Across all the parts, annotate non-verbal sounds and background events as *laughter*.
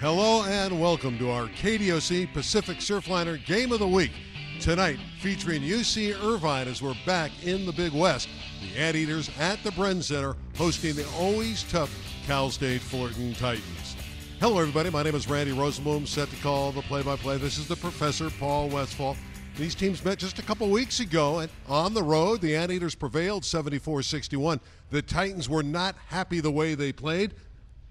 Hello and welcome to our KDOC Pacific Surfliner Game of the Week. Tonight, featuring UC Irvine as we're back in the Big West. The Anteaters at the Bren Center hosting the always tough Cal State Fullerton Titans. Hello, everybody. My name is Randy Rosenblum, set to call the play by play. This is the professor, Paul Westfall. These teams met just a couple weeks ago, and on the road, the Anteaters prevailed 74 61. The Titans were not happy the way they played.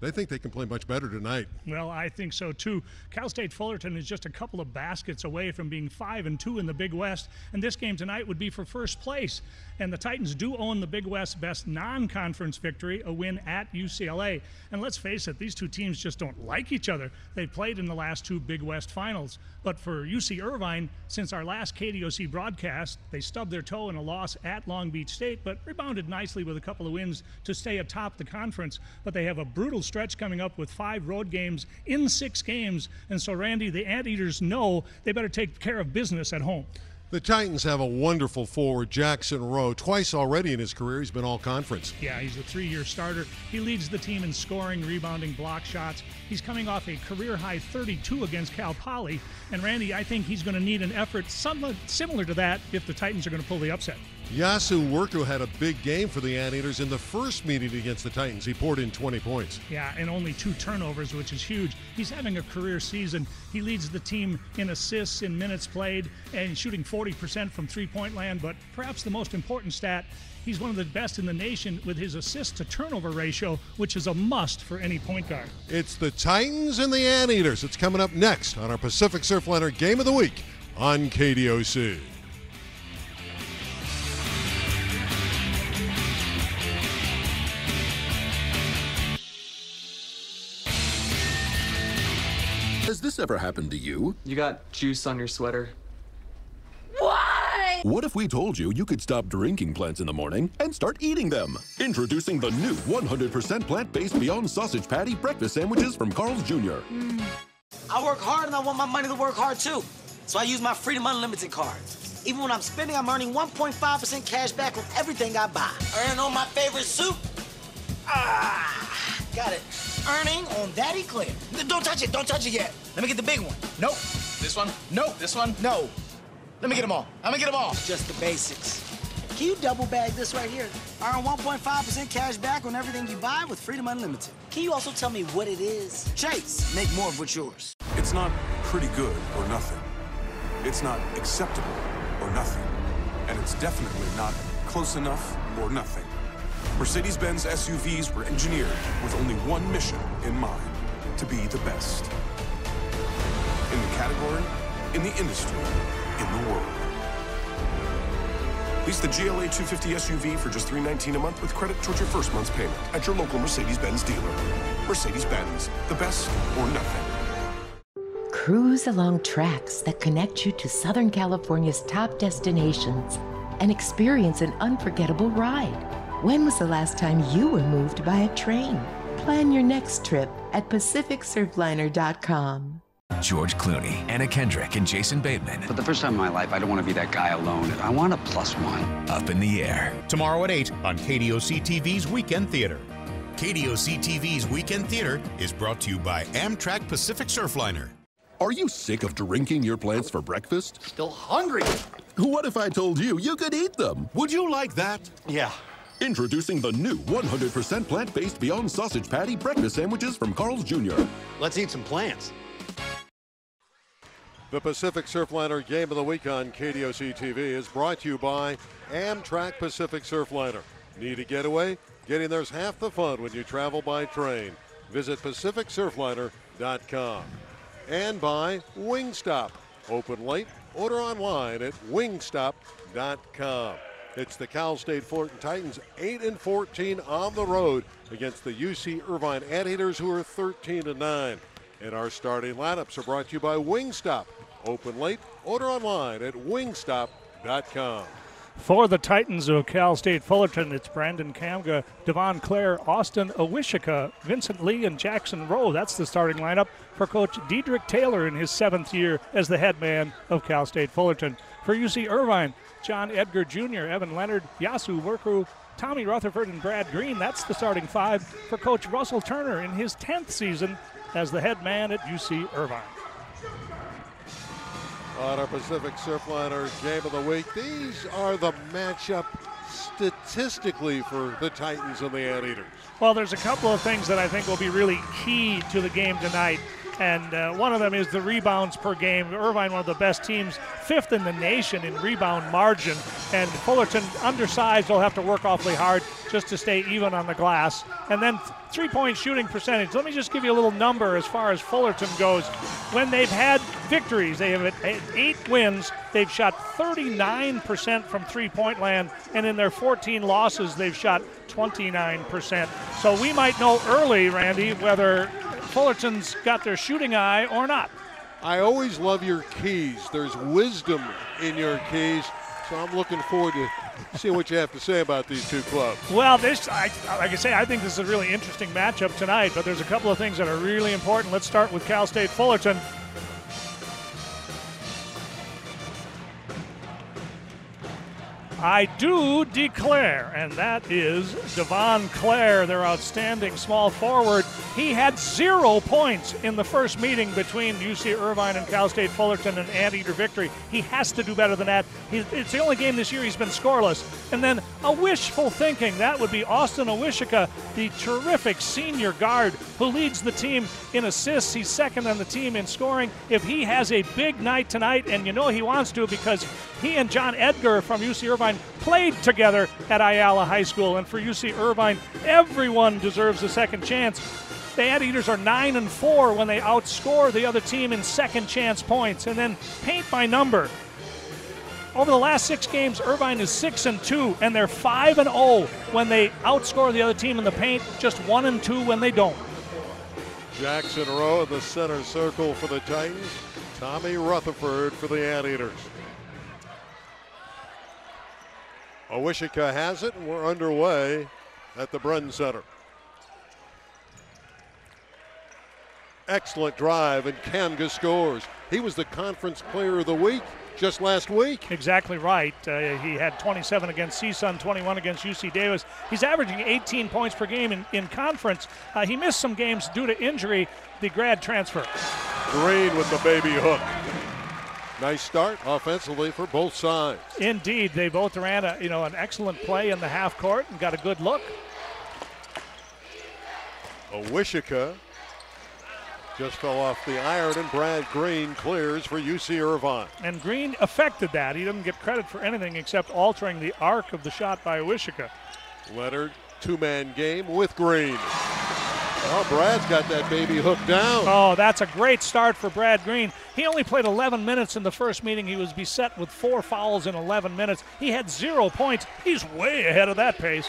They think they can play much better tonight. Well, I think so too. Cal State Fullerton is just a couple of baskets away from being five and two in the Big West, and this game tonight would be for first place. And the Titans do own the Big West's best non-conference victory, a win at UCLA. And let's face it, these two teams just don't like each other. They've played in the last two Big West finals. But for UC Irvine, since our last KDOC broadcast, they stubbed their toe in a loss at Long Beach State, but rebounded nicely with a couple of wins to stay atop the conference. But they have a brutal stretch coming up with five road games in six games. And so, Randy, the Anteaters know they better take care of business at home. The Titans have a wonderful forward, Jackson Rowe. Twice already in his career, he's been all conference. Yeah, he's a three year starter. He leads the team in scoring, rebounding, block shots. He's coming off a career high 32 against Cal Poly. And Randy, I think he's going to need an effort similar to that if the Titans are going to pull the upset. Yasu Worku had a big game for the Anteaters in the first meeting against the Titans. He poured in 20 points. Yeah, and only two turnovers, which is huge. He's having a career season. He leads the team in assists, in minutes played, and shooting 40% from three point land. But perhaps the most important stat He's one of the best in the nation with his assist to turnover ratio, which is a must for any point guard. It's the Titans and the Anteaters. It's coming up next on our Pacific Surfliner Game of the Week on KDOC. Has this ever happened to you? You got juice on your sweater. Why? What if we told you you could stop drinking plants in the morning and start eating them? Introducing the new 100% plant-based Beyond Sausage Patty breakfast sandwiches from Carl's Jr. Mm. I work hard and I want my money to work hard too. So I use my Freedom Unlimited card. Even when I'm spending, I'm earning 1.5% cash back on everything I buy. Earning on my favorite soup. Ah, got it. Earning on that eclair. Don't touch it, don't touch it yet. Let me get the big one. Nope. This one? Nope. This one? No. Let me get them all. I'm gonna get them all. Just the basics. Can you double bag this right here? I earn 1.5% cash back on everything you buy with Freedom Unlimited. Can you also tell me what it is? Chase, make more of what's yours. It's not pretty good or nothing. It's not acceptable or nothing. And it's definitely not close enough or nothing. Mercedes-Benz SUVs were engineered with only one mission in mind, to be the best. In the category, in the industry, in the world. Lease the GLA 250 SUV for just 319 a month with credit towards your first month's payment at your local Mercedes-Benz dealer. Mercedes-Benz, the best or nothing. Cruise along tracks that connect you to Southern California's top destinations and experience an unforgettable ride. When was the last time you were moved by a train? Plan your next trip at PacificSurfliner.com. George Clooney, Anna Kendrick, and Jason Bateman. For the first time in my life, I don't want to be that guy alone. I want a plus one. Up in the air. Tomorrow at 8 on KDOC TV's Weekend Theater. KDOC TV's Weekend Theater is brought to you by Amtrak Pacific Surfliner. Are you sick of drinking your plants for breakfast? Still hungry. What if I told you you could eat them? Would you like that? Yeah. Introducing the new 100% plant-based Beyond Sausage Patty breakfast sandwiches from Carl's Jr. Let's eat some plants. The Pacific Surfliner Game of the Week on KDOC TV is brought to you by Amtrak Pacific Surfliner. Need a getaway? Getting there's half the fun when you travel by train. Visit PacificSurfliner.com. And by Wingstop. Open late, order online at wingstop.com. It's the Cal State Fullerton Titans 8 and 14 on the road against the UC Irvine Anteaters who are 13 and 9. And our starting lineups are brought to you by Wingstop. Open late, order online at wingstop.com. For the Titans of Cal State Fullerton, it's Brandon Kamga, Devon Clare, Austen Awosika, Vincent Lee, and Jackson Rowe. That's the starting lineup for Coach Dedrique Taylor in his seventh year as the head man of Cal State Fullerton. For UC Irvine, John Edgar Jr., Evan Leonard, Yasu Worku, Tommy Rutherford, and Brad Greene. That's the starting five for Coach Russell Turner in his 10th season as the head man at UC Irvine. On our Pacific Surfliner Game of the Week, these are the matchup statistically for the Titans and the Anteaters. Well, there's a couple of things that I think will be really key to the game tonight. And uh, one of them is the rebounds per game. Irvine, one of the best teams, fifth in the nation in rebound margin. And Fullerton, undersized, will have to work awfully hard just to stay even on the glass. And then three point shooting percentage. Let me just give you a little number as far as Fullerton goes. When they've had victories, they have had eight wins. They've shot 39% from three point land. And in their 14 losses, they've shot 29%. So we might know early, Randy, whether Fullerton's got their shooting eye or not. I always love your keys. There's wisdom in your keys. So I'm looking forward to seeing what you have to say about these two clubs. Well, this, I, like I say, I think this is a really interesting matchup tonight, but there's a couple of things that are really important. Let's start with Cal State Fullerton. I do declare, and that is Devon Clare, their outstanding small forward. He had zero points in the first meeting between UC Irvine and Cal State Fullerton and Anteater victory. He has to do better than that. It's the only game this year he's been scoreless. And then a wishful thinking, that would be Austen Awosika, the terrific senior guard who leads the team in assists. He's second on the team in scoring. If he has a big night tonight, and you know he wants to because he and John Edgar from UC Irvine played together at Ayala High School. And for UC Irvine, everyone deserves a second chance. The Anteaters are 9 and 4 when they outscore the other team in second chance points. And then paint by number. Over the last six games, Irvine is 6 and 2, and they're 5 and 0 when they outscore the other team in the paint, just 1 and 2 when they don't. Jackson Rowe in the center circle for the Titans. Tommy Rutherford for the Anteaters. Awosika has it, and we're underway at the Bren Center. Excellent drive, and Kamga scores. He was the conference player of the week just last week. Exactly right. Uh, he had 27 against CSUN, 21 against UC Davis. He's averaging 18 points per game in, in conference. Uh, he missed some games due to injury, the grad transfer. Greene with the baby hook. Nice start offensively for both sides. Indeed, they both ran a you know an excellent play in the half court and got a good look. Awosika just fell off the iron, and Brad Greene clears for UC Irvine. And Greene affected that. He didn't get credit for anything except altering the arc of the shot by Awosika. Leonard, two-man game with Greene. Oh, Brad's got that baby hooked down. Oh, that's a great start for Brad Greene. He only played 11 minutes in the first meeting. He was beset with four fouls in 11 minutes. He had zero points. He's way ahead of that pace.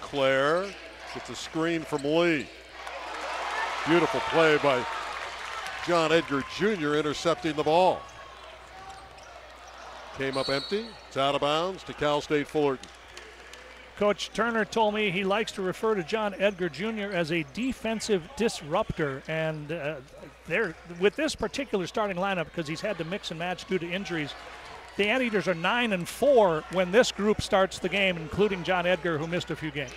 Clare gets a screen from Lee. Beautiful play by John Edgar Jr. intercepting the ball. Came up empty. It's out of bounds to Cal State Fullerton. Coach Turner told me he likes to refer to John Edgar Jr. as a defensive disruptor, and uh, there with this particular starting lineup because he's had to mix and match due to injuries. The Anteaters are nine and four when this group starts the game, including John Edgar, who missed a few games.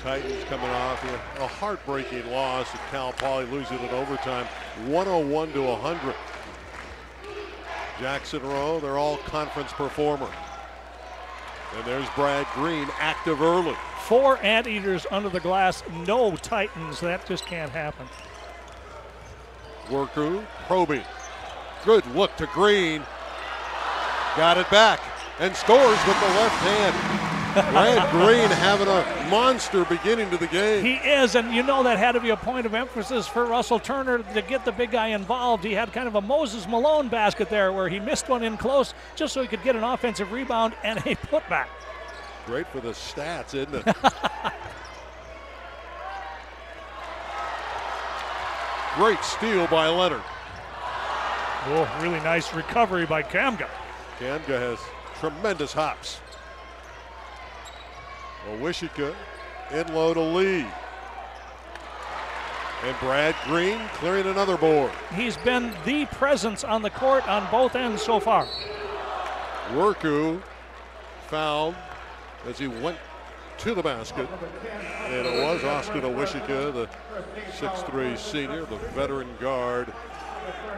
Titans coming off a heartbreaking loss at Cal Poly, losing in overtime, 101 to 100. Jackson Rowe, they're all conference performer. And there's Brad Greene, active early. Four anteaters under the glass, no Titans. That just can't happen. Worku probing. Good look to Greene. Got it back and scores with the left hand. *laughs* Brad Greene having a monster beginning to the game. He is, and you know that had to be a point of emphasis for Russell Turner to get the big guy involved. He had kind of a Moses Malone basket there where he missed one in close just so he could get an offensive rebound and a putback. Great for the stats, isn't it? *laughs* Great steal by Leonard. Oh, really nice recovery by Kamga. Kamga has tremendous hops. Awosika in low to Lee. And Brad Greene clearing another board. He's been the presence on the court on both ends so far. Worku fouled as he went to the basket. And it was Austen Awosika, the 6'3 senior, the veteran guard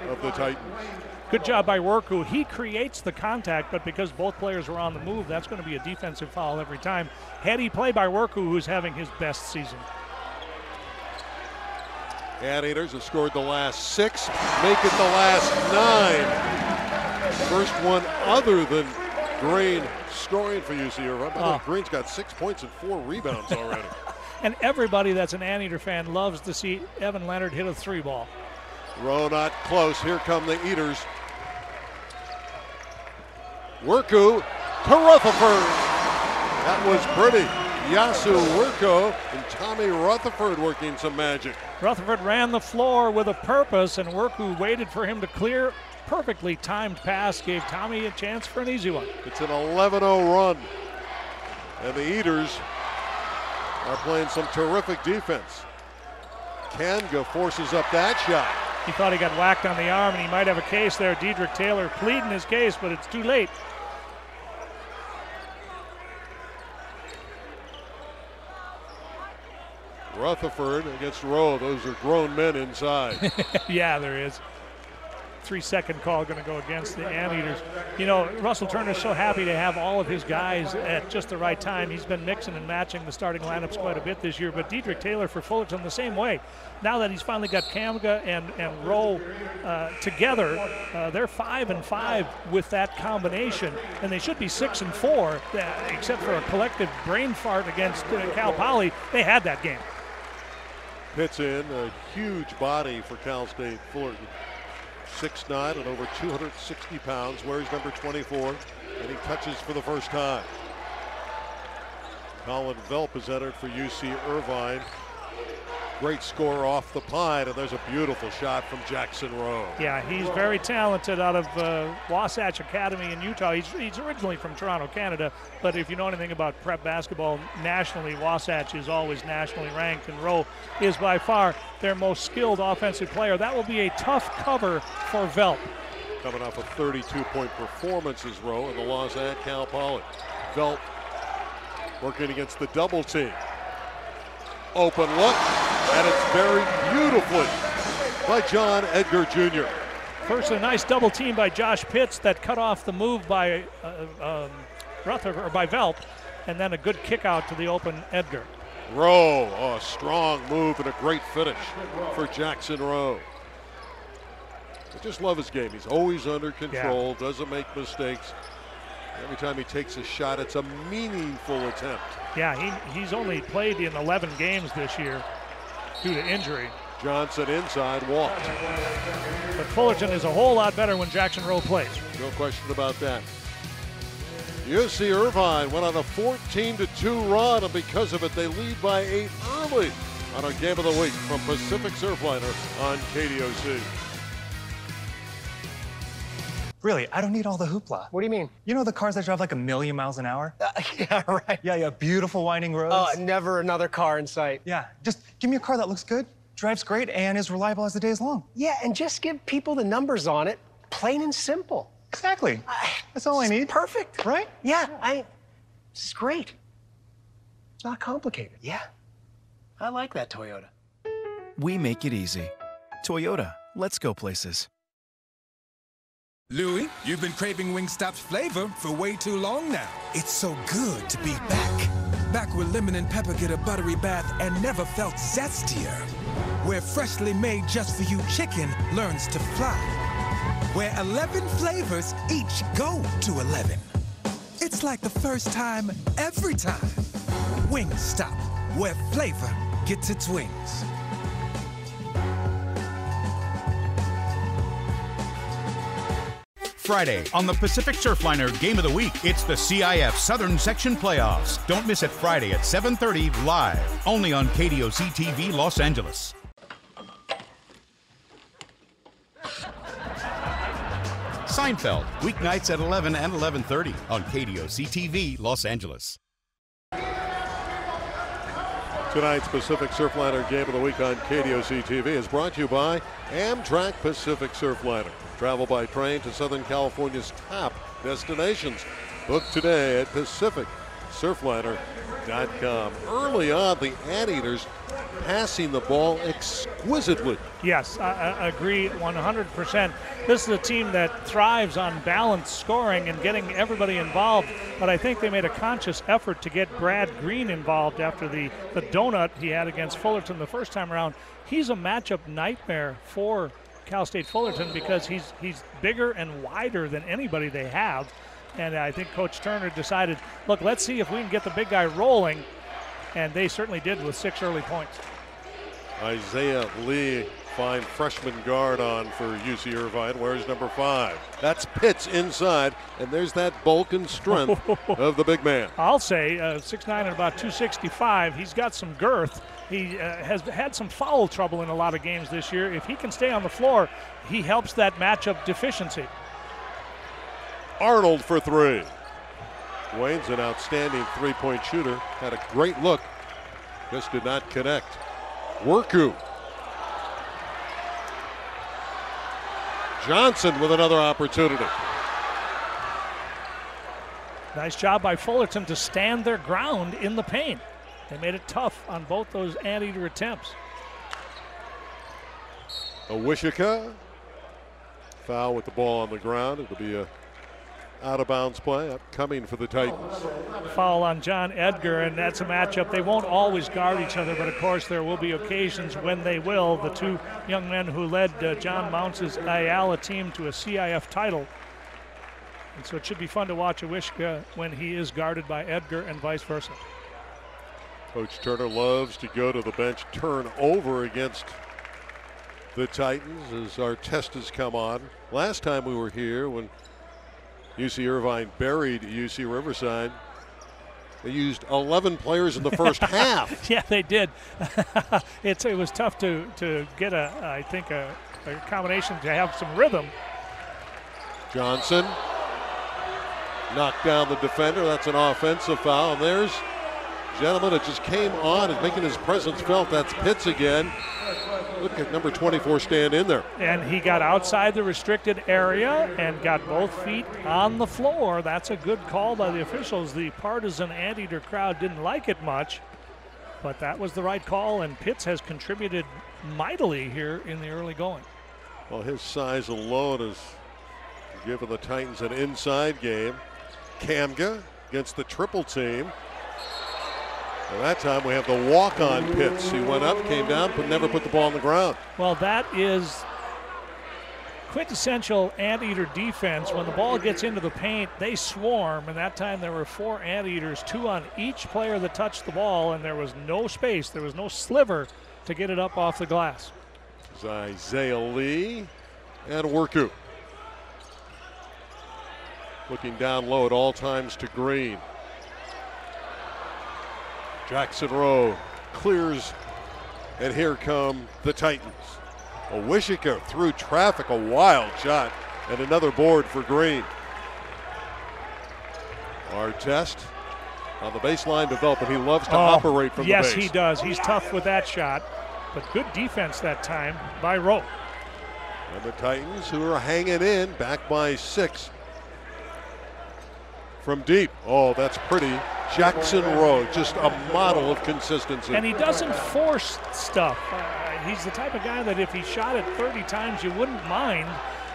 of the Titans. Good job by Worku. He creates the contact, but because both players were on the move, that's going to be a defensive foul every time. Heady play by Worku, who's having his best season. Anteaters have scored the last six, make it the last nine. First one other than Greene scoring for UC Irvine. Oh. Ah. Greene's got six points and four rebounds already. *laughs* and everybody that's an Anteater fan loves to see Evan Leonard hit a three ball. Rowe not close. Here come the Eaters. Worku to Rutherford. That was pretty. Yasu Worku and Tommy Rutherford working some magic. Rutherford ran the floor with a purpose, and Worku waited for him to clear. Perfectly timed pass gave Tommy a chance for an easy one. It's an 11 0 run. And the Eaters are playing some terrific defense. Kamga forces up that shot. He thought he got whacked on the arm, and he might have a case there. Dedrique Taylor pleading his case, but it's too late. Rutherford against Rowe. Those are grown men inside. *laughs* yeah, there is three second call going to go against the Anteaters. You know, Russell Turner's so happy to have all of his guys at just the right time. He's been mixing and matching the starting lineups quite a bit this year, but Dedrique Taylor for Fullerton the same way. Now that he's finally got Kamga and, and Rowe uh, together, uh, they're five and five with that combination, and they should be six and four, uh, except for a collective brain fart against uh, Cal Poly. They had that game. Pitts in a huge body for Cal State Fullerton. 6'9 and over 260 pounds, wears number 24, and he touches for the first time. Colin Velp has entered for UC Irvine. Great score off the pine, and there's a beautiful shot from Jackson Rowe. Yeah, he's very talented out of uh, Wasatch Academy in Utah. He's, he's originally from Toronto, Canada, but if you know anything about prep basketball nationally, Wasatch is always nationally ranked, and Rowe is by far their most skilled offensive player. That will be a tough cover for Velp. Coming off a 32-point performance as Rowe in the loss at Cal Poly. Velp working against the double team. Open look, and it's buried beautifully by John Edgar Jr. First, a nice double team by Josh Pitts that cut off the move by uh, um, Rutherford or by Velp, and then a good kick out to the open Edgar. Rowe, oh, a strong move and a great finish for Jackson Rowe. I just love his game. He's always under control, yeah. doesn't make mistakes. Every time he takes a shot, it's a meaningful attempt. Yeah, he, he's only played in 11 games this year due to injury. Johnson inside walked. But Fullerton is a whole lot better when Jackson Rowe plays. No question about that. UC Irvine went on a 14 2 run, and because of it, they lead by eight early on our game of the week from Pacific Surfliner on KDOC. Really, I don't need all the hoopla. What do you mean? You know the cars that drive like a million miles an hour? Uh, *laughs* yeah, right. Yeah, yeah, beautiful winding roads. Oh, never another car in sight. Yeah, just give me a car that looks good, drives great, and is reliable as the day is long. Yeah, and just give people the numbers on it, plain and simple. Exactly. That's all I need. Perfect. Right? Yeah, I. This is great. It's not complicated. Yeah. I like that Toyota. We make it easy. Toyota, let's go places. Louie, you've been craving Wingstop's flavor for way too long now. It's so good to be back. Back where lemon and pepper get a buttery bath and never felt zestier. Where freshly made just for you chicken learns to fly. Where 11 flavors each go to 11. It's like the first time every time. Wingstop, where flavor gets its wings. Friday on the Pacific Surfliner Game of the Week. It's the CIF Southern Section Playoffs. Don't miss it Friday at 7:30 live, only on KDOC TV Los Angeles. Seinfeld, weeknights at 11 and 11:30 on KDOC TV Los Angeles. Tonight's Pacific Surfliner Game of the Week on KDOC TV is brought to you by Amtrak Pacific Surfliner. Travel by train to Southern California's top destinations. Book today at Pacific surfliner.com. Early on, the Anteaters passing the ball exquisitely. Yes, I, I agree 100%. This is a team that thrives on balanced scoring and getting everybody involved. But I think they made a conscious effort to get Brad Greene involved after the, the donut he had against Fullerton the first time around. He's a matchup nightmare for Cal State Fullerton because he's he's bigger and wider than anybody they have. And I think Coach Turner decided, look, let's see if we can get the big guy rolling. And they certainly did with six early points. Isaiah Lee, fine freshman guard on for UC Irvine. Where's number five? That's Pitts inside, and there's that bulk and strength *laughs* of the big man. I'll say uh, 6'9 and about 265. He's got some girth. He uh, has had some foul trouble in a lot of games this year. If he can stay on the floor, he helps that matchup deficiency. Arnold for three. Wayne's an outstanding three point shooter. Had a great look, just did not connect. Worku. Johnson with another opportunity. Nice job by Fullerton to stand their ground in the paint. They made it tough on both those anteater attempts. Awosika. Foul with the ball on the ground. It'll be a out of bounds play coming for the Titans. Foul on John Edgar, and that's a matchup. They won't always guard each other, but of course there will be occasions when they will. The two young men who led uh, John Mounts' Ayala team to a CIF title. And so it should be fun to watch Awosika when he is guarded by Edgar and vice versa. Coach Turner loves to go to the bench, turnover against the Titans as Artest has come on. Last time we were here when UC Irvine buried UC Riverside. They used 11 players in the first *laughs* half. Yeah, they did. *laughs* it's, it was tough to, to get a, I think, a, a combination to have some rhythm. Johnson knocked down the defender. That's an offensive foul. And there's gentleman that just came on and making his presence felt. That's Pitts again. Look at number 24 stand in there. And he got outside the restricted area and got both feet on the floor. That's a good call by the officials. The partisan anteater crowd didn't like it much, but that was the right call, and Pitts has contributed mightily here in the early going. Well, his size alone has given the Titans an inside game. Kamga against the triple team. Well, that time we have the walk-on Pitts. He went up, came down, but never put the ball on the ground. Well, that is quintessential anteater defense. When the ball gets into the paint, they swarm, and that time there were four anteaters, two on each player that touched the ball, and there was no space, there was no sliver to get it up off the glass. It's Isaiah Lee and Worku. Looking down low at all times to Greene. Jackson Rowe clears, and here come the Titans. Awosika through traffic, a wild shot, and another board for Greene. Our test on the baseline development. He loves to oh, operate from yes, the base. Yes, he does. He's tough with that shot, but good defense that time by Rowe. And the Titans, who are hanging in, back by six from deep. Oh, that's pretty. Jackson Rowe, just a model of consistency. And he doesn't force stuff. Uh, he's the type of guy that if he shot it 30 times, you wouldn't mind.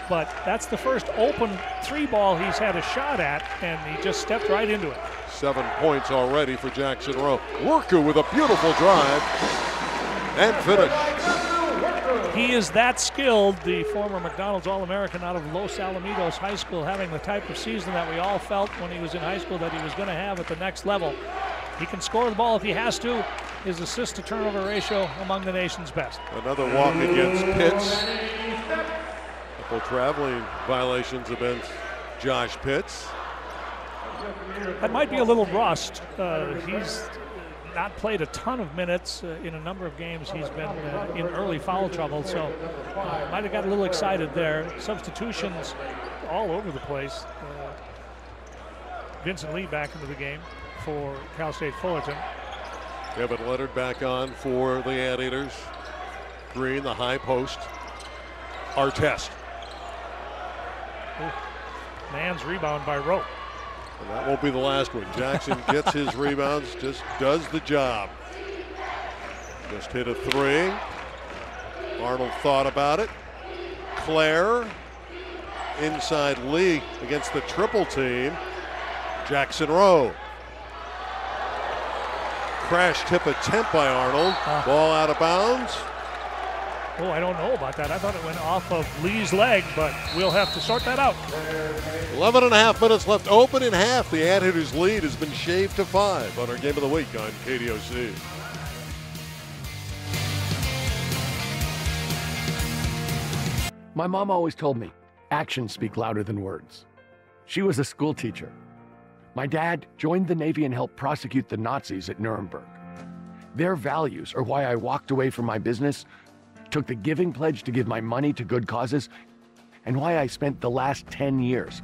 But that's the first open three ball he's had a shot at, and he just stepped right into it. Seven points already for Jackson Rowe. Worku with a beautiful drive and finish. He is that skilled, the former McDonald's All American out of Los Alamitos High School, having the type of season that we all felt when he was in high school that he was going to have at the next level. He can score the ball if he has to. His assist to turnover ratio among the nation's best. Another walk against Pitts. A Couple traveling violations against Josh Pitts. That might be a little rust. Uh, he's not played a ton of minutes uh, in a number of games. He's been uh, in early foul trouble, so uh, might have got a little excited there. Substitutions all over the place. Uh, Vincent Lee back into the game for Cal State Fullerton. Kevin Leonard back on for the Anteaters. Greene, the high post. Artest. Man's rebound by Rowe. And that won't be the last one. Jackson gets his *laughs* rebounds, just does the job. Just hit a three. Arnold thought about it. Clare inside Lee against the triple team. Jackson Rowe. Crash tip attempt by Arnold. Ah. Ball out of bounds. Oh, I don't know about that. I thought it went off of Lee's leg, but we'll have to sort that out. 11 and a half minutes left. Open in half. The Anteaters lead has been shaved to five on our game of the week on KDOC. My mom always told me actions speak louder than words. She was a school teacher. My dad joined the Navy and helped prosecute the Nazis at Nuremberg. Their values are why I walked away from my business, took the giving pledge to give my money to good causes, and why I spent the last 10 years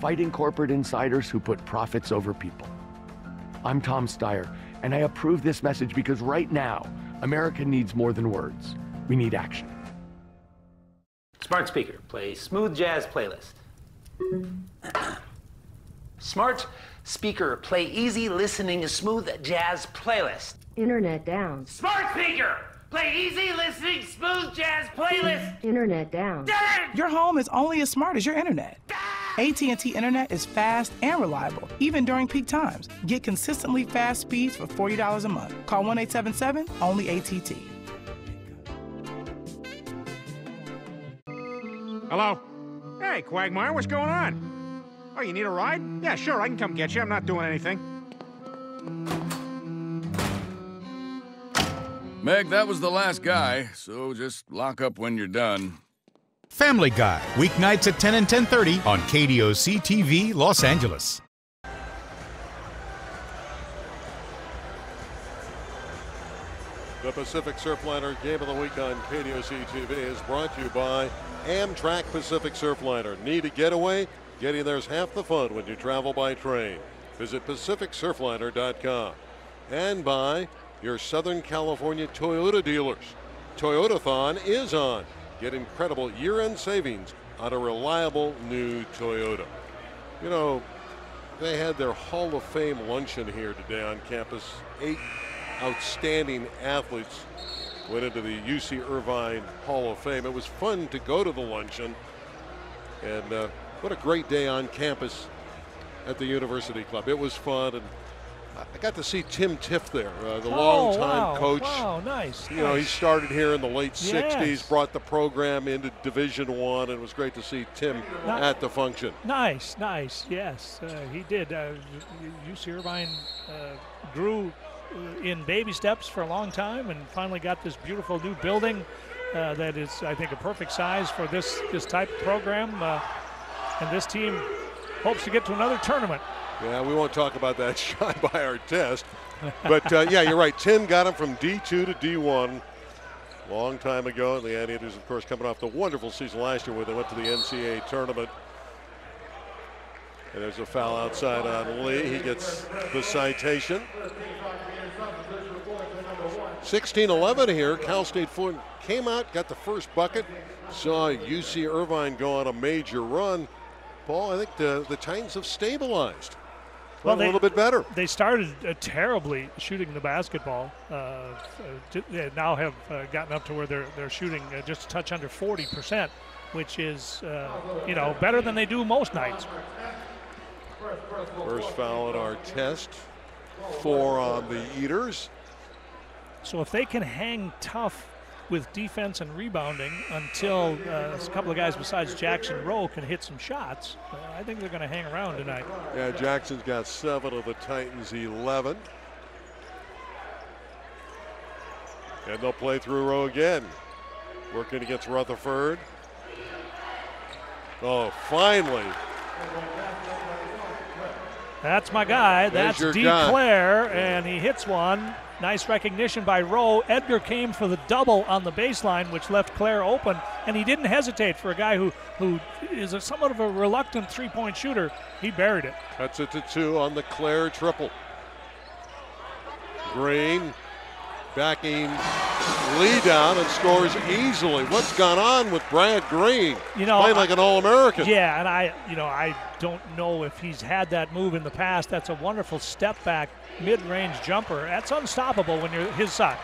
fighting corporate insiders who put profits over people. I'm Tom Steyer, and I approve this message because right now, America needs more than words. We need action. Smart speaker, play smooth jazz playlist. Smart speaker, play easy listening smooth jazz playlist. Internet down. Smart speaker, play easy listening smooth jazz playlist. Internet down. Your home is only as smart as your internet. AT&T Internet is fast and reliable, even during peak times. Get consistently fast speeds for $40 a month. Call 1-877-ONLY-ATT. Hello? Hey, Quagmire, what's going on? Oh, you need a ride? Yeah, sure, I can come get you. I'm not doing anything. Meg, that was the last guy, so just lock up when you're done. Family Guy, weeknights at 10 and 10:30 on KDOC TV Los Angeles. The Pacific Surfliner Game of the Week on KDOC TV is brought to you by Amtrak Pacific Surfliner. Need a getaway? Getting there's half the fun when you travel by train. Visit PacificSurfliner.com. And by your Southern California Toyota dealers. Toyotathon is on. Get incredible year-end savings on a reliable new Toyota. You know, they had their Hall of Fame luncheon here today on campus. Eight outstanding athletes went into the UC Irvine Hall of Fame. It was fun to go to the luncheon, and uh, what a great day on campus at the University Club. It was fun, and I got to see Tim Tift there, uh, the Oh, longtime wow. coach. Wow, nice. You know, he started here in the late Yes. '60s, brought the program into Division One, and it was great to see Tim at the function. Nice, nice. Yes, uh, he did. Uh, UC Irvine uh, grew uh, in baby steps for a long time, and finally got this beautiful new building uh, that is, I think, a perfect size for this this type of program. Uh, and this team hopes to get to another tournament. Yeah, we won't talk about that *laughs* shot by Artest. But uh, yeah, you're right. Tim got him from D2 to D1 long time ago. And the Anteaters, of course, coming off the wonderful season last year where they went to the NCAA tournament. And there's a foul outside on Lee. He gets the citation. 16-11 here. Cal State Fullerton came out, got the first bucket, saw UC Irvine go on a major run. Paul, I think the, the Titans have stabilized. Well, a little bit better. They started uh, terribly shooting the basketball. Uh, uh, they now have uh, gotten up to where they're they're shooting uh, just a touch under 40 percent, which is uh, you know better than they do most nights. First foul in Artest. Four on the Eaters. So if they can hang tough with defense and rebounding until uh, a couple of guys besides Jackson Rowe can hit some shots, uh, I think they're going to hang around tonight. Yeah, Jackson's got seven of the Titans' 11. And they'll play through Rowe again. Working against Rutherford. Oh, finally. That's my guy. That's D. guy. Clare, and he hits one. Nice recognition by Rowe. Edgar came for the double on the baseline, which left Clare open, and he didn't hesitate for a guy who who is a somewhat of a reluctant three-point shooter. He buried it. Cuts it to two on the Clare triple. Greene backing Lee down and scores easily. What's gone on with Brad Greene? You know, playing like an All-American. Yeah, and I, you know, I don't know if he's had that move in the past. That's a wonderful step back, mid range jumper. That's unstoppable when you're his size.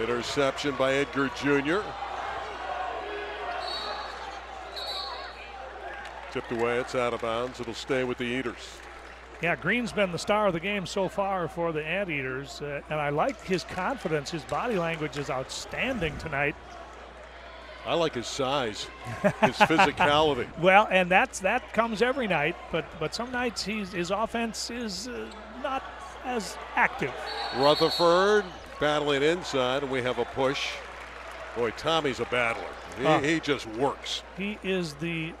Interception by Edgar Jr. Tipped away, it's out of bounds. It'll stay with the Eaters. Yeah, Greene's been the star of the game so far for the Anteaters, uh, and I like his confidence. His body language is outstanding tonight. I like his size, his physicality. *laughs* Well, and that's that comes every night, but but some nights he's, his offense is uh, not as active. Rutherford battling inside, and we have a push. Boy, Tommy's a battler. He, Uh, he just works. He is the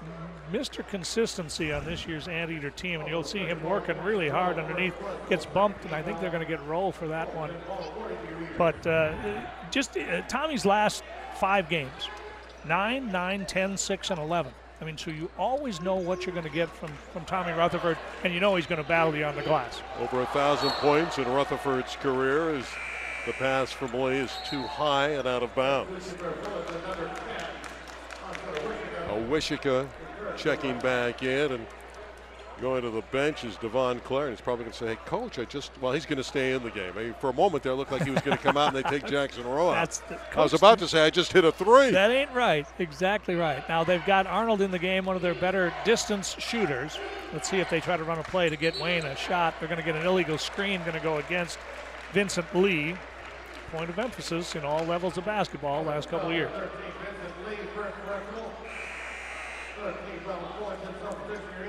Mr. Consistency on this year's Anteater team, and you'll see him working really hard underneath. Gets bumped, and I think they're going to get roll for that one. But uh, just uh, Tommy's last five games 9, 9, 10, 6, and 11. I mean, so you always know what you're going to get from, from Tommy Rutherford, and you know he's going to battle you on the glass. Over a thousand points in Rutherford's career as the pass from Lee is too high and out of bounds. Awosika checking back in and going to the bench is Devon Clare. And he's probably going to say, hey, coach, I just, well, he's going to stay in the game. I mean, for a moment there, it looked like he was going to come out and they take *laughs* Jackson Rowe out. That's the- I was about to say, I just hit a three. That ain't right. Exactly right. Now they've got Arnold in the game, one of their better distance shooters. Let's see if they try to run a play to get Wayne a shot. They're going to get an illegal screen, going to go against Vincent Lee. Point of emphasis in all levels of basketball last couple of years.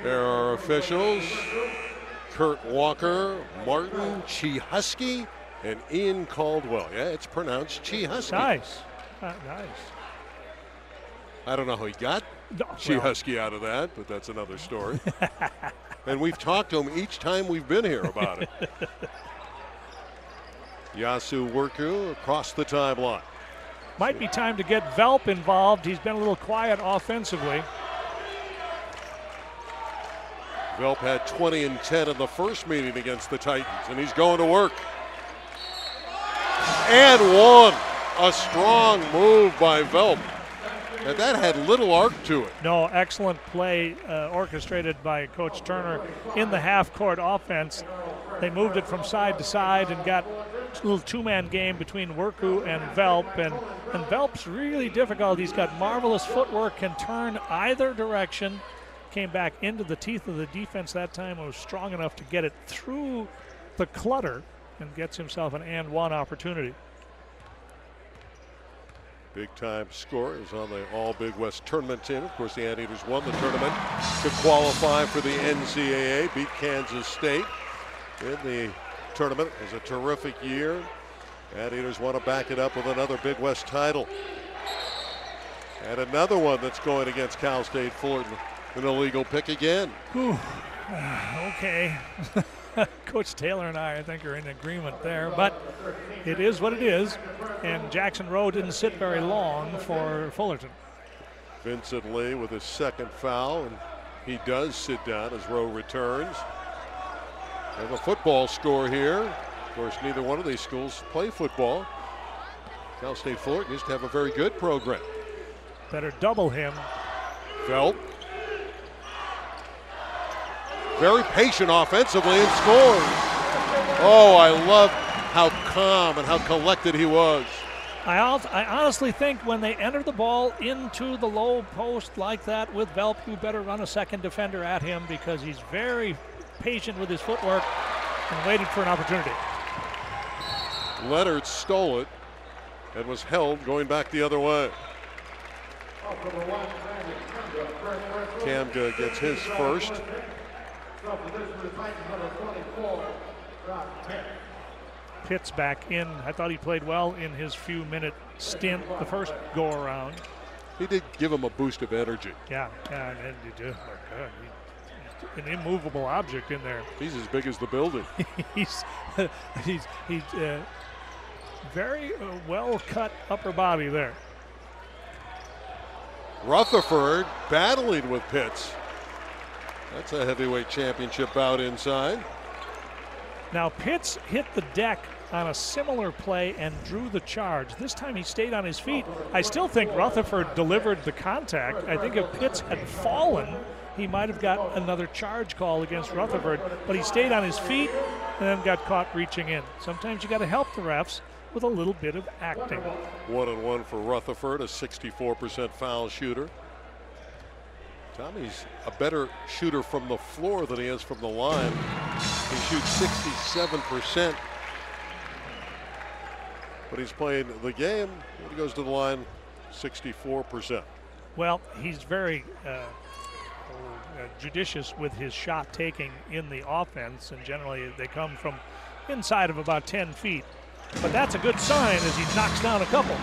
There are officials Kurt Walker, Martin Chihusky, and Ian Caldwell. Yeah, it's pronounced Chihusky. Nice. Uh, nice. I don't know how he got No, Chihusky out of that, but that's another story. *laughs* and we've talked to him each time we've been here about it. *laughs* Yasu Worku across the timeline. Might be time to get Velp involved. He's been a little quiet offensively. Velp had 20 and 10 in the first meeting against the Titans, and he's going to work. And one. A strong move by Velp. And that had little arc to it. No, excellent play uh, orchestrated by Coach Turner in the half court offense. They moved it from side to side and got a little two man game between Worku and Velp. And, and Velp's really difficult. He's got marvelous footwork, can turn either direction. Came back into the teeth of the defense that time and was strong enough to get it through the clutter and gets himself an and one opportunity. Big time score is on the All Big West tournament team. Of course, the Anteaters won the tournament to qualify for the NCAA, beat Kansas State in the tournament. It was a terrific year. Anteaters want to back it up with another Big West title. And another one that's going against Cal State Fullerton, an illegal pick again. Whew. *sighs* okay. *laughs* Coach Taylor and I, I think, are in agreement there, but it is what it is. And Jackson Rowe didn't sit very long for Fullerton. Vincent Lee with his second foul, and he does sit down as Rowe returns. Have a football score here. Of course, neither one of these schools play football. Cal State Fullerton used to have a very good program. Better double him. Velp. Very patient offensively and scores. Oh, I love how calm and how collected he was. I, I honestly think when they enter the ball into the low post like that with Velp, you better run a second defender at him because he's very patient with his footwork and waited for an opportunity. Leonard stole it and was held going back the other way. Kamga gets his first. Pitts back in. I thought he played well in his few minute stint the first go around. He did give him a boost of energy. Yeah, yeah, and, and he did. Oh, an immovable object in there. *laughs* He's as big as the building. *laughs* he's *laughs* he's he's uh, very uh, well cut upper body there. Rutherford battling with Pitts. That's a heavyweight championship bout inside. Now Pitts hit the deck on a similar play and drew the charge. This time he stayed on his feet. I still think Rutherford delivered the contact. I think if Pitts had fallen, he might have got another charge call against Rutherford, but he stayed on his feet and then got caught reaching in. Sometimes you got to help the refs with a little bit of acting. One and one for Rutherford, a 64% foul shooter. Tommy's a better shooter from the floor than he is from the line. He shoots 67%. But he's playing the game. When he goes to the line, 64%. Well, he's very uh, uh, judicious with his shot taking in the offense, and generally they come from inside of about 10 feet. But that's a good sign as he knocks down a couple.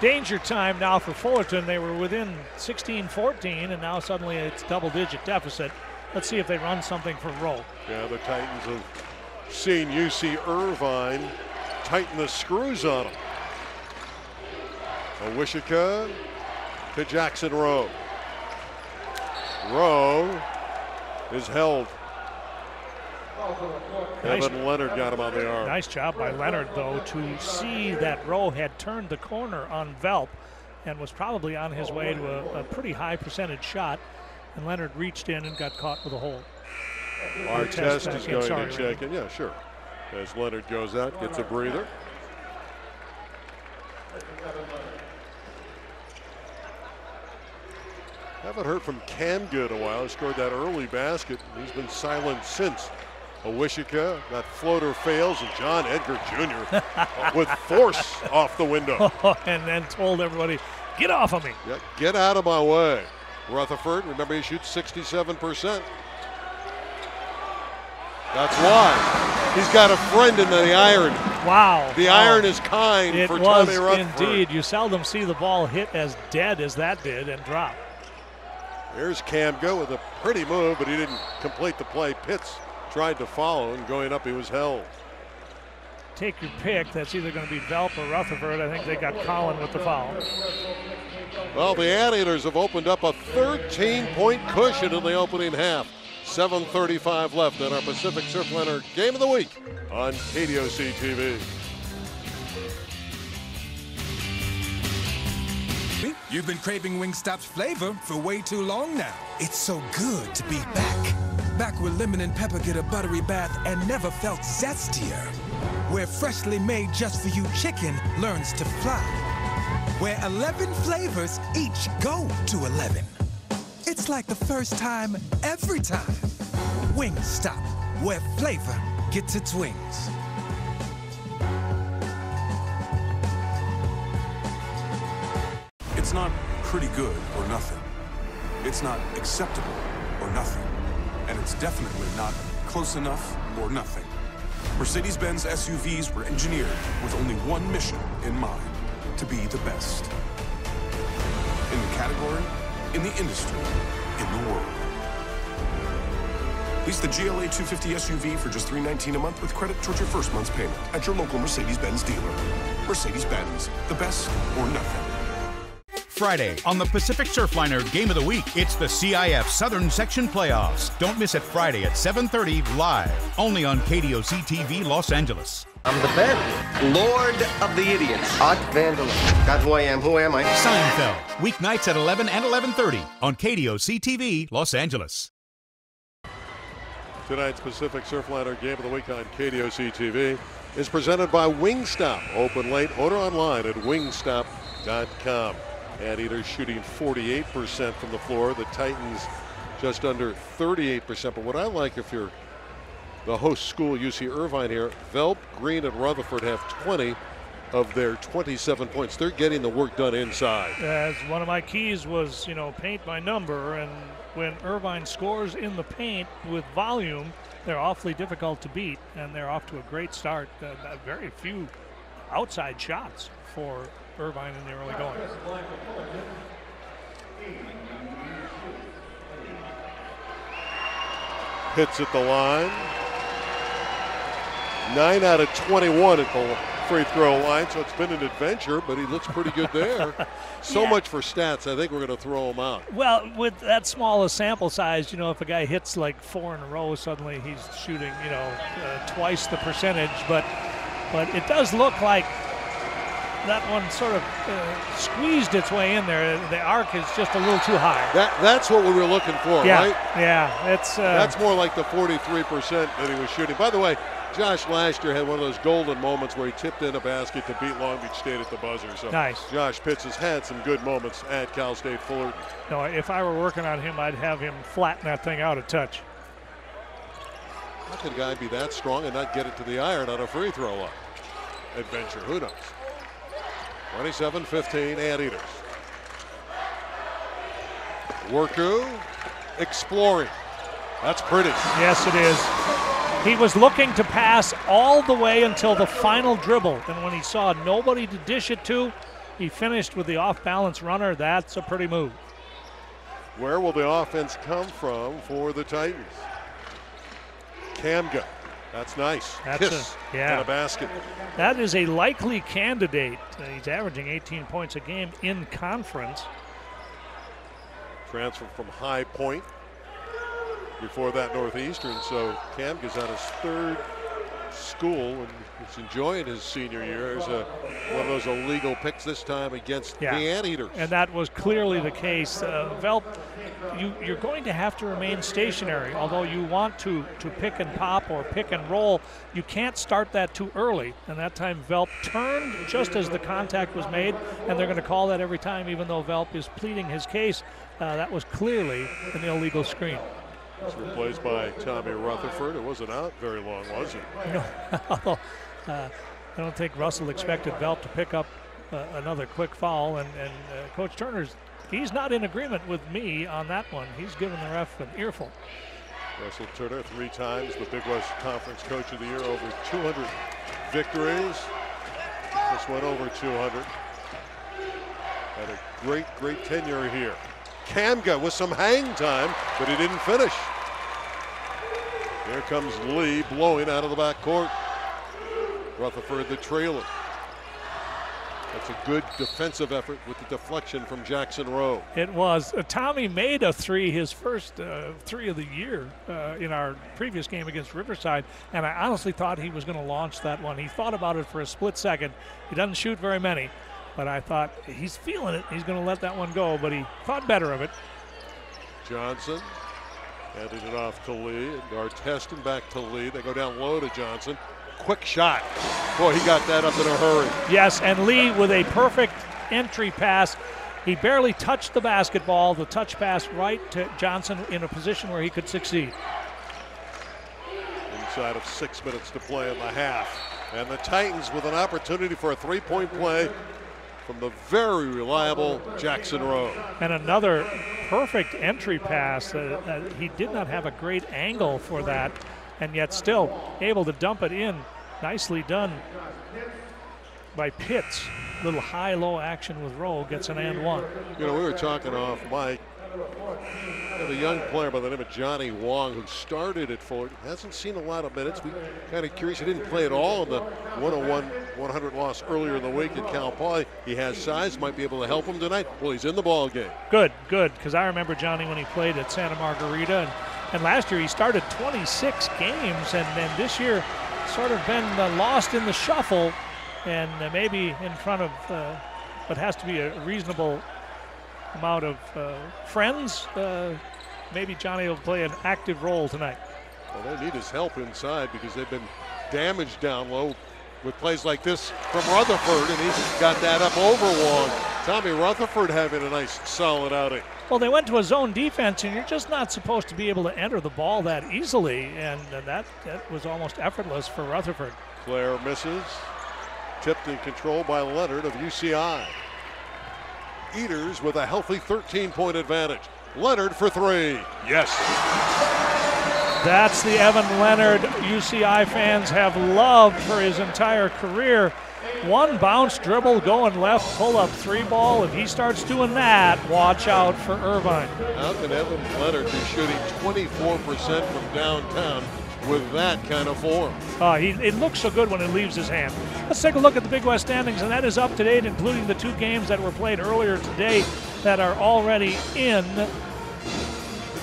Danger time now for Fullerton. They were within 16 14, and now suddenly it's double digit deficit. Let's see if they run something for Rowe. Yeah, the Titans have seen UC Irvine tighten the screws on them. Awosika to Jackson Rowe. Rowe is held. Nice. Evan Leonard got him on the arm. Nice job by Leonard, though, to see that Rowe had turned the corner on Welp and was probably on his way to a, a pretty high percentage shot. And Leonard reached in and got caught with a hole. Artest is going Sorry, to check in. Yeah, sure. As Leonard goes out, gets a breather. Haven't heard from Kamga a while. He scored that early basket. He's been silent since. Awosika, that floater fails, and John Edgar Jr. *laughs* with force off the window. *laughs* Oh, and then told everybody, get off of me. Yeah, get out of my way. Rutherford, remember he shoots 67%. That's why. He's got a friend in the iron. Wow. The Wow. iron is kind It for was Tommy Rutherford. indeed. You seldom see the ball hit as dead as that did and drop. There's Kamga with a pretty move, but he didn't complete the play. Pitts tried to follow, and going up, he was held. Take your pick. That's either going to be Welp or Rutherford. I think they got Collin with the foul. Well, the Anteaters have opened up a 13-point cushion in the opening half. 7.35 left in our Pacific Surfliner Game of the Week on KDOC TV. You've been craving Wingstop's flavor for way too long now. It's so good to be back. Back where lemon and pepper get a buttery bath and never felt zestier. Where freshly made just for you chicken learns to fly. Where 11 flavors each go to 11. It's like the first time every time. Wingstop, where flavor gets its wings. It's not pretty good or nothing. It's not acceptable or nothing. And it's definitely not close enough or nothing. Mercedes Benz SUVs were engineered with only one mission in mind to be the best. In the category, in the industry, in the world. Lease the GLA 250 SUV for just 319 a month with credit towards your first month's payment at your local Mercedes Benz dealer. Mercedes Benz, the best or nothing. Friday on the Pacific Surfliner Game of the Week, it's the CIF Southern Section Playoffs. Don't miss it Friday at 7:30 live, only on KDOC TV Los Angeles. I'm the Ben, Lord of the Idiots, Art Vandelay. Got who I am. Who am I? Seinfeld, weeknights at 11 and 11:30 on KDOC TV Los Angeles. Tonight's Pacific Surfliner Game of the Week on KDOC TV is presented by Wingstop. Open late, order online at wingstop.com. Anteaters shooting 48% from the floor. The Titans just under 38%. But what I like if you're the host school, UC Irvine here, Welp, Greene, and Rutherford have 20 of their 27 points. They're getting the work done inside. As one of my keys was, you know, paint by number, and when Irvine scores in the paint with volume, they're awfully difficult to beat, and they're off to a great start. Uh, uh, very few outside shots for Irvine in the early going. Hits at the line. 9 out of 21 at the free throw line, so it's been an adventure, but he looks pretty good there. *laughs* so Yeah. much for stats. I think we're going to throw him out. Well, with that small a sample size, you know, if a guy hits like four in a row, suddenly he's shooting, you know, uh, twice the percentage. But, but it does look like that one sort of uh, squeezed its way in there. The arc is just a little too high. That that's what we were looking for, yeah, right? Yeah, it's uh, that's more like the 43% that he was shooting. By the way, Josh last year had one of those golden moments where he tipped in a basket to beat Long Beach State at the buzzer. So nice. Josh Pitts has had some good moments at Cal State Fullerton. No, if I were working on him, I'd have him flatten that thing out a touch. How could a guy be that strong and not get it to the iron on a free throw line? Adventure, who knows? 27-15, Anteaters. Worku exploring. That's pretty. Yes, it is. He was looking to pass all the way until the final dribble, and when he saw nobody to dish it to, he finished with the off-balance runner. That's a pretty move. Where will the offense come from for the Titans? Kamga. That's nice. That's Kiss a, yeah. and a basket. That is a likely candidate. Uh, he's averaging 18 points a game in conference. Transfer from High Point. Before that, Northeastern. So Cam is on his third school and he's enjoying his senior year as a, one of those illegal picks this time against yeah. the Anteaters. And that was clearly the case. Uh, Welp, you, you're going to have to remain stationary. Although you want to, to pick and pop or pick and roll, you can't start that too early. And that time Welp turned just as the contact was made, and they're going to call that every time, even though Welp is pleading his case. Uh, that was clearly an illegal screen. It's replaced by Tommy Rutherford. It wasn't out very long, was it? *laughs* No. Uh, I don't think Russell expected Welp to pick up uh, another quick foul, and, and uh, Coach Turner's he's not in agreement with me on that one. He's given the ref an earful. Russell Turner, three times the Big West Conference Coach of the Year, over 200 victories. Just went over 200. Had a great, great tenure here. Kamga with some hang time, but he didn't finish. Here comes Lee blowing out of the back court. Rutherford the trailer. That's a good defensive effort with the deflection from Jackson Rowe. It was. Uh, Tommy made a three, his first uh, three of the year uh, in our previous game against Riverside, and I honestly thought he was going to launch that one. He thought about it for a split second. He doesn't shoot very many, but I thought he's feeling it. He's going to let that one go, but he thought better of it. Johnson handing it off to Lee, and Arteston back to Lee. They go down low to Johnson quick shot. Boy, he got that up in a hurry. Yes, and Lee with a perfect entry pass. He barely touched the basketball. The touch pass right to Johnson in a position where he could succeed. Inside of six minutes to play in the half. And the Titans with an opportunity for a three point play from the very reliable Jackson Rowe. And another perfect entry pass. Uh, uh, he did not have a great angle for that and yet still able to dump it in. Nicely done by Pitts. Little high-low action with Rowe gets an and one. You know, we were talking off Mike. A young player by the name of Johnny Wong who started at Fullerton. Hasn't seen a lot of minutes. We kind of curious. He didn't play at all in the 101 100 loss earlier in the week at Cal Poly. He has size, might be able to help him tonight. Well, he's in the ball game. Good, good. Because I remember Johnny when he played at Santa Margarita, and and last year he started 26 games, and then this year sort of been uh, lost in the shuffle, and uh, maybe in front of uh, what has to be a reasonable amount of uh, friends. Uh, maybe Johnny will play an active role tonight. Well, they need his help inside because they've been damaged down low with plays like this from Rutherford, and he's got that up over Wong. Tommy Rutherford having a nice solid outing. Well, they went to a zone defense, and you're just not supposed to be able to enter the ball that easily, and that, that was almost effortless for Rutherford. Clare misses. Tipped and controlled by Leonard of UCI. Eaters with a healthy 13 point advantage. Leonard for three. Yes. That's the Evan Leonard UCI fans have loved for his entire career. One bounce dribble going left, pull up three ball. If he starts doing that, watch out for Irvine. How can Evan Leonard be shooting 24% from downtown with that kind of form? Uh, he, it looks so good when it leaves his hand. Let's take a look at the Big West standings, and that is up to date, including the two games that were played earlier today that are already in.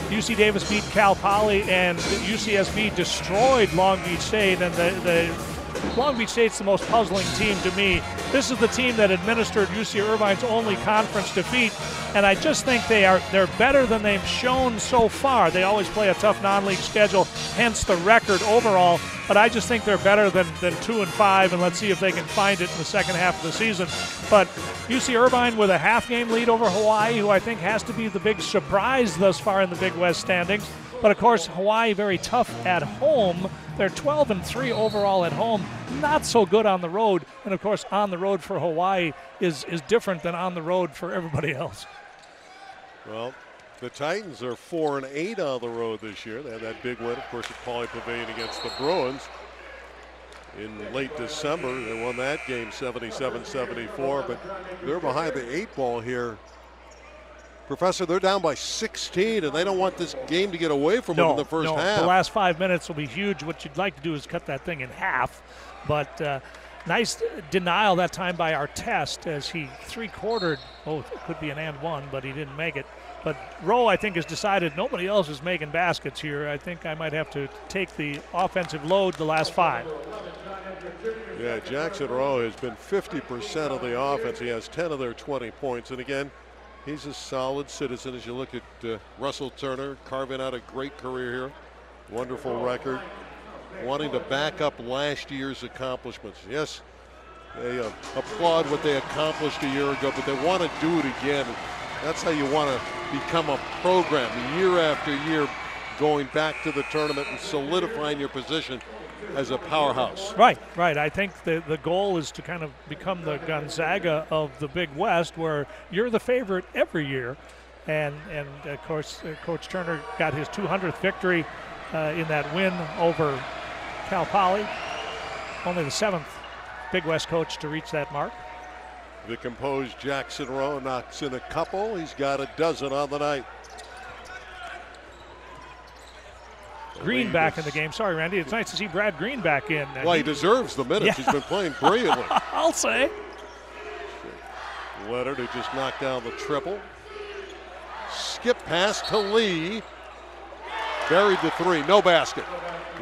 UC Davis beat Cal Poly, and UCSB destroyed Long Beach State, and the, the Long Beach State's the most puzzling team to me. this is the team that administered UC Irvine's only conference defeat, and I just think they are they're better than they've shown so far. They always play a tough non-league schedule, hence the record overall. But I just think they're better than, than two and five, and let's see if they can find it in the second half of the season. But UC Irvine with a half game lead over Hawaii, who I think has to be the big surprise thus far in the Big West standings. But of course, Hawaii very tough at home. They're 12 and 3 overall at home. Not so good on the road. And of course, on the road for Hawaii is is different than on the road for everybody else. Well, the Titans are four and eight on the road this year. They had that big win, of course, at Pauley Pavilion against the Bruins in late December. They won that game 77-74, but they're behind the eight ball here. Professor, they're down by 16, and they don't want this game to get away from no, them in the first no. half. The last five minutes will be huge. What you'd like to do is cut that thing in half, but uh, nice denial that time by Artest as he three-quartered. Oh, it could be an and one, but he didn't make it. But Rowe, I think, has decided nobody else is making baskets here. I think I might have to take the offensive load the last five. Yeah, Jackson Rowe has been 50% of the offense. He has 10 of their 20 points. And again, he's a solid citizen as you look at uh, Russell Turner carving out a great career here. Wonderful record. Wanting to back up last year's accomplishments. Yes, they uh, applaud what they accomplished a year ago, but they want to do it again. That's how you want to become a program year after year, going back to the tournament and solidifying your position as a powerhouse. Right, right. I think the, the goal is to kind of become the Gonzaga of the Big West, where you're the favorite every year. And, and of course, uh, Coach Turner got his 200th victory uh, in that win over Cal Poly. Only the seventh Big West coach to reach that mark. The composed Jackson Rowe knocks in a couple. He's got a dozen on the night. Greene back in the game. Sorry, Randy. It's nice to see Brad Greene back in. Well, he deserves the minutes. Yeah. He's been playing brilliantly. *laughs* I'll say. Leonard, who just knocked down the triple. Skip pass to Lee. Buried the three. No basket.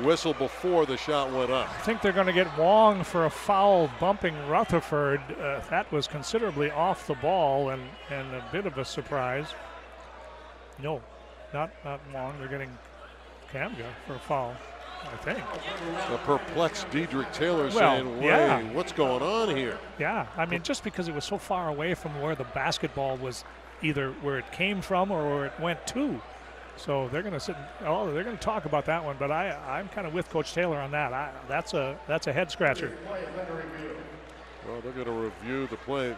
Whistle before the shot went up. I think they're going to get Wong for a foul bumping Rutherford. Uh, that was considerably off the ball and, and a bit of a surprise. No, not not Wong. They're getting Kamga for a foul, I think. A perplexed Dedrique Taylor Well, saying, Wait, yeah. what's going on here? Yeah, I mean, just because it was so far away from where the basketball was either where it came from or where it went to. So they're going to sit. Oh, they're going to talk about that one. But I, I'm kind of with Coach Taylor on that. I, that's a that's a head scratcher. Well, they're going to review the play.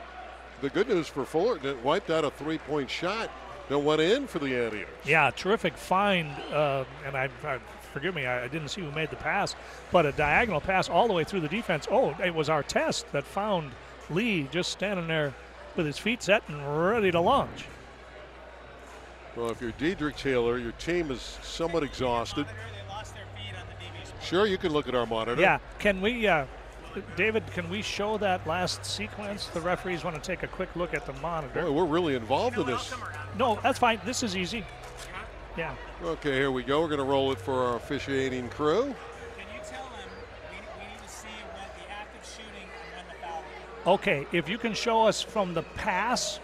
The good news for Fullerton, it wiped out a three-point shot that went in for the Anteaters. Yeah, terrific find. Uh, and I, I forgive me, I, I didn't see who made the pass, but a diagonal pass all the way through the defense. Oh, it was Artest that found Lee just standing there with his feet set and ready to launch. Well, if you're Dedrique Taylor, your team is somewhat exhausted. Sure, you can look at our monitor. Yeah, can we, uh, David? Can we show that last sequence? The referees want to take a quick look at the monitor. Boy, we're really involved in this. No, that's fine. This is easy. Yeah. Okay, here we go. We're going to roll it for our officiating crew. Can you tell them we we need to see what the active shooting and the foul? Okay, if you can show us from the pass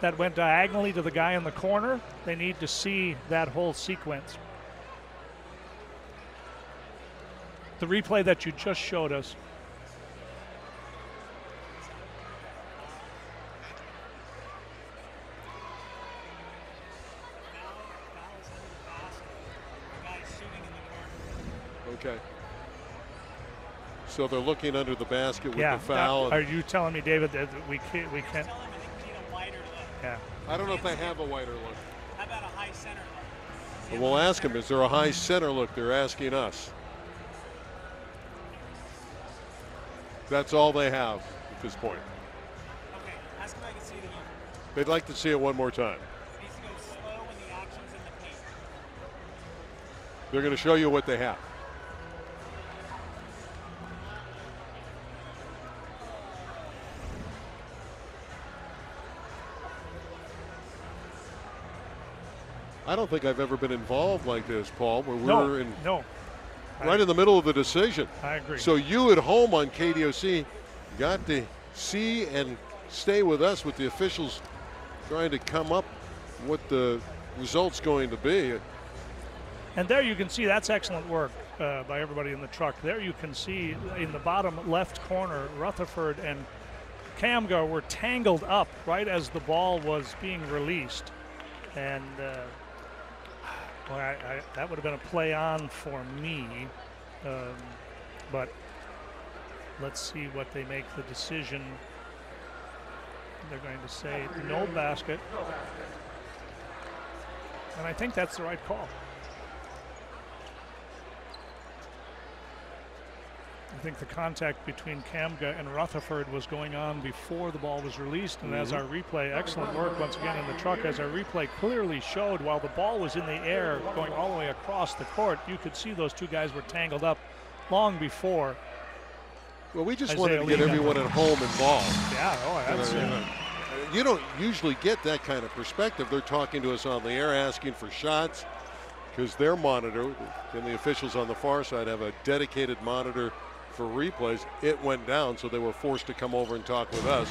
that went diagonally to the guy in the corner, they need to see that whole sequence. The replay that you just showed us. Okay. So they're looking under the basket with yeah. the foul. Now, are you telling me, David, that we can't? We can't. Yeah. I don't know if they have a wider look. How about a high center But we'll ask them, is there a high center look? They're asking us. That's all they have at this point. Okay, ask if I can see it again. They'd like to see it one more time. It needs to go slow when the action's in the paint. They're going to show you what they have. I don't think I've ever been involved like this, Paul, where No, we're in no. right in the middle of the decision. I agree. So you at home on KDOC got to see and stay with us with the officials trying to come up what the result's going to be. And there you can see that's excellent work uh, by everybody in the truck. There you can see in the bottom left corner, Rutherford and Kamga were tangled up right as the ball was being released. And uh, well, I, I, that would have been a play on for me. Um, but let's see what they make the decision. They're going to say no basket. And I think that's the right call. I think the contact between Kamga and Rutherford was going on before the ball was released. And as Mhm. our replay, excellent work once again in the truck, as our replay clearly showed, while the ball was in the air going all the way across the court, you could see those two guys were tangled up long before. Well, we just Isaiah wanted to get everyone at home involved. Yeah, oh, that's you know, You don't usually get that kind of perspective. They're talking to us on the air, asking for shots, because their monitor and the officials on the far side have a dedicated monitor for replays. It went down, so they were forced to come over and talk with us.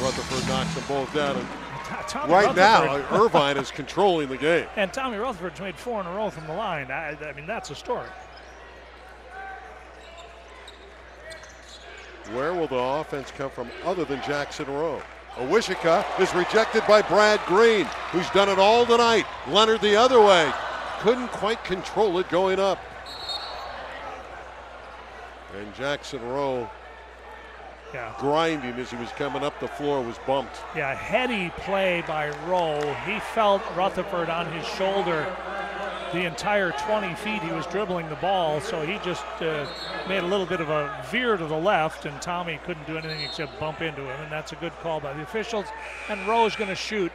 Rutherford knocks them both down. And *laughs* Tommy right now, uh, Irvine is controlling the game. And Tommy Rutherford's made four in a row from the line. I, I mean, that's a story. Where will the offense come from other than Jackson Rowe? Awosika is rejected by Brad Greene, who's done it all tonight. Leonard the other way. Couldn't quite control it going up. And Jackson Rowe Yeah. grinding as he was coming up the floor was bumped. Yeah, heady play by Rowe. He felt Rutherford on his shoulder the entire 20 feet he was dribbling the ball, so he just uh, made a little bit of a veer to the left, and Tommy couldn't do anything except bump into him, and that's a good call by the officials. And Rowe's going to shoot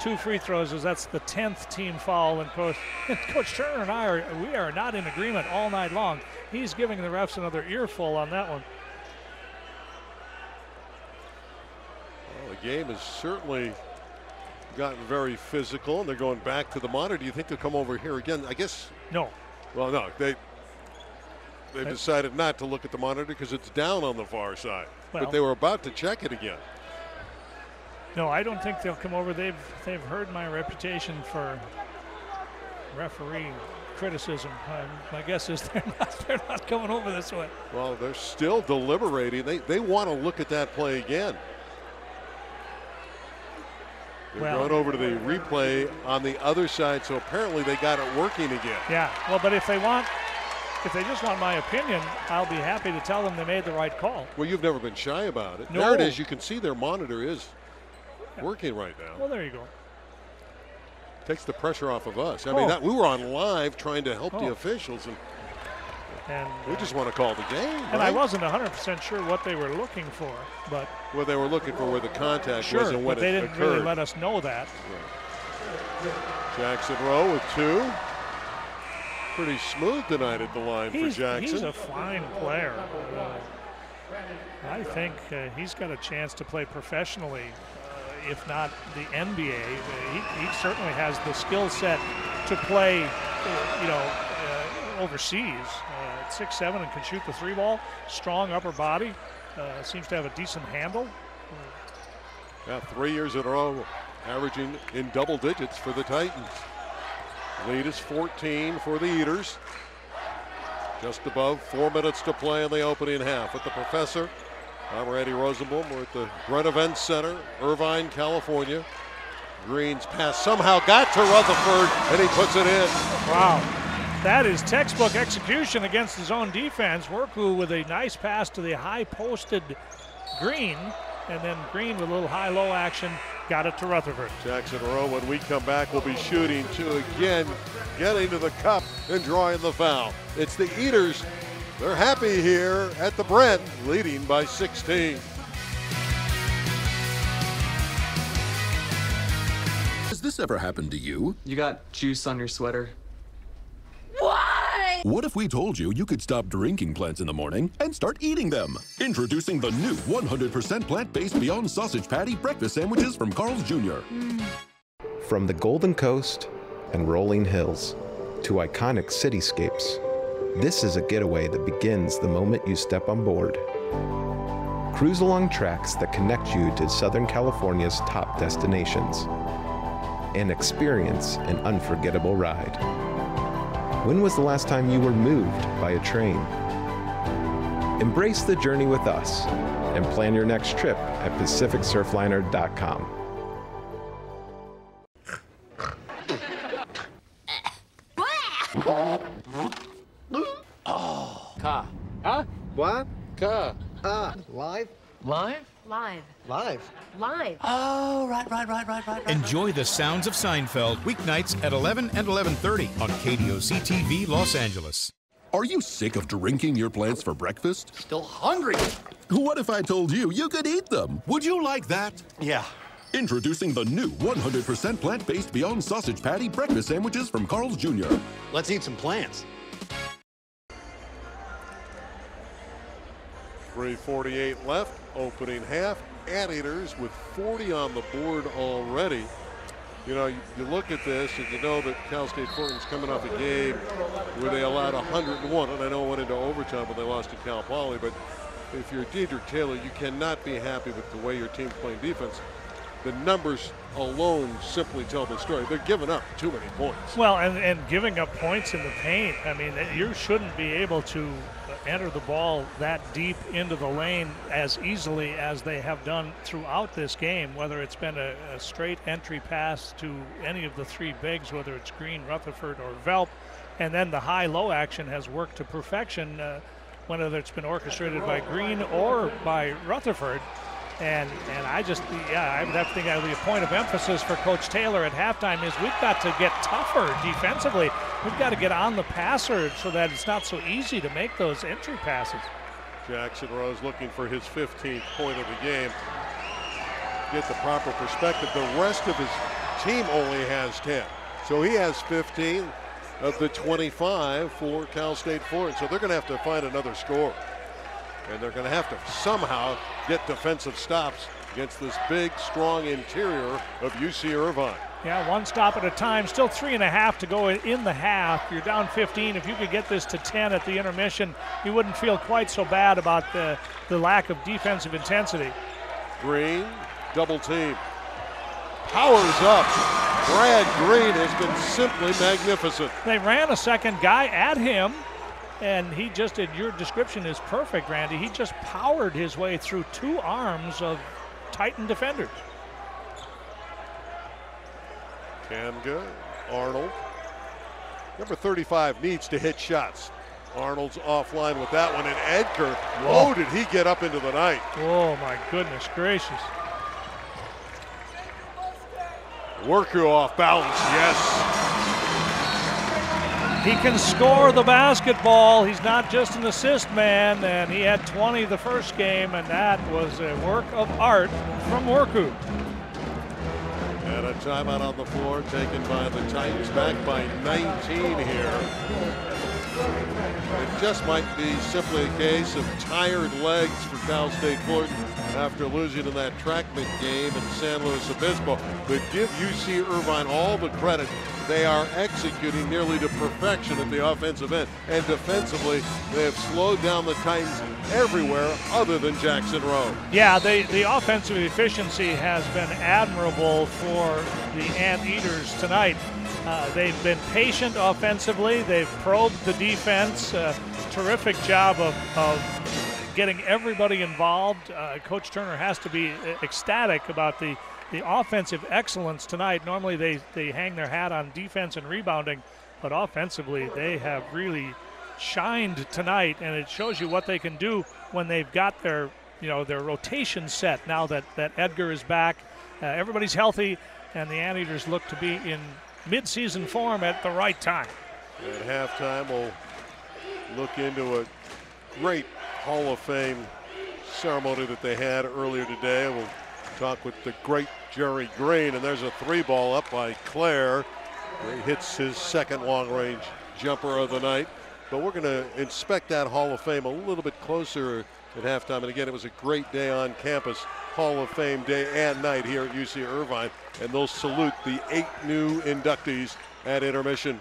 two free throws, as that's the 10th team foul, and Coach, *laughs* Coach Turner and I are we are not in agreement all night long. He's giving the refs another earful on that one. Well, the game has certainly gotten very physical, and they're going back to the monitor. Do you think they'll come over here again? I guess. No. Well, no. They they've decided not to look at the monitor because it's down on the far side. Well- but they were about to check it again. No, I don't think they'll come over. They've they've heard my reputation for referee criticism. Um, my guess is *laughs* they're not they're not coming over this way. Well, they're still deliberating. They they want to look at that play again. They're Well- going over to the replay on the other side, so apparently they got it working again. Yeah. Well, but if they want, if they just want my opinion, I'll be happy to tell them they made the right call. Well, you've never been shy about it. No. There it is. You can see their monitor is working right now. Well, there you go. Takes the pressure off of us. I mean, Oh. that, we were on live trying to help the Oh. officials, and And we just want to call the game. and I wasn't 100% sure what they were looking for, but Well, they were looking for where the contact sure, was and when but they didn't occurred. really let us know that. Jackson Rowe with two. Pretty smooth tonight at the line He's, for Jackson. he's a fine player. Uh, I think uh, he's got a chance to play professionally, if not the NBA. He, he certainly has the skill set to play, uh, you know, uh, overseas. Uh, six seven and can shoot the three ball. Strong upper body. Seems to have a decent handle. Yeah, three years in a row, averaging in double digits for the Titans. Lead is 14 for the Eaters. Just above four minutes to play in the opening half. With the professor, I'm Randy Rosenbloom. We're at the Bren Events Center, Irvine, California. Greene's pass somehow got to Rutherford, and he puts it in. Wow. That is textbook execution against his own defense. Worku with a nice pass to the high posted Greene, and then Greene with a little high low action got it to Rutherford. Jackson Rowe, when we come back, will be shooting two again, getting to the cup and drawing the foul. It's the Eaters. They're happy here at the Bren, leading by 16. Has this ever happened to you? You got juice on your sweater? Why? What if we told you you could stop drinking plants in the morning and start eating them? Introducing the new 100% plant-based Beyond Sausage Patty breakfast sandwiches from Carl's Jr. From the Golden Coast and rolling hills to iconic cityscapes, this is a getaway that begins the moment you step on board. Cruise along tracks that connect you to Southern California's top destinations and experience an unforgettable ride. When was the last time you were moved by a train? Embrace the journey with us and plan your next trip at PacificSurfliner.com. *laughs* Oh. Ka. Huh? What? Ka. Ah. Live? Live? Live. Live. Live. Oh, right, right, right, right, right, right. Enjoy the sounds of Seinfeld weeknights at 11 and 11:30 on KDOC TV Los Angeles. Are you sick of drinking your plants for breakfast? Still hungry. What if I told you you could eat them? Would you like that? Yeah. Introducing the new 100% plant-based Beyond Sausage Patty breakfast sandwiches from Carl's Jr. Let's eat some plants. 348 left, opening half. Anteaters with 40 on the board already. You know, you, you look at this and you know that Cal State Fulton's coming off a game where they allowed 101, and I know it went into overtime when they lost to Cal Poly, but if you're Dedrique Taylor, you cannot be happy with the way your team's playing defense. The numbers alone simply tell the story. They're giving up too many points. Well, and, and giving up points in the paint. I mean, you shouldn't be able to enter the ball that deep into the lane as easily as they have done throughout this game, whether it's been a, a straight entry pass to any of the three bigs, whether it's Greene, Rutherford, or Welp, and then the high low action has worked to perfection, uh, whether it's been orchestrated by Greene or by Rutherford. And and I just yeah I would have to think that would be a point of emphasis for Coach Taylor at halftime is we've got to get tougher defensively. We've got to get on the passer so that it's not so easy to make those entry passes. Jackson Rose looking for his 15th point of the game. Get the proper perspective. The rest of his team only has 10. So he has 15 of the 25 for Cal State Fullerton. So they're going to have to find another score. And they're going to have to somehow get defensive stops against this big, strong interior of UC Irvine. Yeah, one stop at a time. Still three and a half to go in the half. You're down 15. If you could get this to 10 at the intermission, you wouldn't feel quite so bad about the, the lack of defensive intensity. Greene, double team. Powers up. Brad Greene has been simply magnificent. They ran a second guy at him, and he just did. Your description is perfect, Randy. He just powered his way through two arms of Titan defenders. Kamga, Arnold. Number 35 needs to hit shots. Arnold's offline with that one, and Edgar, oh, did he get up into the night? Oh, my goodness gracious. Worku off balance, yes. He can score the basketball. He's not just an assist man, and he had 20 the first game, and that was a work of art from Worku. And a timeout on the floor taken by the Titans, back by 19 here. It just might be simply a case of tired legs for Cal State Fullerton after losing in that trackman game in San Luis Obispo. But give UC Irvine all the credit. They are executing nearly to perfection at the offensive end. And defensively, they have slowed down the Titans everywhere other than Jackson Rowe. Yeah, they, the offensive efficiency has been admirable for the Anteaters tonight. Uh, they've been patient offensively. They've probed the defense. Uh, terrific job of, of getting everybody involved. Uh, Coach Turner has to be ecstatic about the, the offensive excellence tonight. Normally they, they hang their hat on defense and rebounding, but offensively they have really shined tonight, and it shows you what they can do when they've got their you know their rotation set now that, that Edgar is back. Uh, everybody's healthy, and the Anteaters look to be in midseason form at the right time. At halftime, we'll look into a great Hall of Fame ceremony that they had earlier today. We'll talk with the great Jerry Green, and there's a three ball up by Clare. He hits his second long range jumper of the night. But we're going to inspect that Hall of Fame a little bit closer at halftime. And again, it was a great day on campus. Hall of Fame day and night here at UC Irvine. And they'll salute the eight new inductees at intermission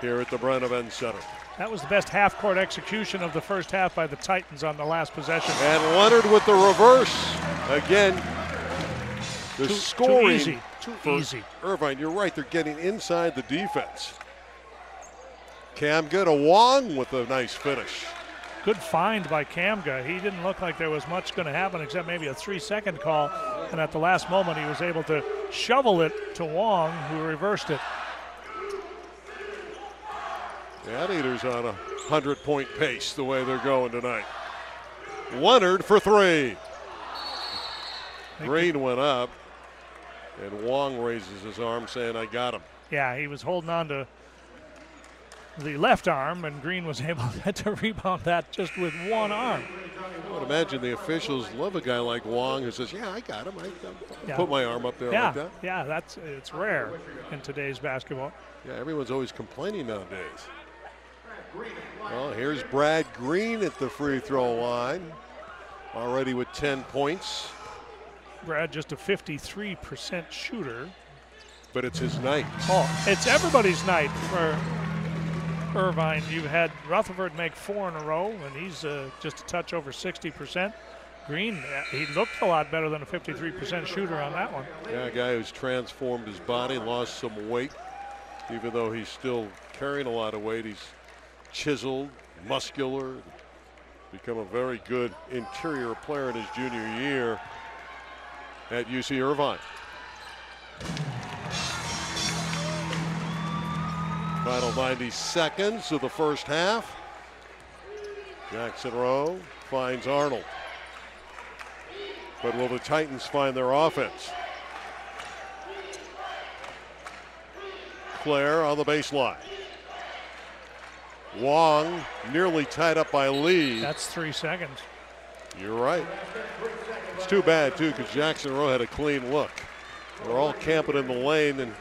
here at the Brennan Center. That was the best half court execution of the first half by the Titans on the last possession. And Leonard with the reverse. Again, the Too- too scoring. easy. Too easy. Irvine, you're right. They're getting inside the defense. Kamga. A Wong with a nice finish. Good find by Kamga. He didn't look like there was much going to happen except maybe a three second call. And at the last moment, he was able to shovel it to Wong, who reversed it. The Anteaters on a 100 point pace the way they're going tonight. Leonard for three. Greene went up, and Wong raises his arm saying, I got him. Yeah, he was holding on to the left arm, and Greene was *laughs* able to rebound that just with one arm. I would imagine the officials love a guy like Wong who says, Yeah, I got him. I, I Yeah. put my arm up there yeah, like that. yeah, that's it's rare in today's basketball. Yeah, everyone's always complaining nowadays. Well, here's Brad Greene at the free throw line, already with 10 points, Brad just a 53% shooter. but it's his night. Oh, it's everybody's night for Irvine. You've had Rutherford make four in a row, and he's uh, just a touch over 60%. Greene, uh, he looked a lot better than a 53% shooter on that one. Yeah, a guy who's transformed his body, lost some weight, even though he's still carrying a lot of weight. He's chiseled, muscular, become a very good interior player in his junior year at UC Irvine. Final 90 seconds of the first half. Jackson Rowe finds Arnold. But will the Titans find their offense? Clare on the baseline. Wong nearly tied up by Lee. That's three seconds. You're right. It's too bad, too, because Jackson Rowe had a clean look. They're all camping in the lane and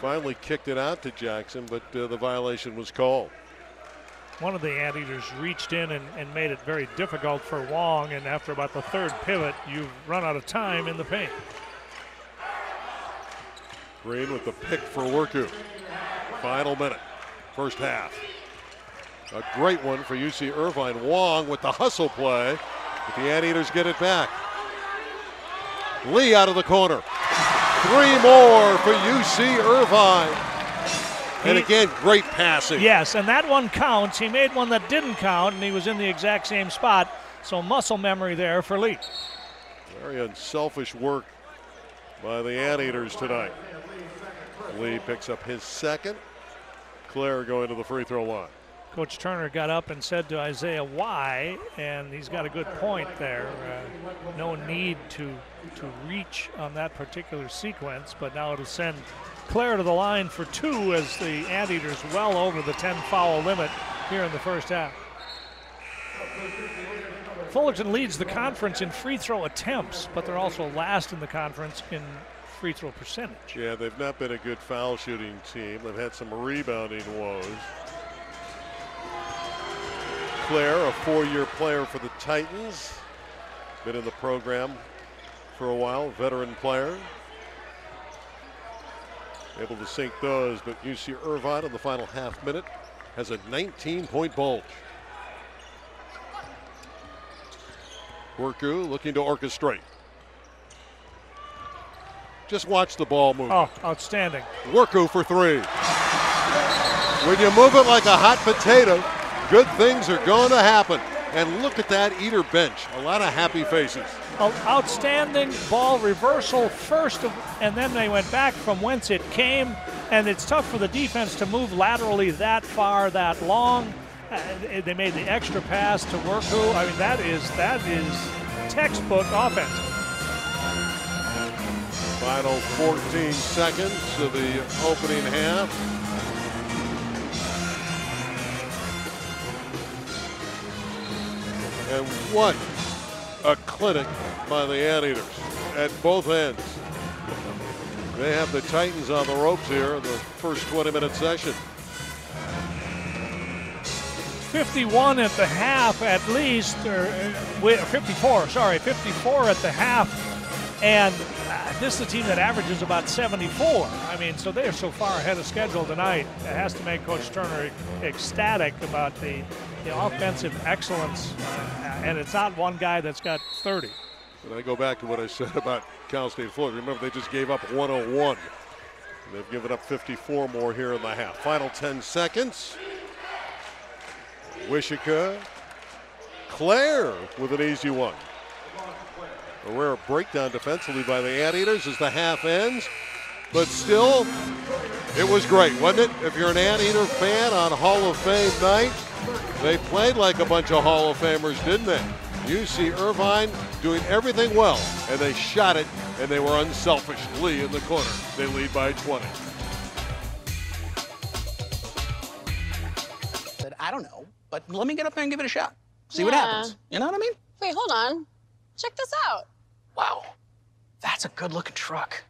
finally kicked it out to Jackson, but uh, the violation was called. One of the anteaters reached in and, and made it very difficult for Wong, and after about the third pivot, you've run out of time in the paint. Greene with the pick for Worku. Final minute, first half. A great one for UC Irvine. Wong with the hustle play, but the Anteaters get it back. Lee out of the corner. Three more for UC Irvine. And He- again, great passing. Yes, and that one counts. He made one that didn't count, and he was in the exact same spot. So muscle memory there for Lee. Very unselfish work by the Anteaters tonight. Lee picks up his second. Clare going to the free throw line. Coach Turner got up and said to Isaiah, "Why?" And he's got a good point there. Uh, no need to to reach on that particular sequence, but now it'll send Clare to the line for two as the Anteaters well over the 10 foul limit here in the first half. Fullerton leads the conference in free throw attempts, but they're also last in the conference in free throw percentage. Yeah, they've not been a good foul shooting team. They've had some rebounding woes. Clare, a four year player for the Titans, been in the program for a while, veteran player. Able to sink those, but UC Irvine in the final half minute has a 19 point bulge. Worku looking to orchestrate. Just watch the ball move. Oh, outstanding. Worku for three. When you move it like a hot potato, good things are going to happen. And look at that eater bench. A lot of happy faces. Out- Outstanding ball reversal first, of, and then they went back from whence it came. And it's tough for the defense to move laterally that far, that long. Uh, they made the extra pass to Worku. I mean, that is that is textbook offense. Final 14 seconds of the opening half. And what a clinic by the Anteaters at both ends. They have the Titans on the ropes here in the first 20 minute session. 51 at the half at least, or uh, 54, sorry, 54 at the half. And this is a team that averages about 74. I mean, so they are so far ahead of schedule tonight. It has to make Coach Turner ecstatic about the, the offensive excellence. Uh, and it's not one guy that's got 30. And I go back to what I said about Cal State Fullerton. Remember, they just gave up 101. They've given up 54 more here in the half. Final 10 seconds. Wishika. Clare with an easy one. A rare breakdown defensively by the Anteaters as the half ends. But still, it was great, wasn't it? If you're an Anteater fan on Hall of Fame night, they played like a bunch of Hall of Famers, didn't they? UC Irvine doing everything well, and they shot it, and they were unselfish. Lee in the corner. They lead by 20. I don't know, but let me get up there and give it a shot. See what happens. You know what I mean? Wait, hold on. Check this out. Wow. That's a good looking truck.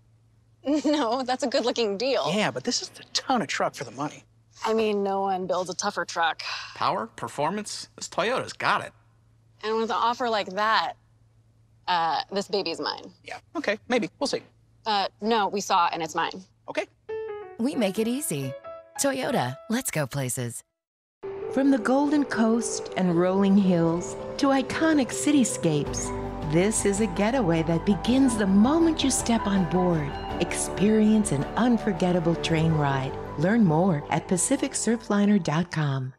*laughs* No, that's a good looking deal. Yeah, but this is a ton of truck for the money. I mean, no one builds a tougher truck. Power, performance, this Toyota's got it. And with an offer like that, uh, this baby's mine. Yeah. Okay, maybe. We'll see. Uh, no, we saw and it's mine. Okay. We make it easy. Toyota, let's go places. From the Golden Coast and rolling hills to iconic cityscapes, this is a getaway that begins the moment you step on board. Experience an unforgettable train ride. Learn more at PacificSurfliner.com.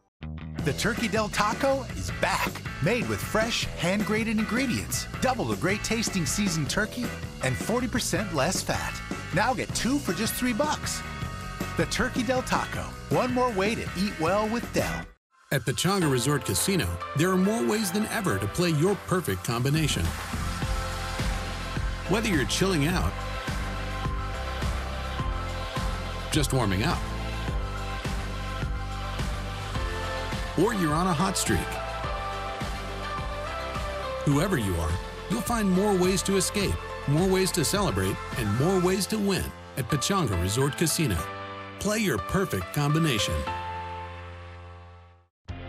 The Turkey Del Taco is back, made with fresh, hand grated ingredients, double the great tasting seasoned turkey, and 40% less fat. Now get two for just three bucks. The Turkey Del Taco, one more way to eat well with Del. At Pachanga Resort Casino, there are more ways than ever to play your perfect combination. Whether you're chilling out, just warming up, or you're on a hot streak. Whoever you are, you'll find more ways to escape, more ways to celebrate, and more ways to win at Pachanga Resort Casino. Play your perfect combination.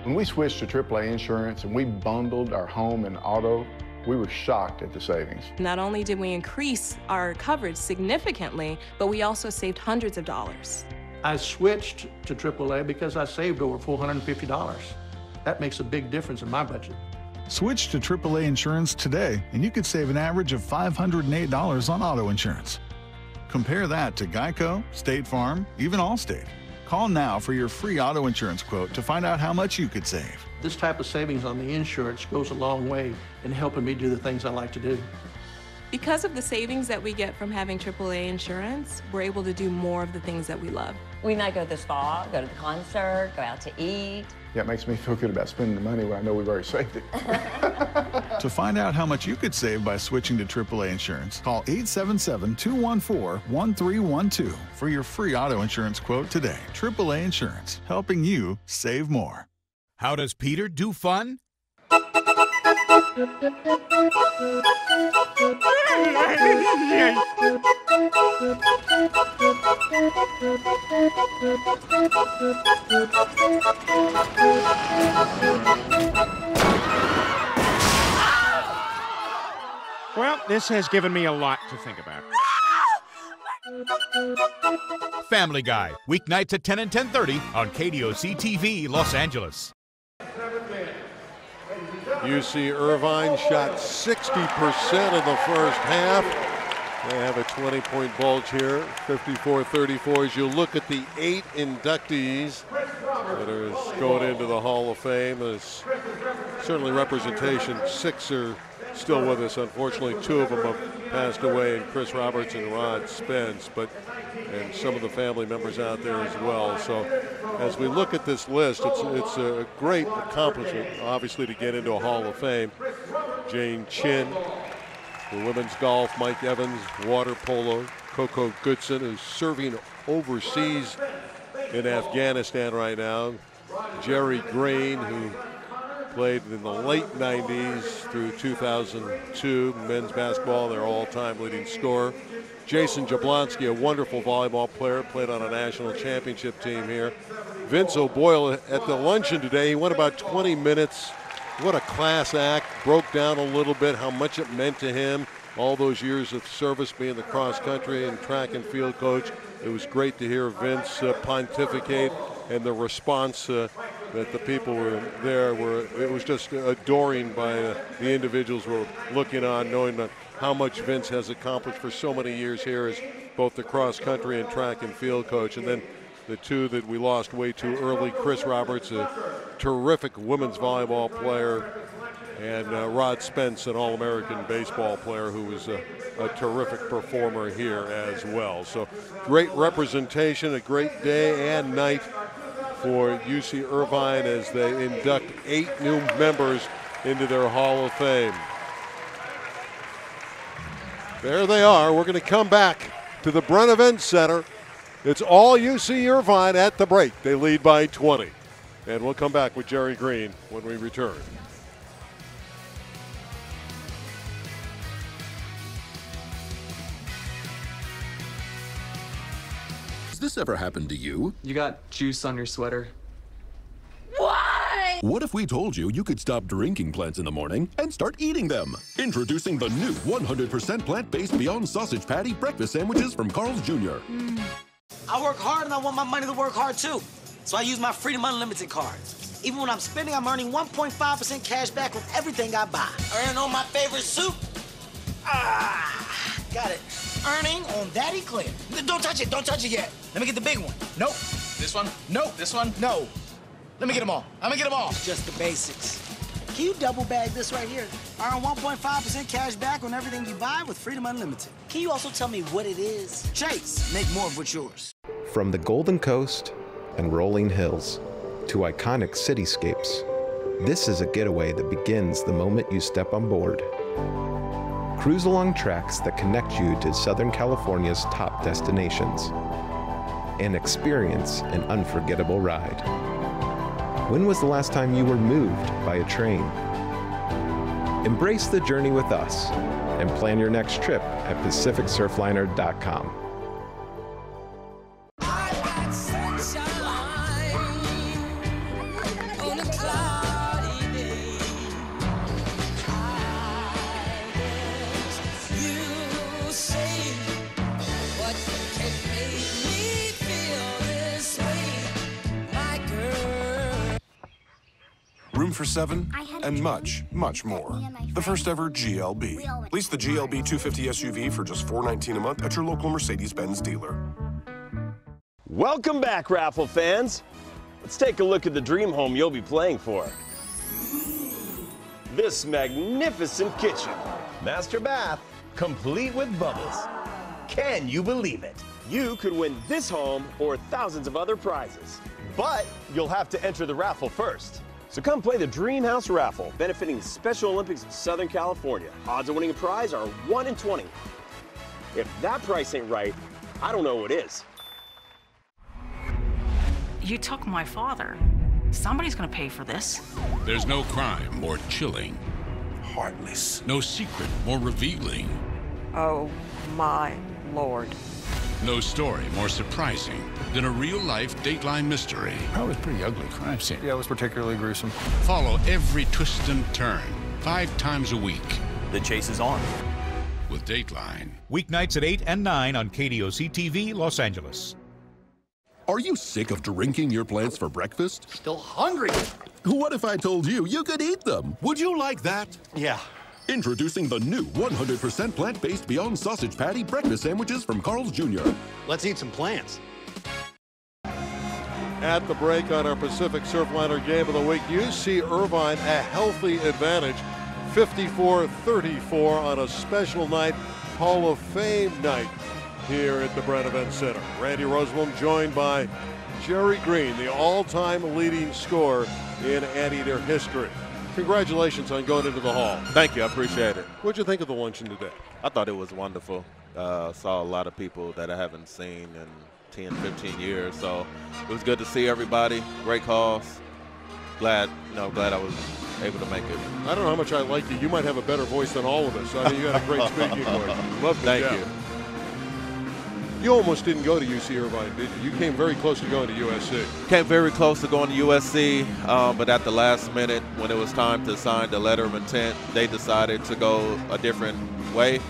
When we switched to AAA insurance and we bundled our home and auto, we were shocked at the savings. Not only did we increase our coverage significantly, but we also saved hundreds of dollars. I switched to AAA because I saved over $450. That makes a big difference in my budget. Switch to AAA insurance today, and you could save an average of $508 on auto insurance. Compare that to Geico, State Farm, even Allstate. Call now for your free auto insurance quote to find out how much you could save. This type of savings on the insurance goes a long way in helping me do the things I like to do. Because of the savings that we get from having AAA insurance, we're able to do more of the things that we love. We might go to the spa, go to the concert, go out to eat. Yeah, it makes me feel good about spending the money when I know we've already saved it. *laughs* To find out how much you could save by switching to AAA insurance, call 877 214 1312 for your free auto insurance quote today. AAA Insurance, helping you save more. How does Peter do fun? Well, this has given me a lot to think about. Family Guy, weeknights at 10 and 10:30 on KDOC TV, Los Angeles. UC Irvine shot 60% in the first half. They have a 20 point bulge here, 54 34. As you look at the eight inductees that are going into the Hall of Fame, there's certainly representation. Six are still with us. Unfortunately, two of them have passed away, and Chris Roberts and Rod Spence, but and some of the family members out there as well. So as we look at this list, it's it's a great accomplishment, obviously, to get into a Hall of Fame. Jane Chin, for women's golf, Mike Evans, water polo, Coco Goodson, who's serving overseas in Afghanistan right now. Jerry Green, who played in the late 90s through 2002, men's basketball, their all-time leading scorer. Jason Jablonski, a wonderful volleyball player, played on a national championship team here. Vince O'Boyle at the luncheon today, he went about 20 minutes. What a class act. Broke down a little bit how much it meant to him. all those years of service being the cross country and track and field coach. It was great to hear Vince uh, pontificate and the response uh, that the people were there were it was just adoring by uh, the individuals were looking on knowing that how much Vince has accomplished for so many years here as both the cross country and track and field coach and then the two that we lost way too early Chris Roberts a terrific women's volleyball player and uh, Rod Spence, an All American baseball player who was a, a, terrific performer here as well. So, great representation, a great day and night for UC Irvine as they induct eight new members into their Hall of Fame. There they are. We're going to come back to the Bren Events Center. It's all UC Irvine at the break. They lead by 20. And we'll come back with Jerry Green when we return. This ever happened to you? You got juice on your sweater. Why? What if we told you you could stop drinking plants in the morning and start eating them? Introducing the new 100% plant-based Beyond Sausage Patty breakfast sandwiches from Carl's Jr. Mm. I work hard and I want my money to work hard too. So I use my Freedom Unlimited card. Even when I'm spending, I'm earning 1.5% cash back with everything I buy. Earning on my favorite soup. Ah, got it. Earning on that eclair. Don't touch it, don't touch it yet. Let me get the big one. Nope. This one? Nope. This one? No. Let me get them all. I'm gonna get them all. Just the basics. Can you double bag this right here? Earn 1.5% cash back on everything you buy with Freedom Unlimited. Can you also tell me what it is? Chase, make more of what's yours. From the Golden Coast and rolling hills to iconic cityscapes, this is a getaway that begins the moment you step on board. Cruise along tracks that connect you to Southern California's top destinations and experience an unforgettable ride. When was the last time you were moved by a train? Embrace the journey with us and plan your next trip at PacificSurfliner.com. for seven, and much, much more. The first ever GLB. Lease the GLB 250 SUV for just 419 a month at your local Mercedes-Benz dealer. Welcome back, raffle fans. Let's take a look at the dream home you'll be playing for. This magnificent kitchen. Master bath, complete with bubbles. Can you believe it? You could win this home or thousands of other prizes. But you'll have to enter the raffle first. So come play the Dream House Raffle, benefiting the Special Olympics of Southern California. Odds of winning a prize are 1 in 20. If that price ain't right, I don't know what is. You took my father. Somebody's gonna pay for this. There's no crime more chilling. Heartless. No secret more revealing. Oh, my lord. No story more surprising than a real-life Dateline mystery. Probably pretty ugly crime scene. Yeah, it was particularly gruesome. Follow every twist and turn, five times a week. The chase is on. With Dateline. Weeknights at 8 and 9 on KDOC TV, Los Angeles. Are you sick of drinking your plants for breakfast? Still hungry. What if I told you you could eat them? Would you like that? Yeah. Introducing the new 100% plant-based Beyond Sausage Patty breakfast sandwiches from Carl's Jr. Let's eat some plants. At the break on our Pacific Surfliner Game of the Week, UC Irvine a healthy advantage, 54-34 on a special night, Hall of Fame night here at the Bren Events Center. Randy Rosenbloom joined by Jerry Green, the all-time leading scorer in Anteater history. Congratulations on going into the hall. Thank you. I appreciate it. What'd you think of the luncheon today? I thought it was wonderful. Uh, saw a lot of people that I haven't seen in 10, 15 years. So it was good to see everybody. Great calls. Glad, you know, glad I was able to make it. I don't know how much I like you. You might have a better voice than all of us. I mean, you had a great speaking voice. *laughs* Love Thank you. You almost didn't go to UC Irvine, did you? You came very close to going to USC. Came very close to going to USC, um, but at the last minute, when it was time to sign the letter of intent, they decided to go a different way.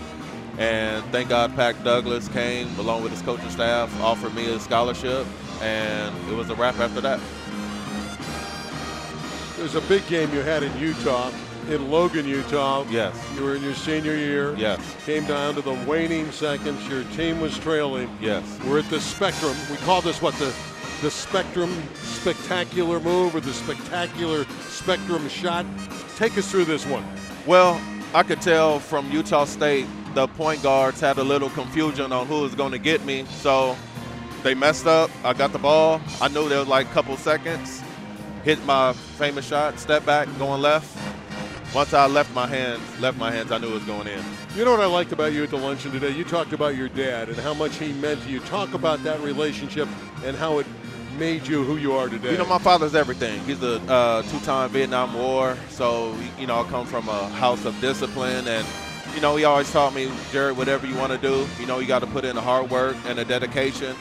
And thank God Pat Douglass came along with his coaching staff, offered me a scholarship, and it was a wrap after that. There's a big game you had in Utah, in Logan, Utah. Yes. You were in your senior year. Yes. Came down to the waning seconds. Your team was trailing. Yes. We're at the spectrum. We call this what the the spectrum spectacular move or the spectacular spectrum shot. Take us through this one. Well, I could tell from Utah State the point guards had a little confusion on who was going to get me. So they messed up. I got the ball. I knew there was like a couple seconds. Hit my famous shot, step back, going left. Once I left my hands, left my hands, I knew it was going in. You know what I liked about you at the luncheon today? You talked about your dad and how much he meant to you. Talk about that relationship and how it made you who you are today. You know, my father's everything. He's a uh, two-time Vietnam War, so you know, I come from a house of discipline, and you know, he always taught me, Jared, whatever you want to do, you know, you got to put in the hard work and the dedication.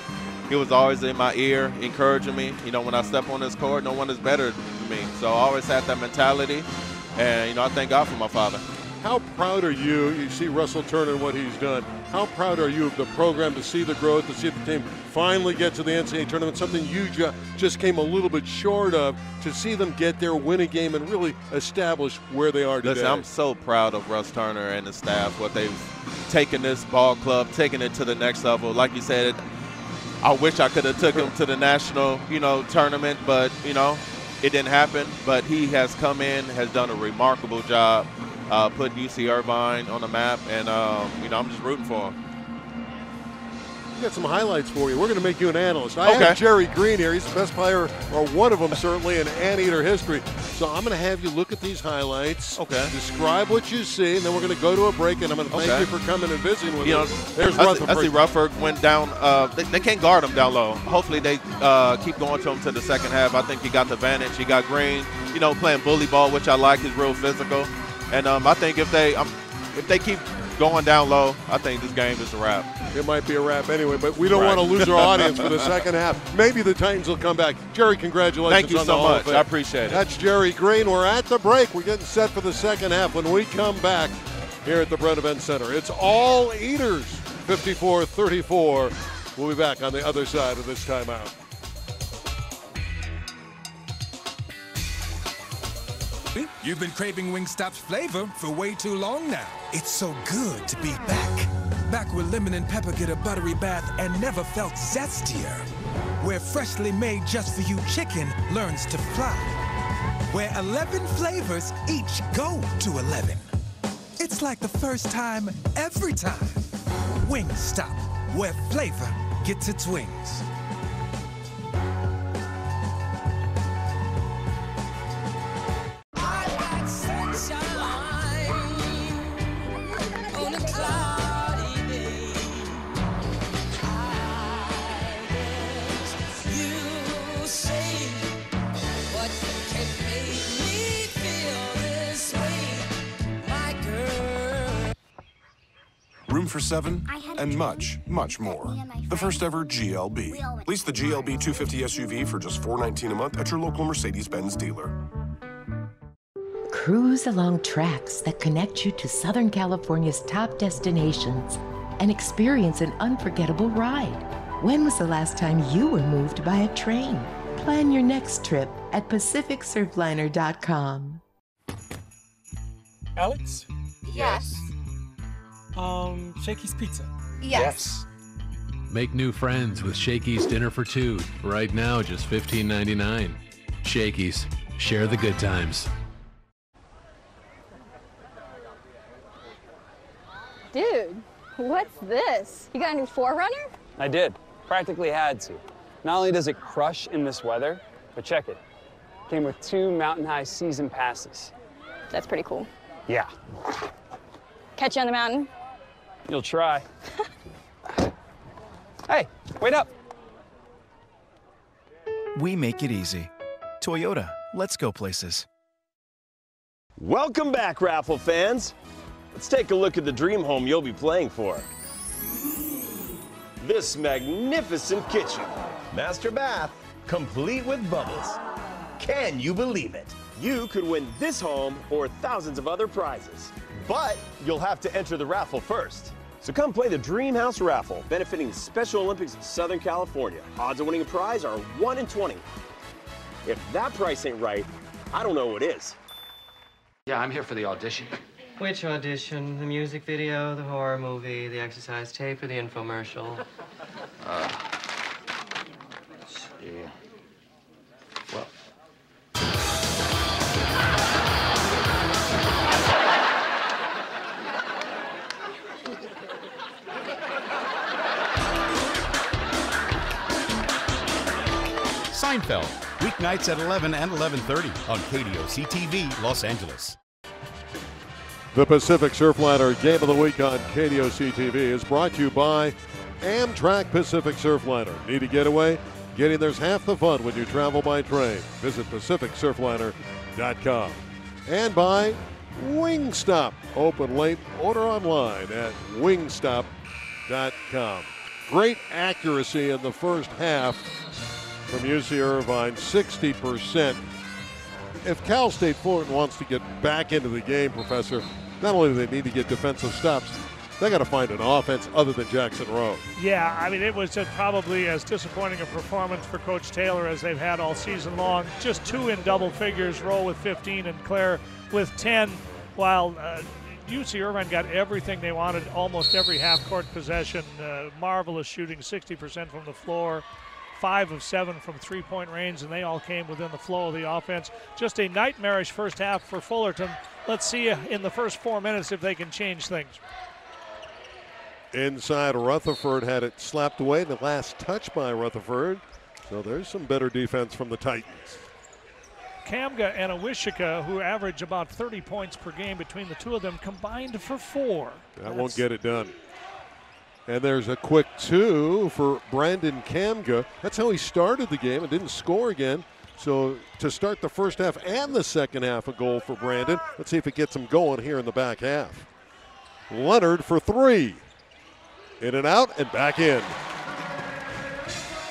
He was always in my ear, encouraging me. You know, when I step on this court, no one is better than me. So I always had that mentality, and you know, I thank God for my father. How proud are you? You see Russell Turner and what he's done. How proud are you of the program to see the growth, to see the team finally get to the NCAA tournament, something you ju- just came a little bit short of, to see them get there, win a game, and really establish where they are today? Listen, I'm so proud of Russ Turner and the staff, what they've taken this ball club, taking it to the next level. Like you said, I wish I could have took him to the national, you know, tournament, but you know, it didn't happen. But he has come in, has done a remarkable job uh, UC Irvine on the map, and um, you know I'm just rooting for him. We got some highlights for you. We're going to make you an analyst. I Okay. have Jerry Green here. He's the best player, or one of them certainly, in anteater history. So I'm going to have you look at these highlights. Okay. Describe what you see, and then we're going to go to a break. And I'm going to thank Okay. you for coming and visiting with You know. There's I see, Rutherford. I see Rufford went down. Uh, they, they can't guard him down low. Hopefully they uh, keep going to him to the second half. I think he got the advantage. He got Greene, you know, playing bully ball, which I like. He's real physical, and um, I think if they um, if they keep going down low, I think this game is a wrap. It might be a wrap anyway, but we don't Right. want to lose our *laughs* audience for the second half. Maybe the Titans will come back. Jerry, congratulations. Thank you so much. I appreciate it. That's Jerry Green. We're at the break. We're getting set for the second half when we come back here at the Bren Events Center. It's all eaters, 54 34. We'll be back on the other side of this timeout. You've been craving Wingstop's flavor for way too long now. It's so good to be back. Back where lemon and pepper get a buttery bath and never felt zestier. Where freshly made just for you chicken learns to fly. Where 11 flavors each go to 11. It's like the first time every time. Wingstop, where flavor gets its wings. Room for seven, and much, much more. The first ever GLB. Lease the GLB 250 SUV for just 419 a month at your local Mercedes-Benz dealer. Cruise along tracks that connect you to Southern California's top destinations and experience an unforgettable ride. When was the last time you were moved by a train? Plan your next trip at PacificSurfliner.com. Alex? Yes. Um, Shakey's Pizza. Yes. Make new friends with Shakey's Dinner for Two. Right now, just $15.99. Shakey's. Share the good times. Dude, what's this? You got a new 4Runner? I did. Practically had to. Not only does it crush in this weather, but check it. Came with two Mountain High season passes. That's pretty cool. Yeah, Catch you on the mountain? You'll try. hey, wait up. We make it easy. Toyota, let's go places. Welcome back, raffle fans. Let's take a look at the dream home you'll be playing for. This magnificent kitchen. Master bath, complete with bubbles. Can you believe it? You could win this home or thousands of other prizes. But you'll have to enter the raffle first. So come play the Dream House Raffle, benefiting the Special Olympics of Southern California. Odds of winning a prize are 1 in 20. If that price ain't right, I don't know what is. Yeah, I'm here for the audition. Which audition? The music video, the horror movie, the exercise tape, or the infomercial? Uh, *laughs* let's see. Well, Seinfeld, weeknights at 11 and 11:30 on KDOC TV, Los Angeles. The Pacific Surfliner Game of the Week on KDOC TV is brought to you by Amtrak Pacific Surfliner. Need a getaway? Getting there's half the fun when you travel by train. Visit PacificSurfliner.com. And by Wingstop. Open late. Order online at Wingstop.com. Great accuracy in the first half from UC Irvine, 60%. If Cal State Fullerton wants to get back into the game, Professor, not only do they need to get defensive stops, they got to find an offense other than Jackson Rowe. Yeah, I mean, it was probably as disappointing a performance for Coach Taylor as they've had all season long. Just two in double figures, Rowe with 15 and Clare with 10, while uh, UC Irvine got everything they wanted almost every half court possession. Uh, marvelous shooting, 60% from the floor five of seven from three point range, and they all came within the flow of the offense. Just a nightmarish first half for Fullerton. Let's see in the first four minutes if they can change things. Inside, Rutherford had it slapped away. The last touch by Rutherford. So there's some better defense from the Titans. Kamga and Awosika, who average about 30 points per game between the two of them, combined for four. That That's won't get it done. And there's a quick two for Brandon Kamga. That's how he started the game and didn't score again. So to start the first half and the second half, a goal for Brandon. Let's see if it gets him going here in the back half. Leonard for three. In and out and back in.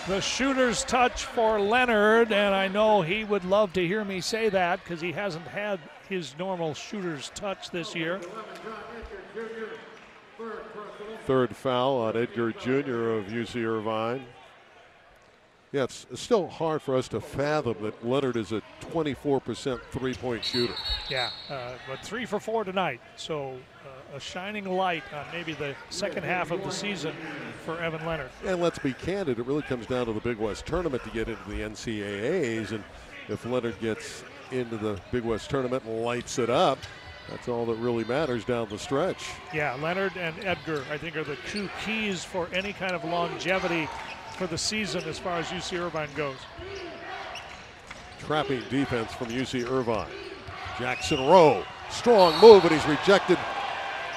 The shooter's touch for Leonard, and I know he would love to hear me say that because he hasn't had his normal shooter's touch this year. Third foul on Edric Jr. of UC Irvine. Yeah, it's, still hard for us to fathom that Leonard is a 24% three point shooter. Yeah, uh, but three for four tonight. So uh, a shining light on maybe the second half of the season for Evan Leonard. And let's be candid, it really comes down to the Big West tournament to get into the NCAAs. And if Leonard gets into the Big West tournament and lights it up, that's all that really matters down the stretch. Yeah, Leonard and Edric, I think, are the two keys for any kind of longevity for the season as far as UC Irvine goes. Trapping defense from UC Irvine. Jackson Rowe, strong move, and he's rejected.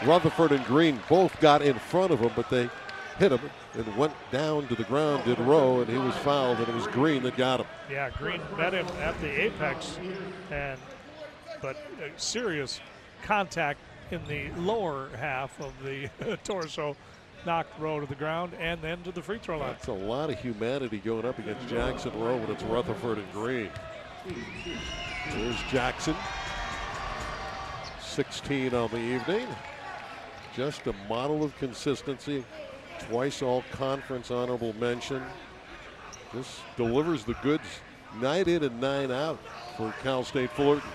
Rutherford and Greene both got in front of him, but they hit him and went down to the ground, did Rowe, and he was fouled, and it was Greene that got him. Yeah, Greene met him at the apex, and but uh, serious contact in the lower half of the *laughs* torso knocked Rowe to the ground and then to the free throw line. That's a lot of humanity going up against Jackson Rowe when it's Rutherford and Greene. There's Jackson. 16 on the evening. Just a model of consistency. Twice all conference honorable mention. This delivers the goods night in and night out for Cal State Fullerton.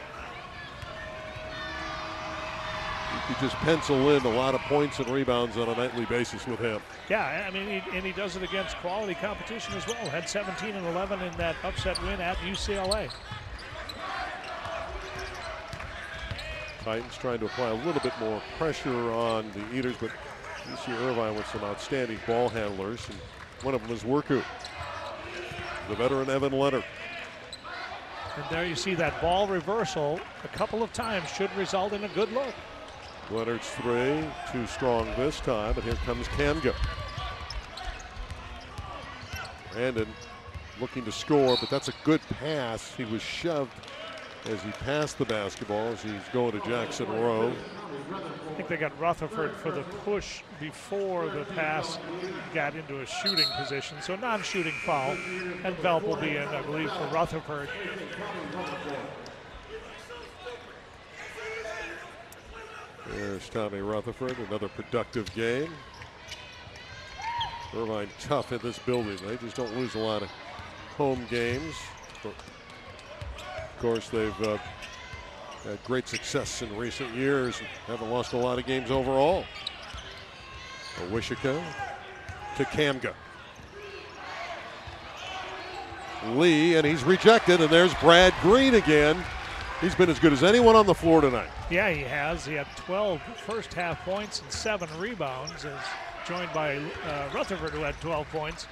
You just pencil in a lot of points and rebounds on a nightly basis with him. Yeah, I mean, he, and he does it against quality competition as well. Had 17 and 11 in that upset win at UCLA. Titans trying to apply a little bit more pressure on the Eaters, but UC Irvine with some outstanding ball handlers, and one of them is Worku, the veteran Evan Leonard. And there you see that ball reversal a couple of times should result in a good look. Leonard's three, too strong this time, but here comes Kamga. Brandon looking to score, but that's a good pass. He was shoved as he passed the basketball as he's going to Jackson Rowe. I think they got Rutherford for the push before the pass got into a shooting position. So non-shooting foul. And Welp will be in, I believe, for Rutherford. There's Tommy Rutherford, another productive game. Irvine tough in this building. They just don't lose a lot of home games. Of course, they've uh, had great success in recent years. Haven't lost a lot of games overall. Wishika to Kamga. Lee, and he's rejected, and there's Brad Greene again. He's been as good as anyone on the floor tonight. Yeah, he has. He had 12 first half points and seven rebounds, as joined by uh, Rutherford, who had 12 points.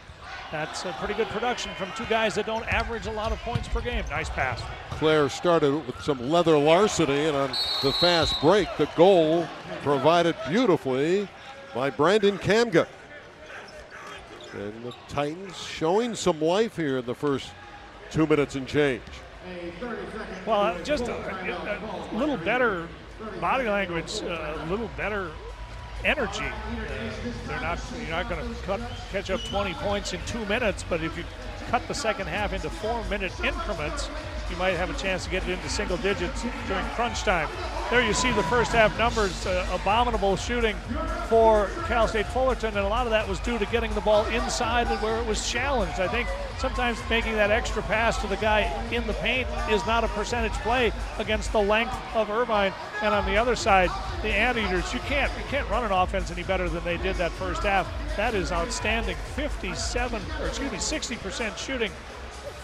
That's a pretty good production from two guys that don't average a lot of points per game. Nice pass. Clare started with some leather larceny, and on the fast break, the goal provided beautifully by Brandon Kamga. And the Titans showing some life here in the first two minutes and change. Well, just a, a little better body language, a little better energy. Uh, they're not you're not going to catch up 20 points in two minutes, but if you cut the second half into four-minute increments, you might have a chance to get it into single digits during crunch time. There you see the first half numbers, uh, abominable shooting for Cal State Fullerton, and a lot of that was due to getting the ball inside where it was challenged. I think sometimes making that extra pass to the guy in the paint is not a percentage play against the length of Irvine. And on the other side, the Anteaters, you can't you can't run an offense any better than they did that first half. That is outstanding. 57 or excuse me, 60% shooting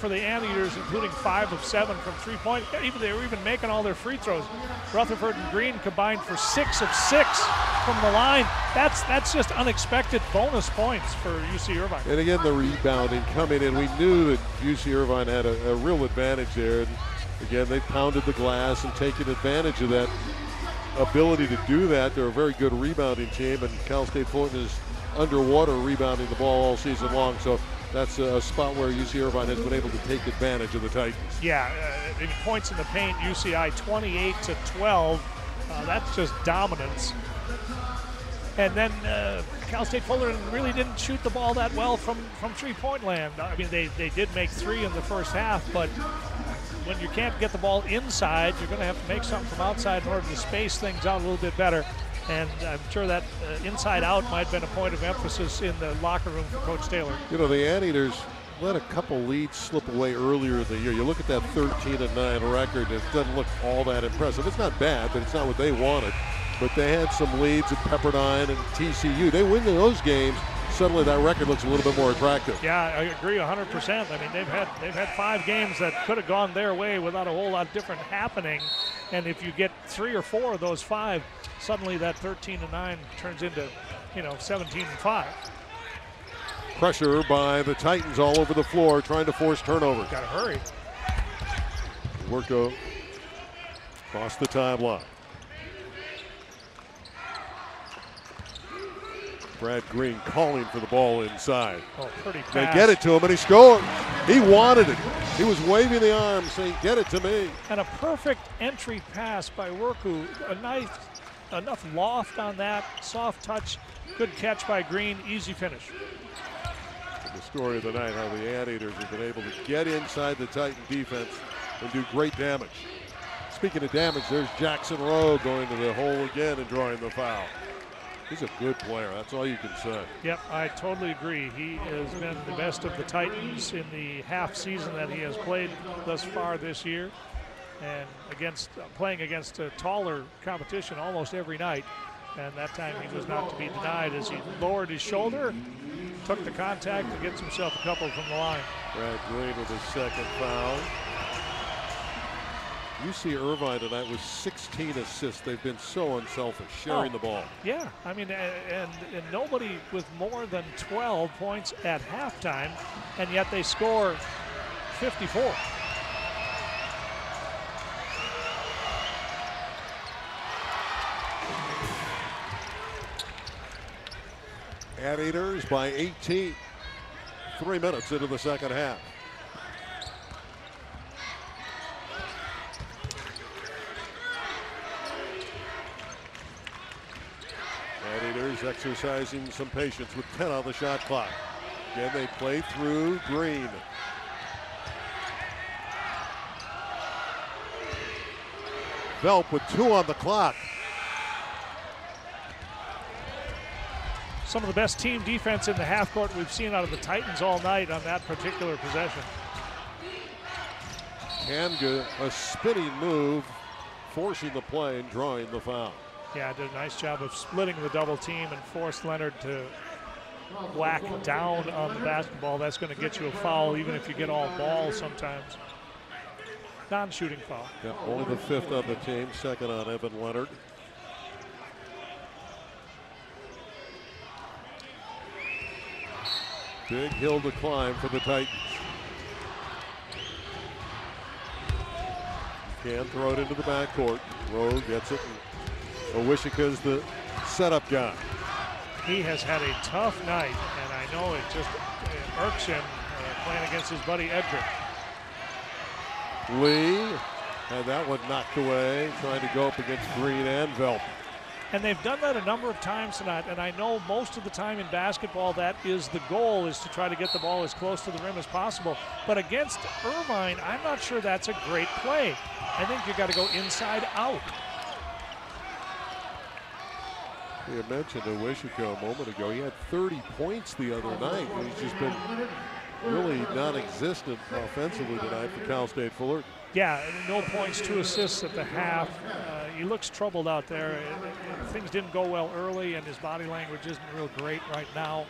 for the Anteaters, including five of seven from three-point. Even they were even making all their free throws. Rutherford and Greene combined for six of six from the line. That's that's just unexpected bonus points for UC Irvine. And again, the rebounding coming in. We knew that UC Irvine had a, a real advantage there. And again, they pounded the glass and taken advantage of that ability to do that. They're a very good rebounding team, and Cal State Fulton is underwater rebounding the ball all season long. So that's a spot where UC Irvine has been able to take advantage of the Titans. Yeah, uh, in points in the paint, UCI 28 to 12. Uh, that's just dominance. And then uh, Cal State Fullerton really didn't shoot the ball that well from, from three-point land. I mean, they, they did make three in the first half, but when you can't get the ball inside, you're going to have to make something from outside in order to space things out a little bit better. And I'm sure that uh, inside out might have been a point of emphasis in the locker room for Coach Taylor. You know, the Anteaters let a couple leads slip away earlier in the year. You look at that 13 and 9 record, it doesn't look all that impressive. It's not bad, but it's not what they wanted. But they had some leads at Pepperdine and TCU. They win those games. Suddenly, that record looks a little bit more attractive. Yeah, I agree 100%. I mean, they've had they've had five games that could have gone their way without a whole lot different happening. And if you get three or four of those five, suddenly that 13 to 9 turns into, you know, 17 and 5. Pressure by the Titans all over the floor, trying to force turnovers. Got to hurry. Worku across the timeline. Brad Greene calling for the ball inside. Oh, pretty pass. They get it to him and he scores. He wanted it. He was waving the arm saying, get it to me. And a perfect entry pass by Worku. A nice, enough loft on that, soft touch, good catch by Greene, easy finish. The story of the night, how the Anteaters have been able to get inside the Titan defense and do great damage. Speaking of damage, there's Jackson Rowe going to the hole again and drawing the foul. He's a good player. That's all you can say. Yep, I totally agree. He has been the best of the Titans in the half season that he has played thus far this year, and against uh, playing against a taller competition almost every night. And that time he was not to be denied as he lowered his shoulder, took the contact, and gets himself a couple from the line. Brad Greene with his second foul. UC Irvine tonight with 16 assists. They've been so unselfish, sharing oh, the ball. Yeah, I mean, and, and nobody with more than 12 points at halftime, and yet they score 54. Anteaters by 18. Three minutes into the second half. Anteaters exercising some patience with 10 on the shot clock. Again, they play through Greene. Welp with two on the clock. Some of the best team defense in the half court we've seen out of the Titans all night on that particular possession. Kamga, a spinning move, forcing the play and drawing the foul. Yeah, did a nice job of splitting the double team and forced Leonard to whack down on the basketball. That's going to get you a foul, even if you get all ball sometimes. Non-shooting foul. Yeah, only the fifth on the team, second on Evan Leonard. Big hill to climb for the Titans. Can throw it into the backcourt. Rowe gets it. Awosika's the setup guy. He has had a tough night, and I know it just it irks him uh, playing against his buddy Edric. Lee had that one knocked away, trying to go up against Greene and Welp. And they've done that a number of times tonight. And I know most of the time in basketball, that is the goal, is to try to get the ball as close to the rim as possible. But against Irvine, I'm not sure that's a great play. I think you got to go inside out. You mentioned Awosika a moment ago. He had 30 points the other night. He's just been really non-existent offensively tonight for Cal State Fullerton. Yeah, no points, two assists at the half. Uh, he looks troubled out there. Things didn't go well early, and his body language isn't real great right now.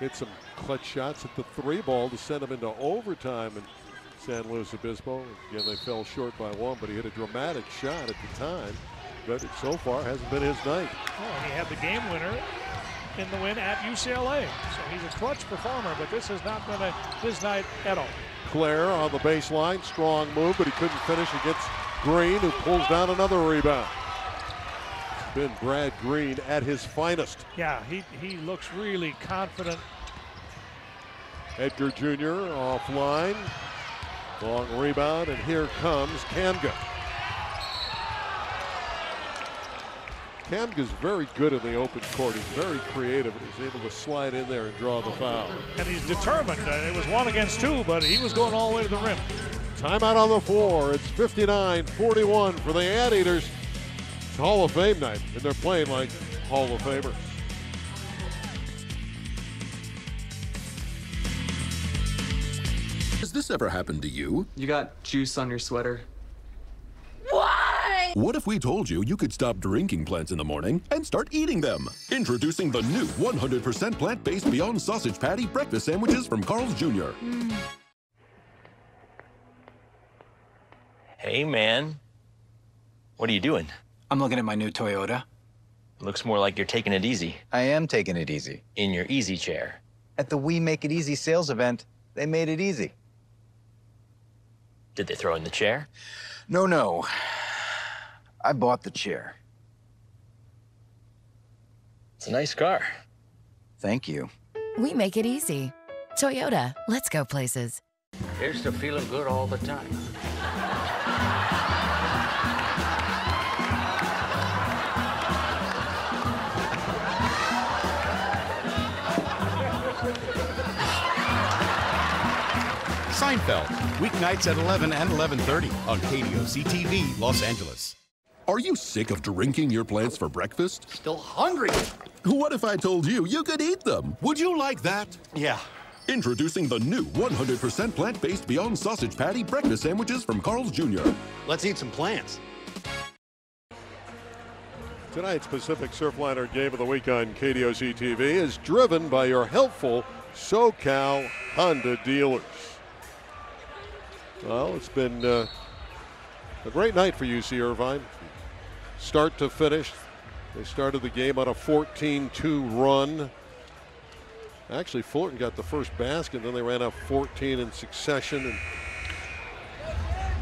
Hit some clutch shots at the three ball to send him into overtime in San Luis Obispo. Again, they fell short by one, but he hit a dramatic shot at the time. But it so far hasn't been his night. Oh, and he had the game winner in the win at UCLA. So he's a clutch performer, but this has not been a, his night at all. Clare on the baseline, strong move, but he couldn't finish against Greene, who pulls down another rebound. It's been Brad Greene at his finest. Yeah, he, he looks really confident. Edric Jr. offline. Long rebound, and here comes Kamga. Kamga's very good in the open court. He's very creative and he's able to slide in there and draw the foul. And he's determined. Uh, it was one against two, but he was going all the way to the rim. Timeout on the floor. It's 59-41 for the Anteaters. It's Hall of Fame night, and they're playing like Hall of Famers. Has this ever happened to you? You got juice on your sweater. Why? What if we told you you could stop drinking plants in the morning and start eating them? Introducing the new 100% plant-based Beyond Sausage Patty breakfast sandwiches from Carl's Jr. Hey, man. What are you doing? I'm looking at my new Toyota. Looks more like you're taking it easy. I am taking it easy. In your easy chair. At the We Make It Easy sales event, they made it easy. Did they throw in the chair? No, no. I bought the chair. It's a nice car. Thank you. We make it easy. Toyota, let's go places. Here's to feeling good all the time. Seinfeld, weeknights at 11 and 11:30 on KDOC TV, Los Angeles. Are you sick of drinking your plants for breakfast? Still hungry. What if I told you you could eat them? Would you like that? Yeah. Introducing the new 100% plant-based Beyond Sausage Patty breakfast sandwiches from Carl's Jr. Let's eat some plants. Tonight's Pacific Surfliner Game of the Week on KDOC TV is driven by your helpful SoCal Honda dealers. Well, it's been uh, a great night for UC Irvine. Start to finish, they started the game on a 14 2 run. Actually, Fullerton got the first basket, then they ran up 14 in succession and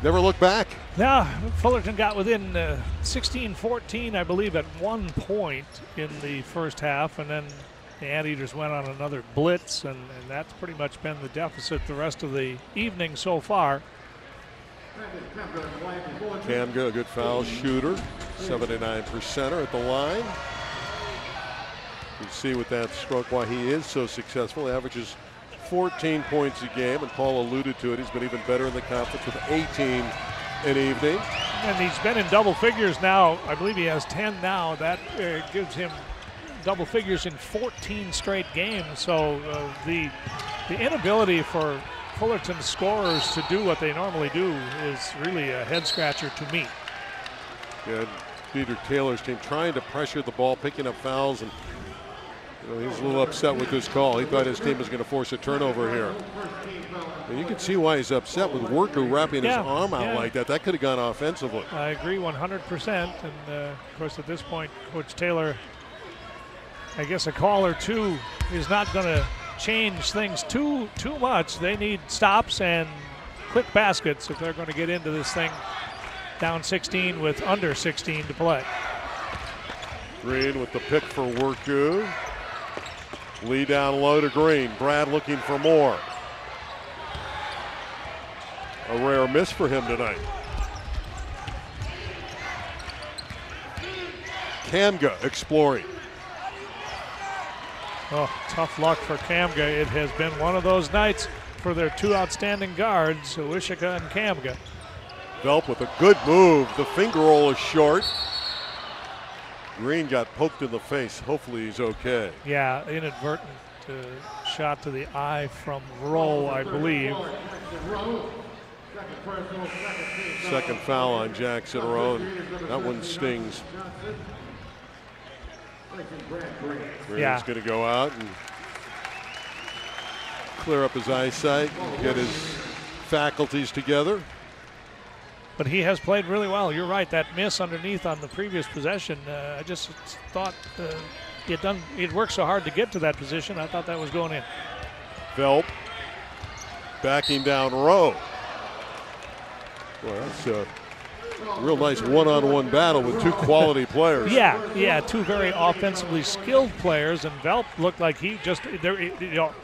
never looked back. Yeah, Fullerton got within uh, 16-14, I believe, at one point in the first half, and then the Anteaters went on another blitz, and, and that's pretty much been the deficit the rest of the evening so far. Kamga, a good foul shooter, 79%er at the line. You can see with that stroke why he is so successful. He averages 14 points a game, and Paul alluded to it. He's been even better in the conference with 18 an evening. And he's been in double figures now. I believe he has 10 now. That uh, gives him double figures in 14 straight games. So uh, the the inability for Fullerton scorers to do what they normally do is really a head scratcher to me. Yeah, Peter Taylor's team trying to pressure the ball, picking up fouls, and you know, he's a little upset with this call. He thought his team was going to force a turnover here. And you can see why he's upset with Worku wrapping Yeah, his arm out yeah. like that. That could have gone offensively. I agree 100%. And uh, of course, at this point, Coach Taylor, I guess a call or two is not going to change things too too much. They need stops and quick baskets if they're going to get into this thing down 16 with under 16 to play. Greene with the pick for Worku. Lee down low to Greene. Brad looking for more. A rare miss for him tonight. Kamga exploring. Oh, tough luck for Kamga. It has been one of those nights for their two outstanding guards, Awosika and Kamga. Welp with a good move. The finger roll is short. Greene got poked in the face. Hopefully he's okay. Yeah, inadvertent uh, shot to the eye from Rowe, I believe. Second foul on Jackson Rowe. That one stings. Greene's Yeah. going to go out and clear up his eyesight, get his faculties together. But he has played really well. You're right. That miss underneath on the previous possession, uh, I just thought uh, he had done. Had worked so hard to get to that position. I thought that was going in. Welp backing down Rowe. Well, that's a real nice one-on-one battle with two quality players. Yeah, yeah, two very offensively skilled players, and Welp looked like he just there. You know,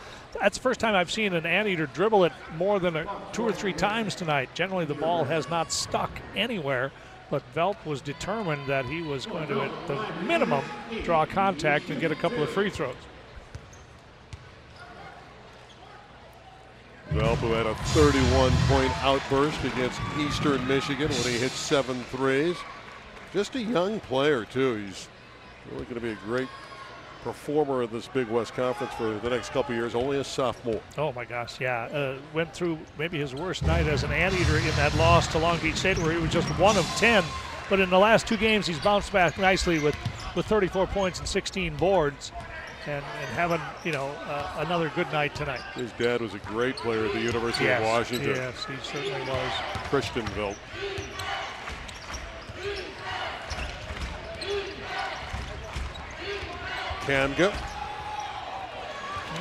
that's the first time I've seen an anteater dribble it more than a, two or three times tonight. Generally, the ball has not stuck anywhere, but Welp was determined that he was going to, at the minimum, draw contact and get a couple of free throws. Welp, who had a 31-point outburst against Eastern Michigan when he hit seven threes. Just a young player, too. He's really going to be a great performer in this Big West Conference for the next couple years. Only a sophomore. Oh my gosh, yeah. Uh, went through maybe his worst night as an anteater in that loss to Long Beach State, where he was just one of 10. But in the last two games, he's bounced back nicely with, with 34 points and 16 boards, and, and having you know uh, another good night tonight. His dad was a great player at the University yes, of Washington. Yes, he certainly was. Christian Kamga.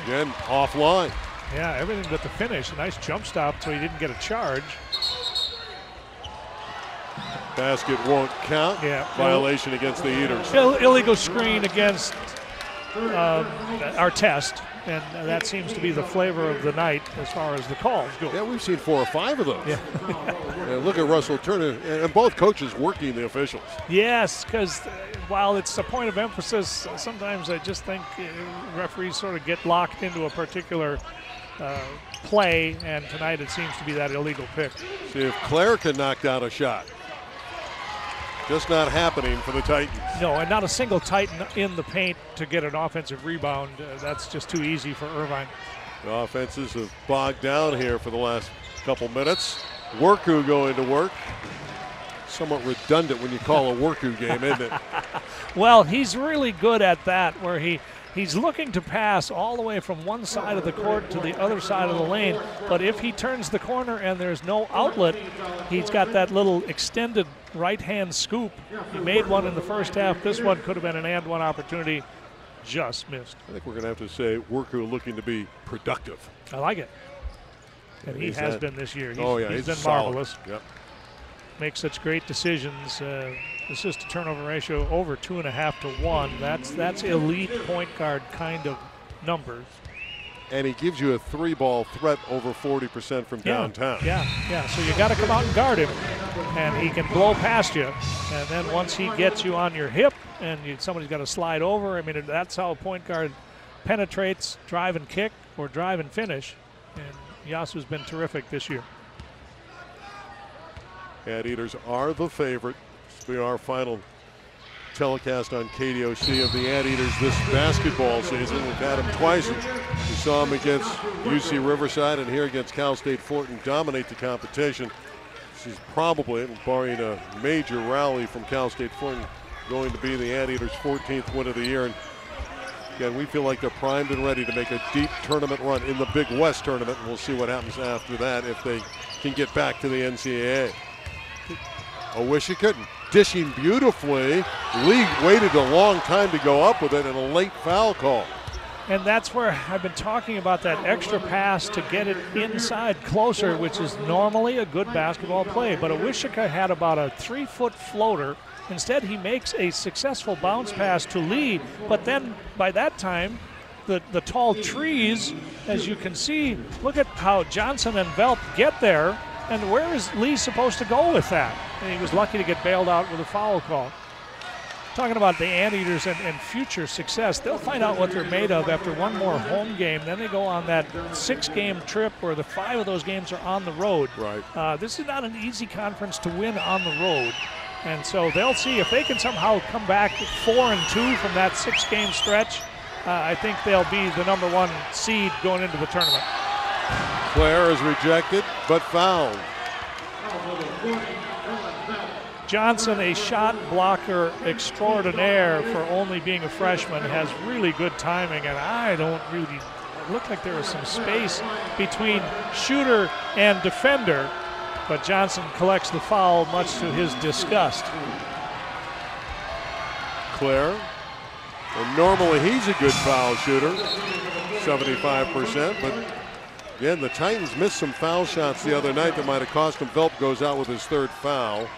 Again, offline. Yeah, everything but the finish. A nice jump stop, so he didn't get a charge. Basket won't count. Yeah. Violation against the Eaters. Ill- illegal screen against um, Artest, and that seems to be the flavor of the night as far as the calls go. Yeah, we've seen four or five of those. Yeah, look at Russell Turner, and both coaches working the officials. Yes, because while it's a point of emphasis, sometimes I just think uh, referees sort of get locked into a particular uh, play, and tonight it seems to be that illegal pick. See if Clare can knock down a shot. Just not happening for the Titans. No, and not a single Titan in the paint to get an offensive rebound. Uh, that's just too easy for Irvine. The offenses have bogged down here for the last couple minutes. Worku going to work. Somewhat redundant when you call a Worku game, isn't it? *laughs* Well, he's really good at that, where he he's looking to pass all the way from one side of the court to the other side of the lane. But if he turns the corner and there's no outlet, he's got that little extended right-hand scoop. He made one in the first half. This one could have been an and one opportunity, just missed. I think we're going to have to say Worku looking to be productive. I like it. And he has had- been this year. Oh, he's, oh, yeah, he's he's been solid. marvelous. Yep. Makes such great decisions. Uh, assist to turnover ratio over two and a half to one. That's that's elite point guard kind of numbers. And he gives you a three ball threat over 40% from Yeah, downtown. Yeah, yeah. So you got to come out and guard him, and he can blow past you. And then once he gets you on your hip, and you, somebody's got to slide over. I mean, that's how a point guard penetrates, drive and kick, or drive and finish. And Yasu's been terrific this year. Cat Eaters are the favorite. This will be our final telecast on KDOC of the Anteaters this basketball season. We've had them twice. We saw them against UC Riverside and here against Cal State Fullerton dominate the competition. This is probably, barring a major rally from Cal State Fullerton, going to be the Anteaters' 14th win of the year. And again, we feel like they're primed and ready to make a deep tournament run in the Big West tournament. And we'll see what happens after that if they can get back to the NCAA. Awosika dishing beautifully. Lee waited a long time to go up with it and a late foul call. And that's where I've been talking about that extra pass to get it inside closer, which is normally a good basketball play. But Awosika had about a three foot floater. Instead, he makes a successful bounce pass to Lee. But then by that time, the, the tall trees, as you can see, look at how Johnson and Velp get there. And where is Lee supposed to go with that? And he was lucky to get bailed out with a foul call talking about the Anteaters and, and, future success, they'll find out what they're made of after one more home game. Then they go on that six-game trip where the five of those games are on the road. Right. Uh, this is not an easy conference to win on the road. And so they'll see if they can somehow come back four and two from that six-game stretch. Uh, I think they'll be the number one seed going into the tournament. Clare is rejected, but fouled. Johnson, a shot blocker extraordinaire for only being a freshman, has really good timing, and I don't really look like there was some space between shooter and defender, but Johnson collects the foul much to his disgust. Clare, and normally he's a good foul shooter, 75%, but again, the Titans missed some foul shots the other night that might have cost him. Welp goes out with his third foul.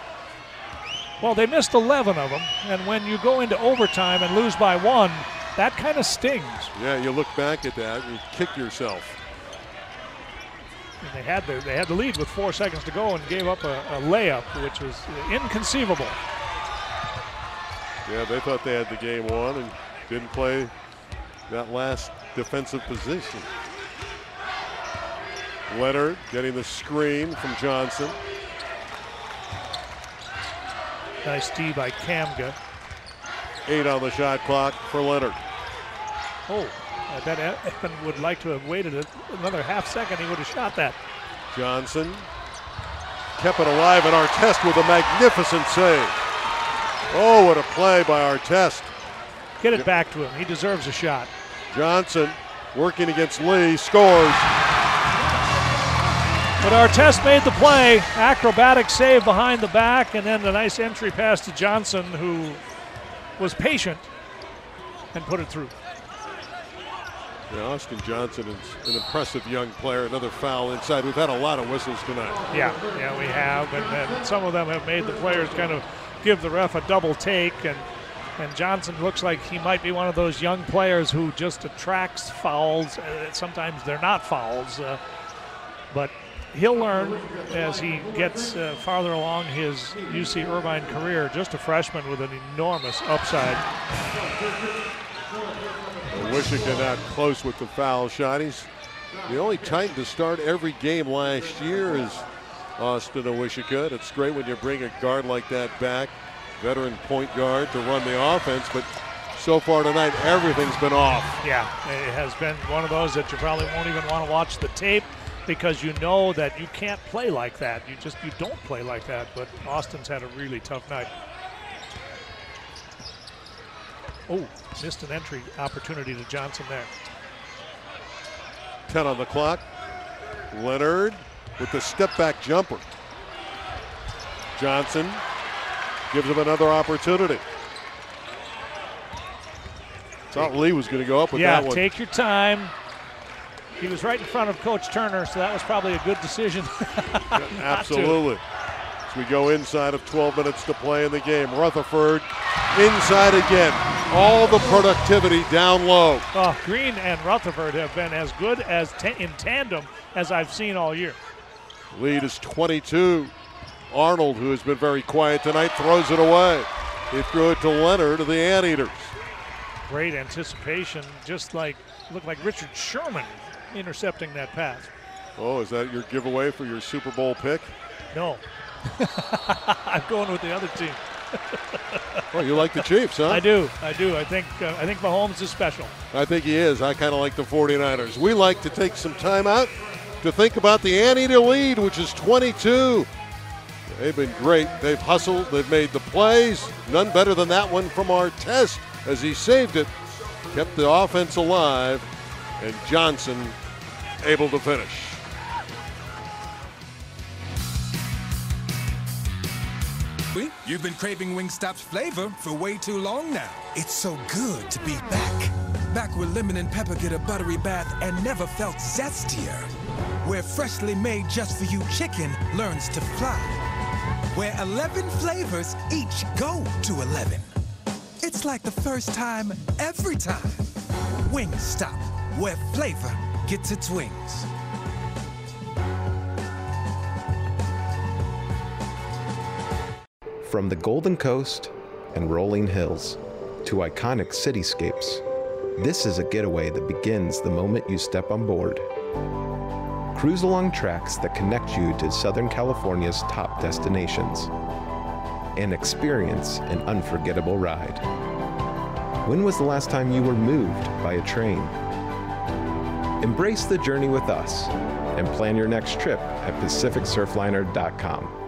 Well, they missed 11 of them, and when you go into overtime and lose by one, that kind of stings. Yeah, you look back at that and you kick yourself. And they had the they had the lead with four seconds to go and gave up a, a layup, which was inconceivable. Yeah, they thought they had the game won and didn't play that last defensive position. Leonard getting the screen from Johnson. Nice D by Kamga. Eight on the shot clock for Leonard. Oh, I bet Evan would like to have waited another half second. He would have shot that. Johnson kept it alive, and Artest with a magnificent save. Oh, what a play by Artest. Get it back to him. He deserves a shot. Johnson working against Lee, scores. But Artest made the play. Acrobatic save behind the back, and then a nice entry pass to Johnson, who was patient and put it through. Yeah, Austin Johnson is an impressive young player. Another foul inside. We've had a lot of whistles tonight. Yeah, yeah, we have, and, and some of them have made the players kind of give the ref a double take, and and Johnson looks like he might be one of those young players who just attracts fouls. Sometimes they're not fouls, uh, but he'll learn as he gets uh, farther along his UC Irvine career. Just a freshman with an enormous upside. Awosika not close with the foul shot. He's the only Titan to start every game last year is Austen Awosika. It's great when you bring a guard like that back, veteran point guard to run the offense, but so far tonight everything's been off. Yeah, it has been one of those that you probably won't even want to watch the tape because you know that you can't play like that. You just you don't play like that. But Austen's had a really tough night. Oh, missed an entry opportunity to Johnson there. 10 on the clock. Leonard with the step back jumper. Johnson gives him another opportunity. Thought Lee was going to go up with yeah, that one. Yeah, take your time. He was right in front of Coach Turner, so that was probably a good decision. *laughs* Absolutely. As we go inside of 12 minutes to play in the game, Rutherford inside again. All the productivity down low. Oh, Greene and Rutherford have been as good as in tandem as I've seen all year. Lead is 22. Arnold, who has been very quiet tonight, throws it away. He threw it to Leonard of the Anteaters. Great anticipation, just like looked like Richard Sherman intercepting that pass. Oh, is that your giveaway for your Super Bowl pick? No. *laughs* I'm going with the other team. Well, you like the Chiefs, huh? I do. I do. I think uh, I think Mahomes is special. I think he is. I kind of like the 49ers. We like to take some time out to think about the Anteater lead, which is 22. They've been great. They've hustled. They've made the plays. None better than that one from Artest as he saved it, kept the offense alive, and Johnson able to finish. You've been craving Wingstop's flavor for way too long now. It's so good to be back. Back where lemon and pepper get a buttery bath and never felt zestier. Where freshly made just for you chicken learns to fly. Where 11 flavors each go to 11. It's like the first time every time. Wingstop, where flavor gets its wings. From the Golden Coast and rolling hills to iconic cityscapes, this is a getaway that begins the moment you step on board. Cruise along tracks that connect you to Southern California's top destinations and experience an unforgettable ride. When was the last time you were moved by a train? Embrace the journey with us and plan your next trip at PacificSurfliner.com.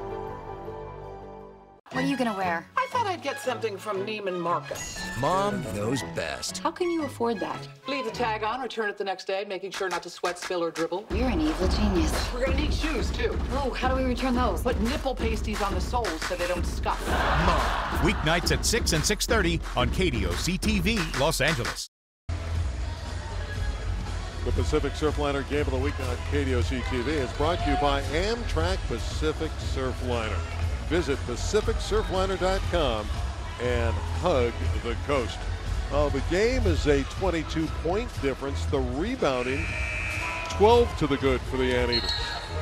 What are you gonna wear? I thought I'd get something from Neiman Marcus. Mom knows best. How can you afford that? Leave the tag on, return it the next day, making sure not to sweat, spill, or dribble. You're an evil genius. We're gonna need shoes too. Oh, how do we return those? Put nipple pasties on the soles so they don't scuff. Mom. Weeknights at 6 and 6.30 on KDOC TV, Los Angeles. The Pacific Surfliner Game of the Week on KDOC TV is brought to you by Amtrak Pacific Surfliner. Visit PacificSurfliner.com and hug the coast. Uh, the game is a 22-point difference. The rebounding, 12 to the good for the Anteaters.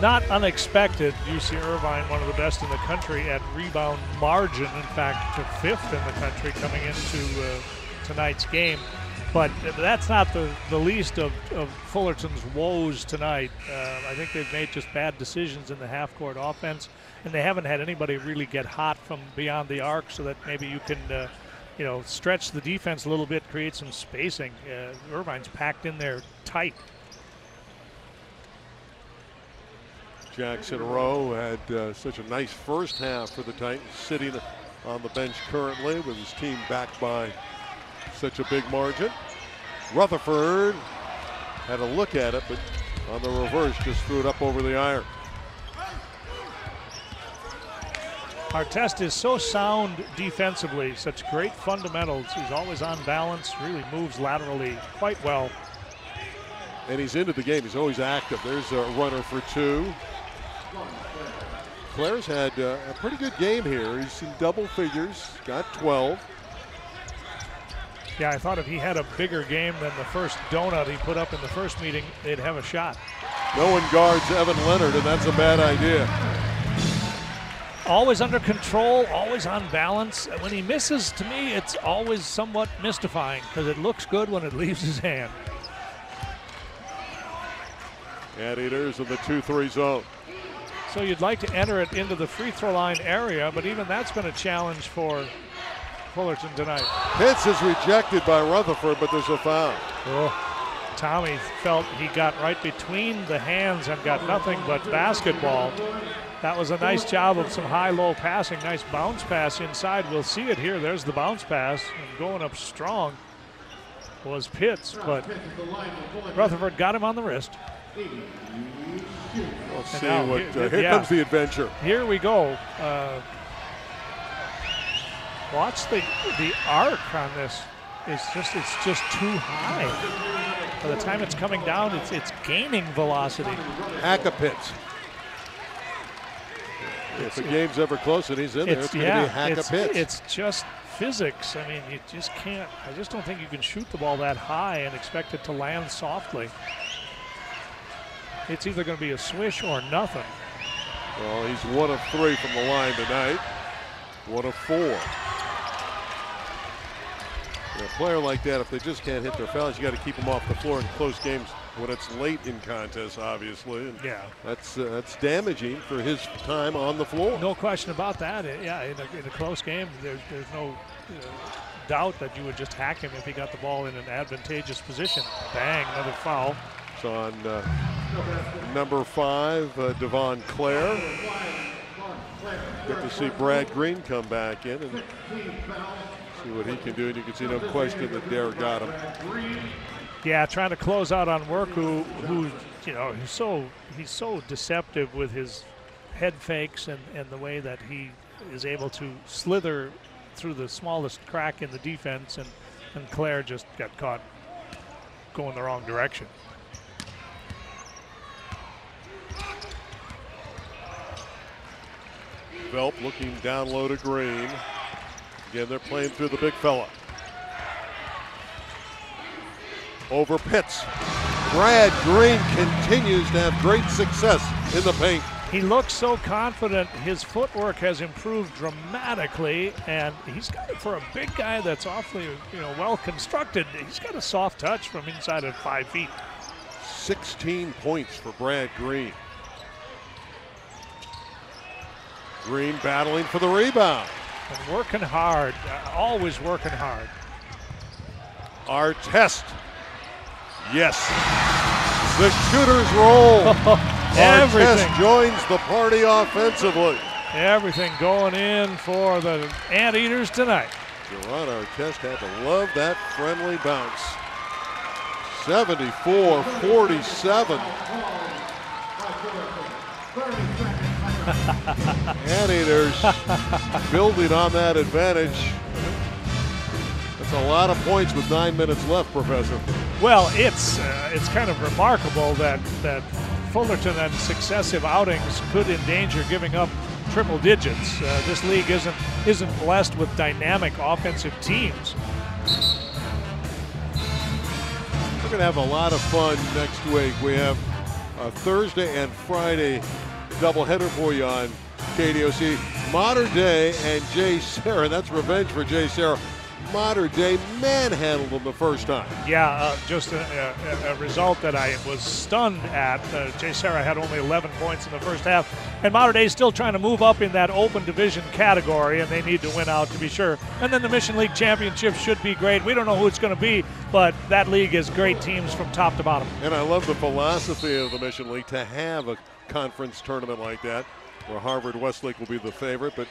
Not unexpected. UC Irvine, one of the best in the country at rebound margin. In fact, to fifth in the country coming into uh, tonight's game. But that's not the, the least of, of Fullerton's woes tonight. Uh, I think they've made just bad decisions in the half court offense, and they haven't had anybody really get hot from beyond the arc so that maybe you can, uh, you know, stretch the defense a little bit, create some spacing. Uh, Irvine's packed in there tight. Jackson Rowe had uh, such a nice first half for the Titans, sitting on the bench currently with his team backed by such a big margin. Rutherford had a look at it, but on the reverse, just threw it up over the iron. Artest is so sound defensively, such great fundamentals. He's always on balance, really moves laterally quite well. And he's into the game. He's always active. There's a runner for two. Clare's had uh, a pretty good game here. He's in double figures, got 12. Yeah, I thought if he had a bigger game than the first donut he put up in the first meeting, they'd have a shot. No one guards Evan Leonard, and that's a bad idea. Always under control, always on balance. When he misses, to me, it's always somewhat mystifying because it looks good when it *laughs* leaves his hand. Anteaters in the 2-3 zone. So you'd like to enter it into the free throw line area, but even that's been a challenge for Fullerton tonight. Pitts is rejected by Rutherford, but there's a foul. Oh, Tommy felt he got right between the hands and got nothing but basketball. That was a nice job of some high-low passing. Nice bounce pass inside. We'll see it here. There's the bounce pass. And going up strong was Pitts, but Rutherford got him on the wrist. Let's see what. Uh, here yeah. comes the adventure. Here we go. Uh, watch the the arc on this. It's just it's just too high. By the time it's coming down, it's it's gaining velocity. Hack a Pitts. If the game's ever close and he's in there, it's going to yeah, be hack a Pitts. It's just physics. I mean, you just can't. I just don't think you can shoot the ball that high and expect it to land softly. It's either going to be a swish or nothing. Well, he's one of three from the line tonight. One of four. A player like that, if they just can't hit their fouls, you got to keep them off the floor in close games when it's late in contests, obviously. And Yeah. That's uh, that's damaging for his time on the floor. No question about that. It- yeah, in a, in a close game, there's, there's no uh, doubt that you would just hack him if he got the ball in an advantageous position. Bang, another foul. So on uh, number five, uh, Devon Clare. Good to see Brad Greene come back in and see what he can do. And you can see no question that Dare got him. Yeah, trying to close out on work. Who, who, you know, he's so he's so deceptive with his head fakes and, and the way that he is able to slither through the smallest crack in the defense, and and Clare just got caught going the wrong direction. Welp looking down low to Greene. Again, they're playing through the big fella. Over Pitts. Brad Greene continues to have great success in the paint. He looks so confident. His footwork has improved dramatically, and he's got it for a big guy that's awfully, you know, well constructed. He's got a soft touch from inside of five feet. 16 points for Brad Greene. Greene battling for the rebound. And working hard, uh, always working hard. Artest. Yes. The shooters roll. *laughs* Everything. Artest joins the party offensively. Everything going in for the Anteaters tonight. Gerard Artest had to love that friendly bounce. 74 47. *laughs* Anteaters building on that advantage. That's a lot of points with nine minutes left, Professor. Well, it's uh, it's kind of remarkable that that Fullerton and successive outings could endanger giving up triple digits. Uh, this league isn't isn't blessed with dynamic offensive teams. We're going to have a lot of fun next week. We have a Thursday and Friday doubleheader for you on KDOC. Mater Dei and JSerra. That's revenge for Jay Sarah. Mater Dei manhandled them the first time. Yeah, uh, just a, a, a result that I was stunned at. Uh, JSerra had only 11 points in the first half, and Mater Dei is still trying to move up in that open division category, and they need to win out to be sure. And then the Mission League Championship should be great. We don't know who it's going to be, but that league is great teams from top to bottom. And I love the philosophy of the Mission League to have a conference tournament like that, where Harvard Westlake will be the favorite, but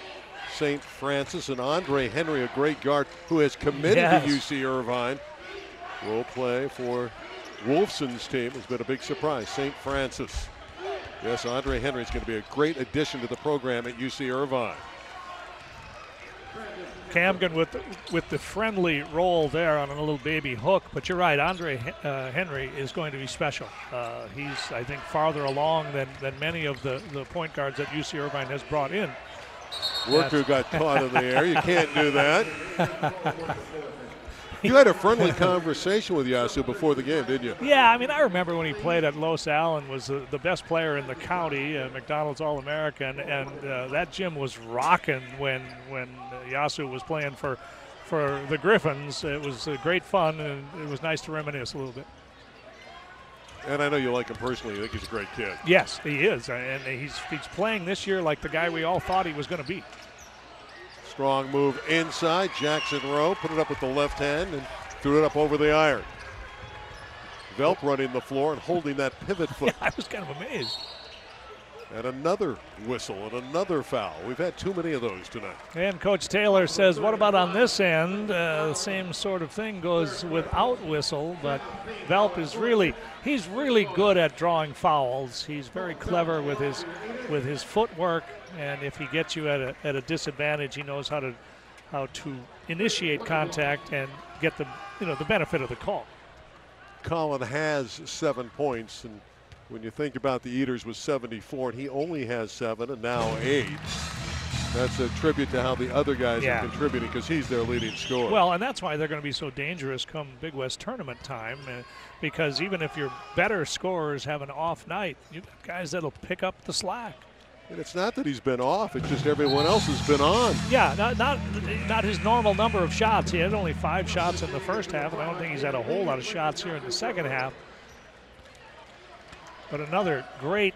St. Francis and Andre Henry, a great guard who has committed Yes. to UC Irvine, will play for Wolfson's team. Has been a big surprise. St. Francis. Yes, Andre Henry is going to be a great addition to the program at UC Irvine. Camden with with the friendly roll there on a little baby hook, but you're right. Andre uh, Henry is going to be special. Uh, he's I think farther along than, than many of the, the point guards that UC Irvine has brought in. Worku got caught in the air. You can't do that. *laughs* You had a friendly conversation with Yasu before the game, didn't you? Yeah, I mean, I remember when he played at Los Allen, was the, the best player in the county, uh, McDonald's All-American, and uh, that gym was rocking when when Yasu was playing for for the Griffins. It was uh, great fun, and it was nice to reminisce a little bit. And I know you like him personally. You think he's a great kid. Yes, he is, and he's he's playing this year like the guy we all thought he was going to be. Strong move inside. Jackson Rowe put it up with the left hand and threw it up over the iron. Welp running the floor and holding that pivot *laughs* foot. I was kind of amazed. And another whistle and another foul. We've had too many of those tonight. And Coach Taylor says, what about on this end? Uh, same sort of thing goes without whistle, but Welp is really, he's really good at drawing fouls. He's very clever with his, with his footwork, and if he gets you at a, at a disadvantage, he knows how to, how to initiate contact and get the, you know, the benefit of the call. Collin has seven points, and when you think about the Eaters with 74, and he only has seven, and now eight. That's a tribute to how the other guys Yeah. are contributing because he's their leading scorer. Well, and that's why they're going to be so dangerous come Big West tournament time, uh, because even if your better scorers have an off night, you've got guys that'll pick up the slack. and it's not that he's been off; it's just everyone else has been on. Yeah, not not not his normal number of shots. He had only five shots in the first half, and I don't think he's had a whole lot of shots here in the second half. But another great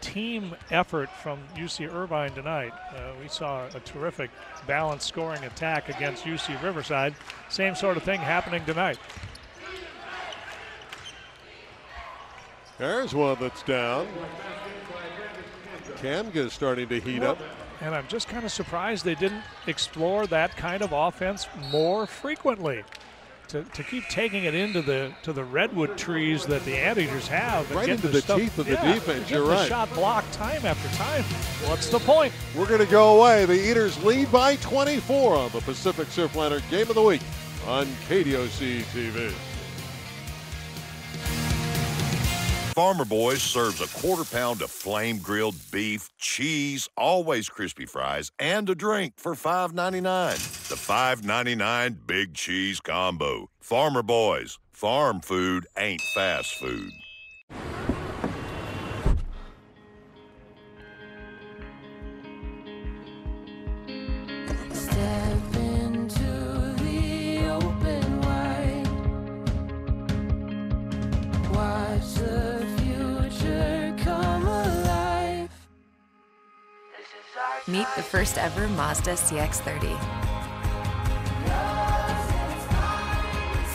team effort from UC Irvine tonight. Uh, we saw a terrific balanced scoring attack against UC Riverside. Same sort of thing happening tonight. There's one that's down. Kamga is starting to heat up. And I'm just kind of surprised they didn't explore that kind of offense more frequently. To, to keep taking it into the to the redwood trees that the anteaters have, Right into the stuff- teeth of the yeah, defense, you're the right. shot blocked time after time. What's the point? We're going to go away. The Eaters lead by 24 on the Pacific Surfliner Game of the Week on KDOC TV. Farmer Boys serves a quarter pound of flame grilled beef, cheese, always crispy fries, and a drink for $5.99. The $5.99 Big Cheese Combo. Farmer Boys, farm food ain't fast food. Meet the first ever Mazda CX-30.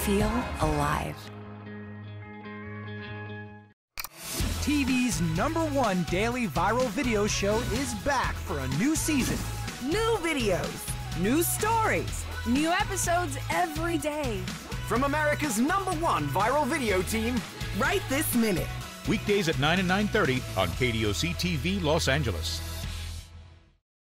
Feel alive. TV's number one daily viral video show is back for a new season. New videos, new stories, new episodes every day. From America's number one viral video team, right this minute. Weekdays at 9 and 9.30 on KDOC TV Los Angeles.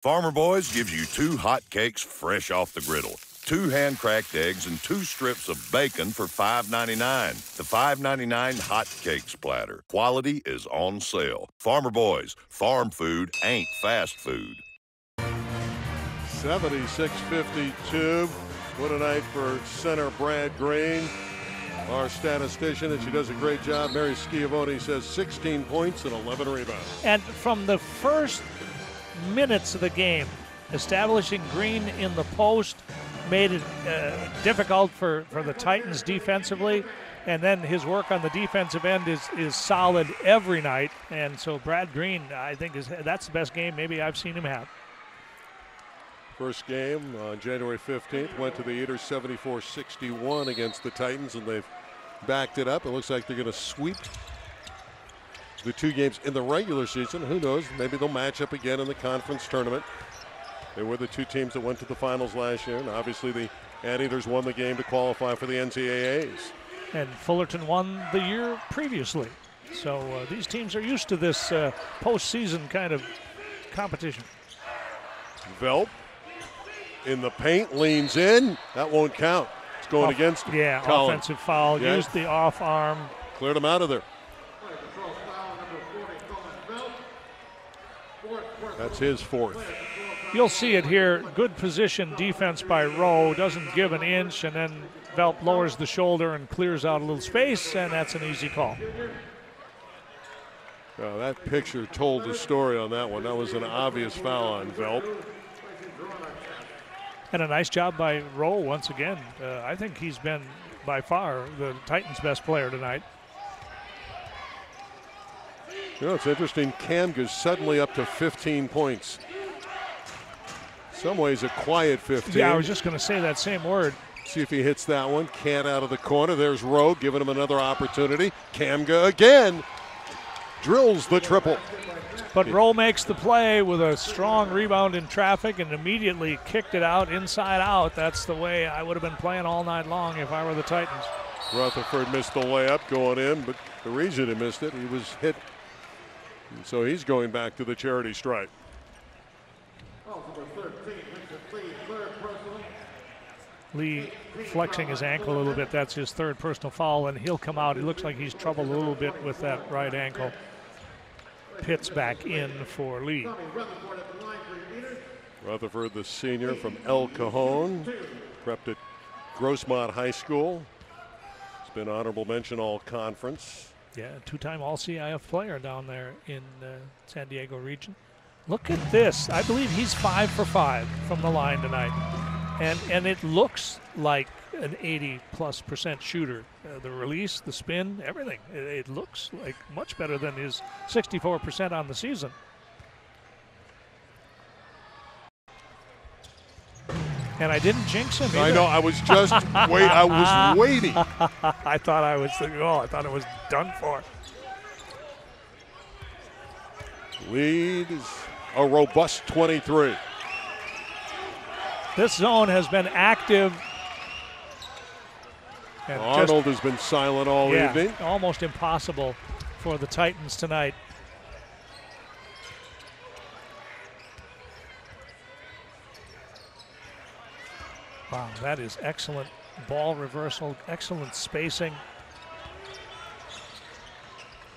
Farmer Boys gives you two hot cakes fresh off the griddle, two hand cracked eggs, and two strips of bacon for $5.99. The $5.99 hot cake splatter. Quality is on sale. Farmer Boys, farm food ain't fast food. 76-52. What a night for center Brad Greene. Our statistician, and she does a great job. Mary Schiavone says 16 points and 11 rebounds. And from the first minutes of the game, establishing Greene in the post made it uh, difficult for, for the Titans defensively. And then his work on the defensive end is, is solid every night. And so Brad Greene, I think, is that's the best game maybe I've seen him have. First game on January 15th went to the Eaters 74 61 against the Titans, and they've backed it up. It looks like they're going to sweep the two games in the regular season. Who knows? Maybe they'll match up again in the conference tournament. They were the two teams that went to the finals last year, and obviously the Anteaters won the game to qualify for the NCAAs. And Fullerton won the year previously. So uh, these teams are used to this uh, postseason kind of competition. Welp in the paint, leans in. That won't count. It's going Off- against him. Yeah, Collins. offensive foul. Yeah. Used the off arm. Cleared him out of there. That's his fourth. You'll see it here. Good position defense by Rowe. Doesn't give an inch, and then Welp lowers the shoulder and clears out a little space, and that's an easy call. That picture told the story on that one. That was an obvious foul on Welp. And a nice job by Rowe once again. Uh, I think he's been by far the Titans' best player tonight. You know, it's interesting. Kamga's suddenly up to 15 points. Some ways a quiet 15. Yeah, I was just going to say that same word. See if he hits that one. Can't out of the corner. There's Rowe giving him another opportunity. Kamga again drills the triple. But Rowe makes the play with a strong rebound in traffic and immediately kicked it out inside out. That's the way I would have been playing all night long if I were the Titans. Rutherford missed the layup going in, but the reason he missed it, he was hit. And so he's going back to the charity stripe. Lee flexing his ankle a little bit. That's his third personal foul, and he'll come out. He looks like he's troubled a little bit with that right ankle. Pitts back in for Lee. Rutherford, the senior from El Cajon, prepped at Grossmont High School. It's been honorable mention all conference. Yeah, two-time All-CIF player down there in uh, San Diego region. Look at this. I believe he's five for five from the line tonight. And, and it looks like an 80 plus percent shooter. Uh, the release, the spin, everything. It, it looks like much better than his 64 percent on the season. And I didn't jinx him. I know, I was just *laughs* wait- I was waiting. *laughs* I thought I was. Oh, I thought it was done for. Lead is a robust 23. This zone has been active. and just- Arnold has been silent all yeah, evening. almost impossible for the Titans tonight. Wow, that is excellent ball reversal, excellent spacing.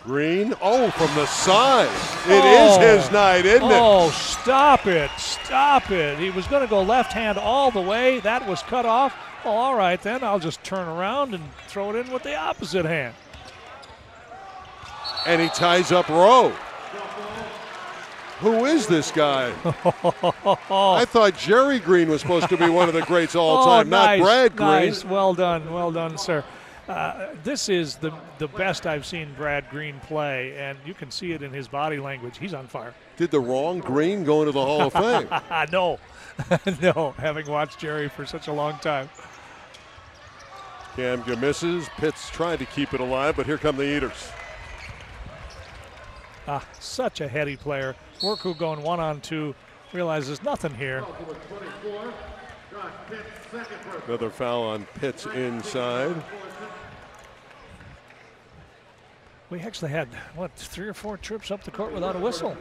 Greene, oh, from the side. It is Oh. his night, isn't it? Oh, stop it. Stop it. He was going to go left hand all the way. That was cut off. Well, all right, then I'll just turn around and throw it in with the opposite hand. And he ties up Rowe. Who is this guy? I thought Jerry Green was supposed to be one of the greats all *laughs* oh, time, nice, not Brad Greene. Nice. Well done. Well done, sir. Uh, this is the the best I've seen Brad Greene play, and you can see it in his body language. He's on fire. Did the wrong Green go into the Hall of Fame? *laughs* no, *laughs* no. Having watched Jerry for such a long time. Kamga misses. Pitts tried to keep it alive, but here come the Eaters. Ah, such a heady player. Worku going one on two, realizes nothing here. Another foul on Pitts inside. We actually had what three or four trips up the court without a whistle.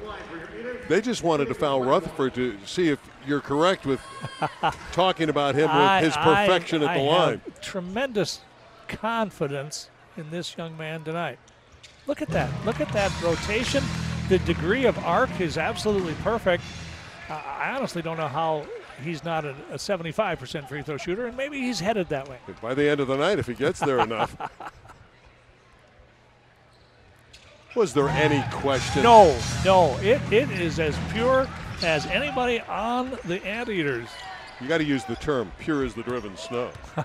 They just wanted to foul Rutherford to see if you're correct with *laughs* talking about him I- with his perfection I at the have line. Tremendous confidence in this young man tonight. Look at that. Look at that rotation. The degree of arc is absolutely perfect. I honestly don't know how he's not a, a 75% free throw shooter, and maybe he's headed that way. By the end of the night, if he gets there enough. *laughs* Was there any question? No, no. It, it is as pure as anybody on the Anteaters. You got to use the term pure as the driven snow. *laughs*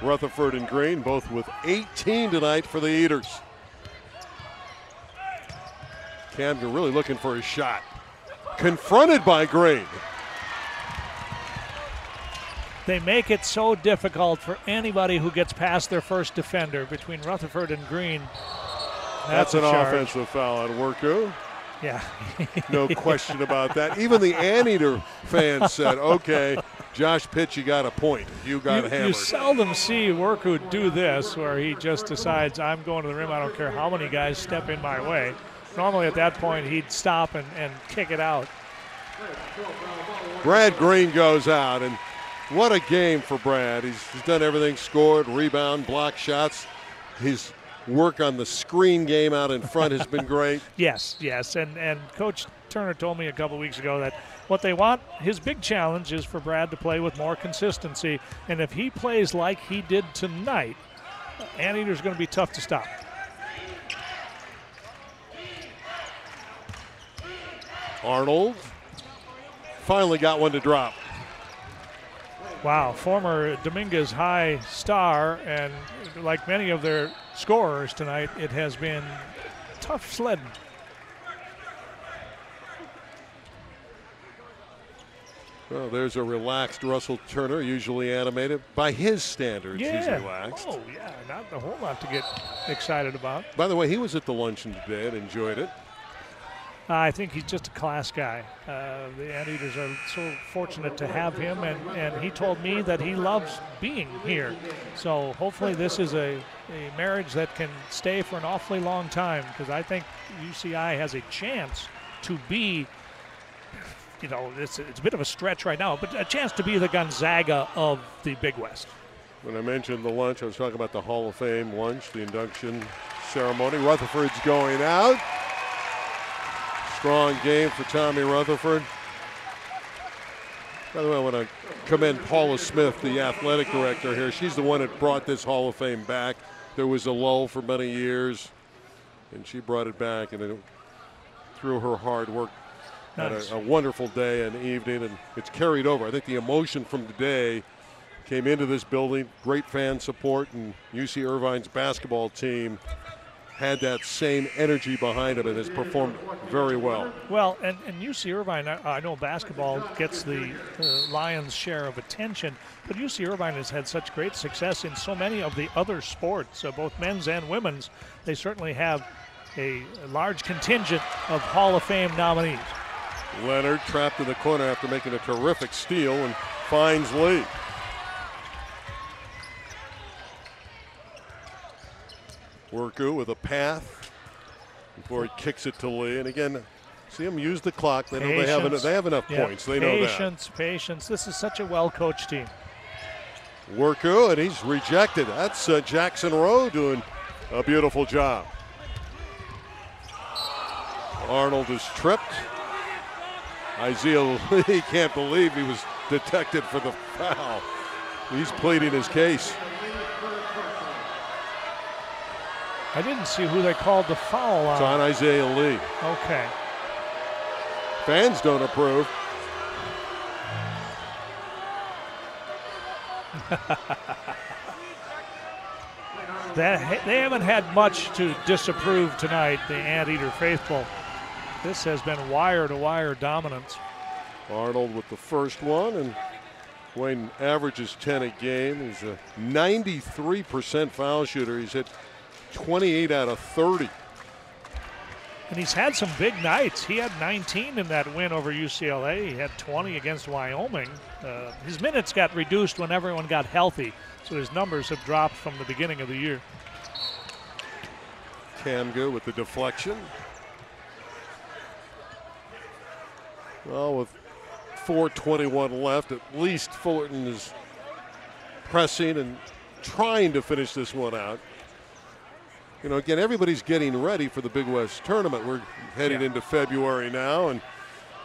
Rutherford and Greene both with 18 tonight for the Eaters. Camden really looking for his shot. Confronted by Greene. They make it so difficult for anybody who gets past their first defender between Rutherford and Greene. That's, a an charge. offensive foul on Worku. Yeah. *laughs* No question about that. Even the Anteater fans said, okay, Josh Pitts, you got a point. You got you, hammered. you seldom see Worku do this where he just decides, I'm going to the rim. I don't care how many guys step in my way. Normally at that point, he'd stop and, and kick it out. Brad Greene goes out, and what a game for Brad. He's, he's done everything scored, rebound, block shots. His work on the screen game out in front has been great. *laughs* Yes, yes. And, and Coach Turner told me a couple weeks ago that what they want, his big challenge is for Brad to play with more consistency. And if he plays like he did tonight, Anteater's going to be tough to stop. Arnold finally got one to drop. Wow, former Dominguez High star, and like many of their scorers tonight, it has been tough sledding. Well, there's a relaxed Russell Turner, usually animated by his standards. He's relaxed. Oh, yeah, not a whole lot to get excited about. By the way, he was at the luncheon today and enjoyed it. I think he's just a class guy. Uh, the Anteaters are so fortunate to have him, and, and he told me that he loves being here. So hopefully, this is a, a marriage that can stay for an awfully long time because I think UCI has a chance to be, you know, it's, it's a bit of a stretch right now, but a chance to be the Gonzaga of the Big West. When I mentioned the lunch, I was talking about the Hall of Fame lunch, the induction ceremony. Rutherford's going out. Strong game for Tommy Rutherford. By the way, I want to commend Paula Smith, the athletic director here. She's the one that brought this Hall of Fame back. There was a lull for many years, and she brought it back, and it, through her hard work, had a, a wonderful day and evening, and it's carried over. I think the emotion from today came into this building, great fan support, and UC Irvine's basketball team had that same energy behind him and has performed very well. Well, and, and UC Irvine, I, I know basketball gets the uh, Lions' share of attention, but UC Irvine has had such great success in so many of the other sports, uh, both men's and women's. They certainly have a, a large contingent of Hall of Fame nominees. Leonard trapped in the corner after making a terrific steal and finds Lee. Worku with a path before he kicks it to Lee. And again, see him use the clock. They know they have, en- they have enough Yeah. points. They know that. Patience, patience. This is such a well-coached team. Worku, and he's rejected. That's uh, Jackson Rowe doing a beautiful job. Arnold is tripped. Isaiah Lee *laughs* can't believe he was detected for the foul. He's pleading his case. I didn't see who they called the foul It's on. on Isaiah Lee. Okay. Fans don't approve. *laughs* That they haven't had much to disapprove tonight, the Anteater faithful. This has been wire-to-wire dominance. Arnold with the first one, and Wayne averages 10 a game. He's a 93% foul shooter. He's hit 28 out of 30. And he's had some big nights. He had 19 in that win over UCLA. He had 20 against Wyoming. Uh, his minutes got reduced when everyone got healthy, so his numbers have dropped from the beginning of the year. Kamga with the deflection. Well, with 4.21 left, at least Fullerton is pressing and trying to finish this one out. You know, again, everybody's getting ready for the Big West tournament. We're heading into February now, and,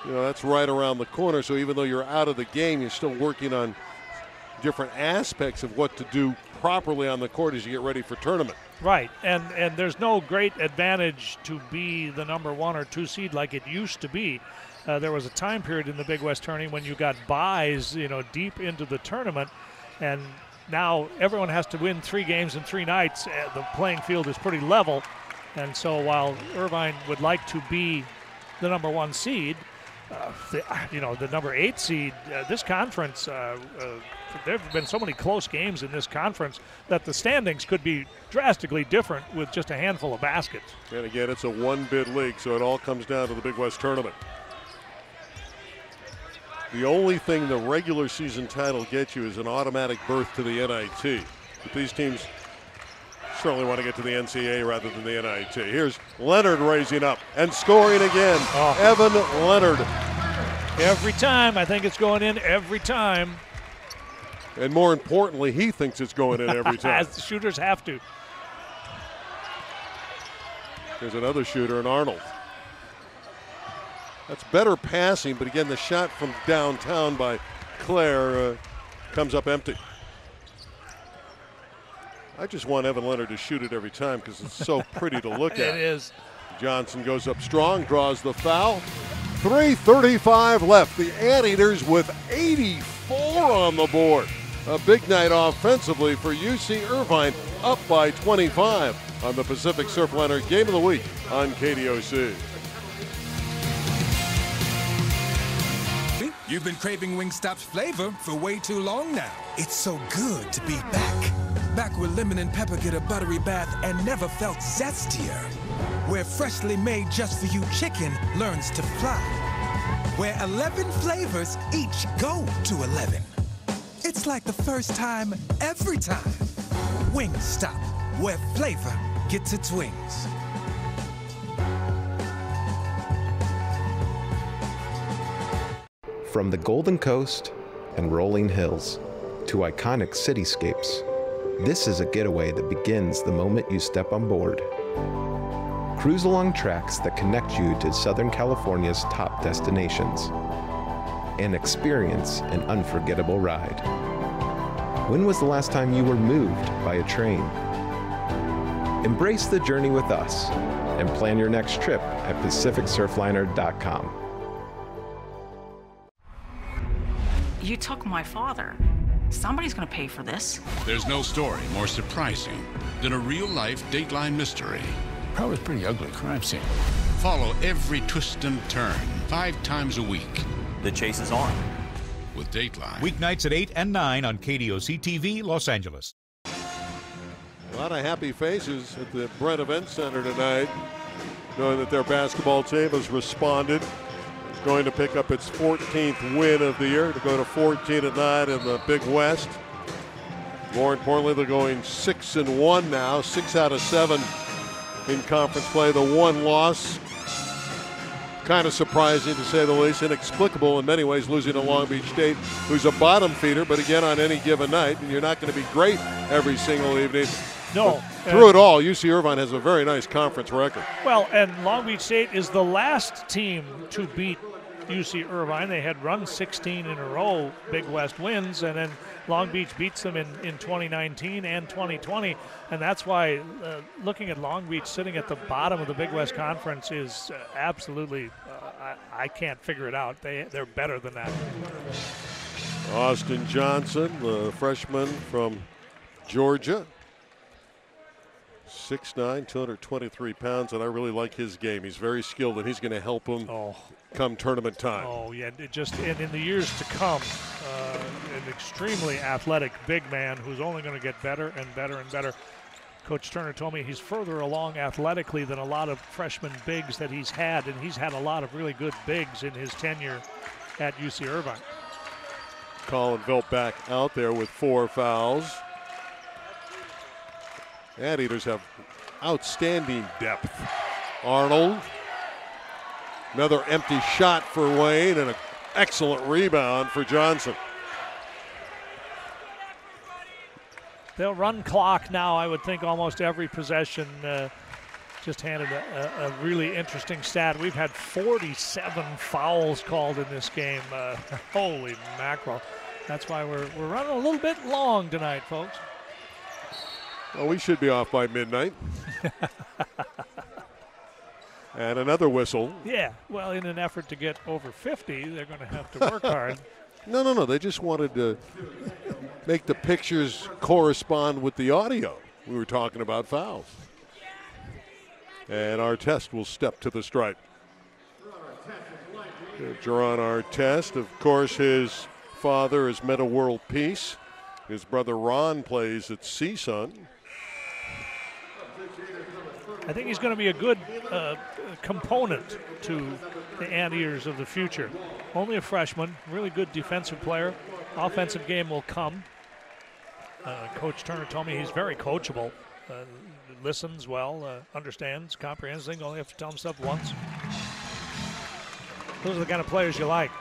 you know, that's right around the corner. So even though you're out of the game, you're still working on different aspects of what to do properly on the court as you get ready for tournament. Right, and and there's no great advantage to be the number one or two seed like it used to be. Uh, there was a time period in the Big West tourney when you got buys, you know, deep into the tournament, and now everyone has to win three games in three nights. Uh, the playing field is pretty level, and so while Irvine would like to be the number one seed, uh, the, you know, the number eight seed, uh, this conference, uh, uh, there have been so many close games in this conference that the standings could be drastically different with just a handful of baskets. And again, it's a one bid league, so it all comes down to the Big West tournament. The only thing the regular season title gets you is an automatic berth to the NIT. But these teams certainly want to get to the NCAA rather than the NIT. Here's Leonard raising up and scoring again. Oh. Evan Leonard. Every time, I think it's going in every time. And more importantly, he thinks it's going in every *laughs* time. As the shooters have to. There's another shooter in Arnold. That's better passing, but again, the shot from downtown by Clare uh, comes up empty. I just want Evan Leonard to shoot it every time because it's so *laughs* pretty to look at. It is. Johnson goes up strong, draws the foul. 3.35 left. The Anteaters with 84 on the board. A big night offensively for UC Irvine, up by 25 on the Pacific Surf Surfliner Game of the Week on KDOC. You've been craving Wingstop's flavor for way too long now. It's so good to be back. Back where lemon and pepper get a buttery bath and never felt zestier. Where freshly made just for you chicken learns to fly. Where 11 flavors each go to 11. It's like the first time every time. Wingstop, where flavor gets its wings. From the Golden Coast and rolling hills to iconic cityscapes, this is a getaway that begins the moment you step on board. Cruise along tracks that connect you to Southern California's top destinations and experience an unforgettable ride. When was the last time you were moved by a train? Embrace the journey with us and plan your next trip at PacificSurfliner.com. You took my father. Somebody's gonna pay for this. There's no story more surprising than a real life Dateline mystery. Probably a pretty ugly crime scene. Follow every twist and turn five times a week. The chase is on. With Dateline. Weeknights at 8 and 9 on KDOC TV, Los Angeles. A lot of happy faces at the Bren Events Center tonight, knowing that their basketball team has responded. Going to pick up its 14th win of the year to go to 14 and 9 in the Big West. More importantly, they're going six and one now, six out of seven in conference play. The one loss, kind of surprising to say the least, inexplicable in many ways, losing to Long Beach State, who's a bottom feeder, but again on any given night, and you're not going to be great every single evening. No. But through it all, UC Irvine has a very nice conference record. Well, and Long Beach State is the last team to beat UC Irvine. They had run 16 in a row Big West wins, and then Long Beach beats them in, in 2019 and 2020. And that's why uh, looking at Long Beach sitting at the bottom of the Big West Conference is uh, absolutely, uh, I, I can't figure it out. They, they're better than that. Austin Johnson, the freshman from Georgia. 6'9", 223 pounds, and I really like his game. He's very skilled, and he's going to help him come tournament time. Oh yeah, it just and in the years to come, uh, an extremely athletic big man who's only going to get better and better and better. Coach Turner told me he's further along athletically than a lot of freshman bigs that he's had, and he's had a lot of really good bigs in his tenure at UC Irvine. Collin Welp back out there with four fouls. Anteaters have outstanding depth. Arnold, another empty shot for Wayne, and an excellent rebound for Johnson. They'll run clock now, I would think, almost every possession. Uh, just handed a, a, really interesting stat. We've had 47 fouls called in this game. Uh, *laughs* holy mackerel. That's why we're, we're running a little bit long tonight, folks. Well, we should be off by midnight. *laughs* and another whistle. Yeah, well, in an effort to get over 50, they're going to have to work hard. *laughs* No, no, no. They just wanted to make the pictures correspond with the audio. We were talking about fouls. And Artest will step to the stripe. Jerron Artest, of course, his father is Metta World Peace. His brother Ron plays at CSUN. I think he's going to be a good uh, component to the Anteaters of the future. Only a freshman, really good defensive player. Offensive game will come. Uh, Coach Turner told me he's very coachable. Uh, listens well, uh, understands, comprehends things. Only have to tell him stuff once. Those are the kind of players you like.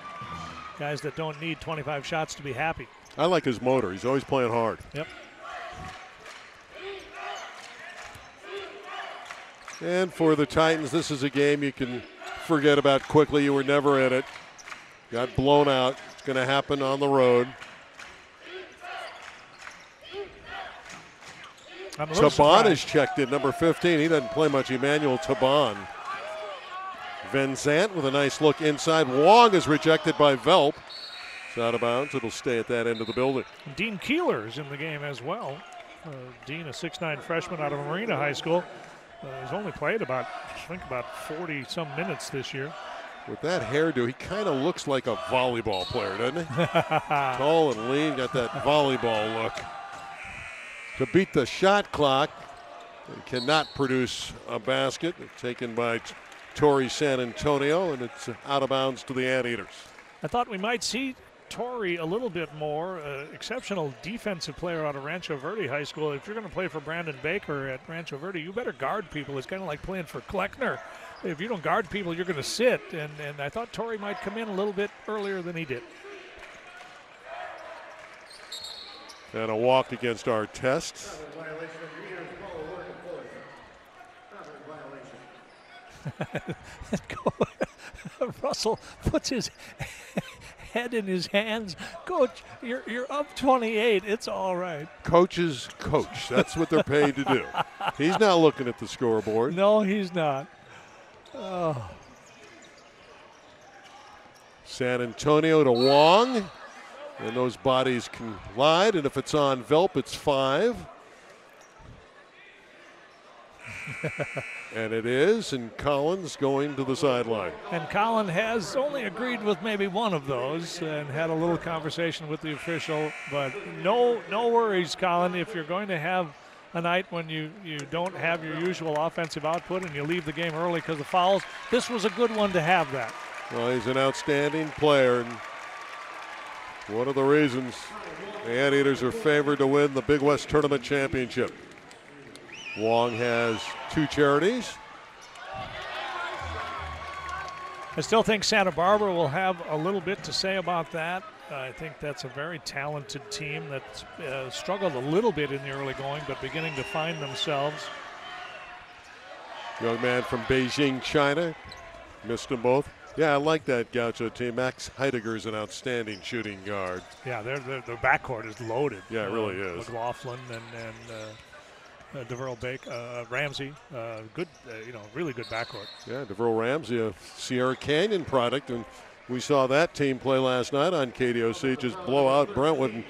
Guys that don't need 25 shots to be happy. I like his motor. He's always playing hard. Yep. And for the Titans, this is a game you can forget about quickly. You were never in it. Got blown out. It's going to happen on the road. Taban is checked in, number 15. He doesn't play much. Emmanuel Taban. Vincent with a nice look inside. Wong is rejected by Welp. It's out of bounds. It'll stay at that end of the building. Dean Keeler is in the game as well. Uh, Dean, a 6'9 freshman out of Marina High School. Uh, he's only played about, I think, about 40 some minutes this year. With that hairdo, he kind of looks like a volleyball player, doesn't he? *laughs* Tall and lean, got that volleyball look. To beat the shot clock, he cannot produce a basket. Taken by Torrey San Antonio, and it's out of bounds to the Anteaters. I thought we might see Torrey a little bit more. Uh, exceptional defensive player out of Rancho Verde High School. If you're going to play for Brandon Baker at Rancho Verde, you better guard people. It's kind of like playing for Kleckner. If you don't guard people, you're going to sit. And, and I thought Torrey might come in a little bit earlier than he did. And a walk against Artest. *laughs* Russell puts his head in his hands. Coach, you're, you're up 28. It's all right. Coaches coach. That's what they're paid to do. He's not looking at the scoreboard. No, he's not. Oh. San Antonio to Wong. And those bodies collide, and if it's on Welp, it's five. *laughs* and it is, and Collin's going to the sideline. And Collin has only agreed with maybe one of those and had a little conversation with the official. But no, no worries, Collin. If you're going to have a night when you, you don't have your usual offensive output and you leave the game early because of fouls, this was a good one to have that. Well, he's an outstanding player, and one of the reasons the Anteaters are favored to win the Big West Tournament Championship. Wong has two charities. I still think Santa Barbara will have a little bit to say about that. I think that's a very talented team that uh, struggled a little bit in the early going, but beginning to find themselves. Young man from Beijing, China. Missed them both. Yeah, I like that Gaucho team. Max Heidegger is an outstanding shooting guard. Yeah, their their backcourt is loaded. Yeah, it really Uh, is. McLaughlin and and uh, uh, Devearl Bake, uh, Ramsey, uh, good, uh, you know, really good backcourt. Yeah, Devearl Ramsey, a Sierra Canyon product, and we saw that team play last night on KDOC, just blow out Brentwood.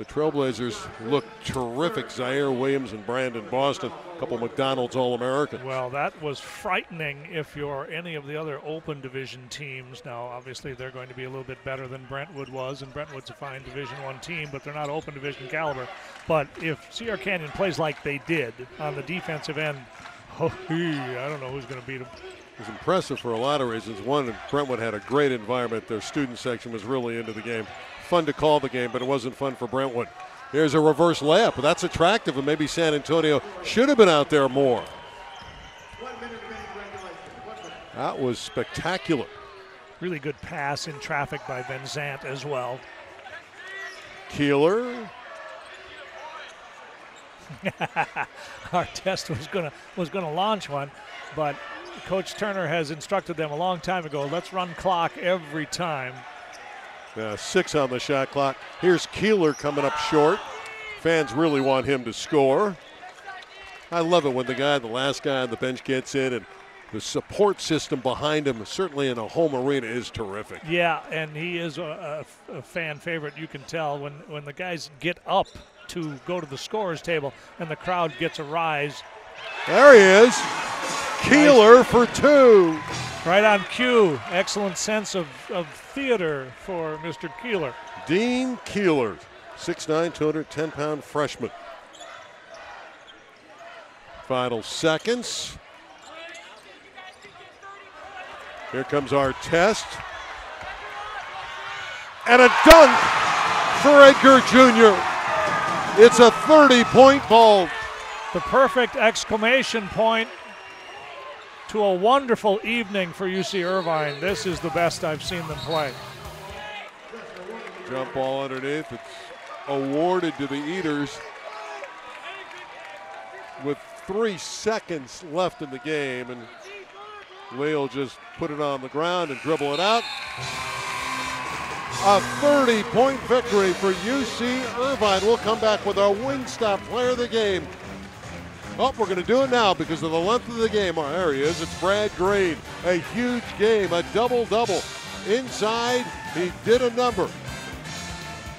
The Trailblazers look terrific. Ziaire Williams and Brandon Boston, a couple McDonald's All Americans. Well, that was frightening if you're any of the other open division teams. Now, obviously, they're going to be a little bit better than Brentwood was, and Brentwood's a fine Division One team, but they're not open division caliber. But if Sierra Canyon plays like they did on the defensive end, *laughs* oh, I don't know who's going to beat them. It was impressive for a lot of reasons. One, Brentwood had a great environment. Their student section was really into the game. Fun to call the game, but it wasn't fun for Brentwood. Here's a reverse layup. That's attractive, and maybe San Antonio should have been out there more. That was spectacular. Really good pass in traffic by Van Zant as well. Keeler. *laughs* Artest was gonna was gonna launch one, but Coach Turner has instructed them a long time ago. Let's run clock every time. Uh, six on the shot clock. Here's Keeler coming up short. Fans really want him to score. I love it when the guy, the last guy on the bench, gets in, and the support system behind him, certainly in a home arena, is terrific. Yeah, and he is a, a- a fan favorite. You can tell when when the guys get up to go to the scorers table and the crowd gets a rise. There he is. Keeler for two. Right on cue. Excellent sense of, of theater for Mr. Keeler. Dean Keeler, 6'9, 210 pound freshman. Final seconds. Here comes Artest. And a dunk for Edgar Jr. It's a 30 point ball. The perfect exclamation point to a wonderful evening for UC Irvine. This is the best I've seen them play. Jump ball underneath. It's awarded to the Eaters with three seconds left in the game. And will just put it on the ground and dribble it out. A 30 point victory for UC Irvine. We'll come back with our Wingstop player of the game. Oh, we're going to do it now because of the length of the game. Oh, there he is. It's Brad Greene. A huge game, a double double. Inside, he did a number.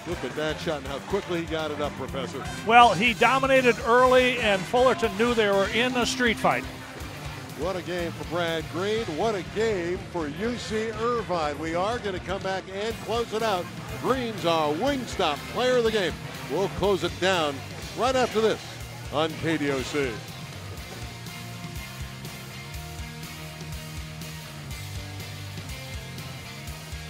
Look at that shot and how quickly he got it up, Professor. Well, he dominated early, and Fullerton knew they were in a street fight. What a game for Brad Greene. What a game for UC Irvine. We are going to come back and close it out. Greene's our Wingstop player of the game. We'll close it down right after this on KDOC.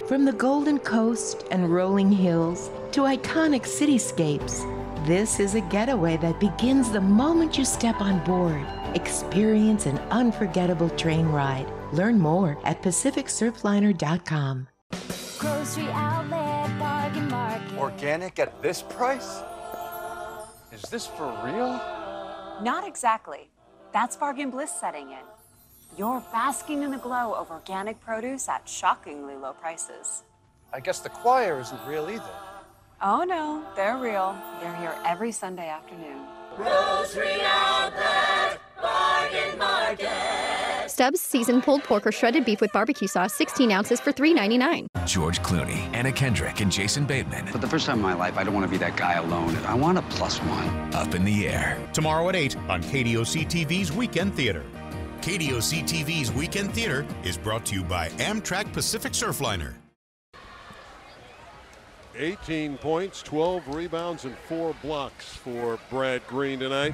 From the Golden Coast and rolling hills to iconic cityscapes, this is a getaway that begins the moment you step on board. Experience an unforgettable train ride. Learn more at PacificSurfliner.com. Grocery outlet, bargain market. Organic at this price? Is this for real? Not exactly. That's bargain bliss setting in. You're basking in the glow of organic produce at shockingly low prices. I guess the choir isn't real either. Oh no, they're real. They're here every Sunday afternoon. Grocery outlet, bargain market. Stubbs seasoned pulled pork or shredded beef with barbecue sauce, 16 ounces for $3.99. George Clooney, Anna Kendrick, and Jason Bateman. For the first time in my life, I don't want to be that guy alone. I want a plus one. Up in the air. Tomorrow at 8 on KDOC TV's Weekend Theater. KDOC TV's Weekend Theater is brought to you by Amtrak Pacific Surfliner. 18 points, 12 rebounds, and four blocks for Brad Greene tonight,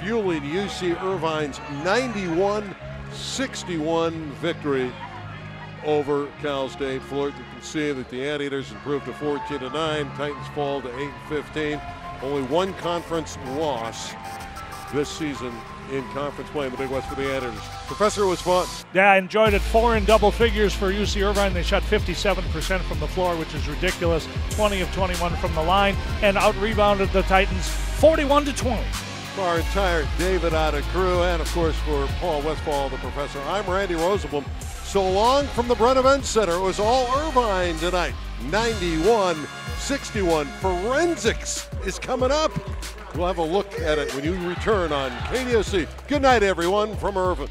fueling UC Irvine's 91 61 victory over Cal State Fullerton. You can see that the Anteaters improved to 14 to 9, Titans fall to 8 15. Only one conference loss this season in conference play in the Big West for the Anteaters. Professor, was fun. Yeah, I enjoyed it. Four in double figures for UC Irvine. They shot 57% from the floor, which is ridiculous. 20 of 21 from the line, and out rebounded the Titans 41 to 20. For our entire David Otta crew, and of course for Paul Westphal, the professor, I'm Randy Rosenbloom. So long from the Bren Events Center. It was all Irvine tonight. 91 61. Forensics is coming up. We'll have a look at it when you return on KDOC. Good night, everyone, from Irvine.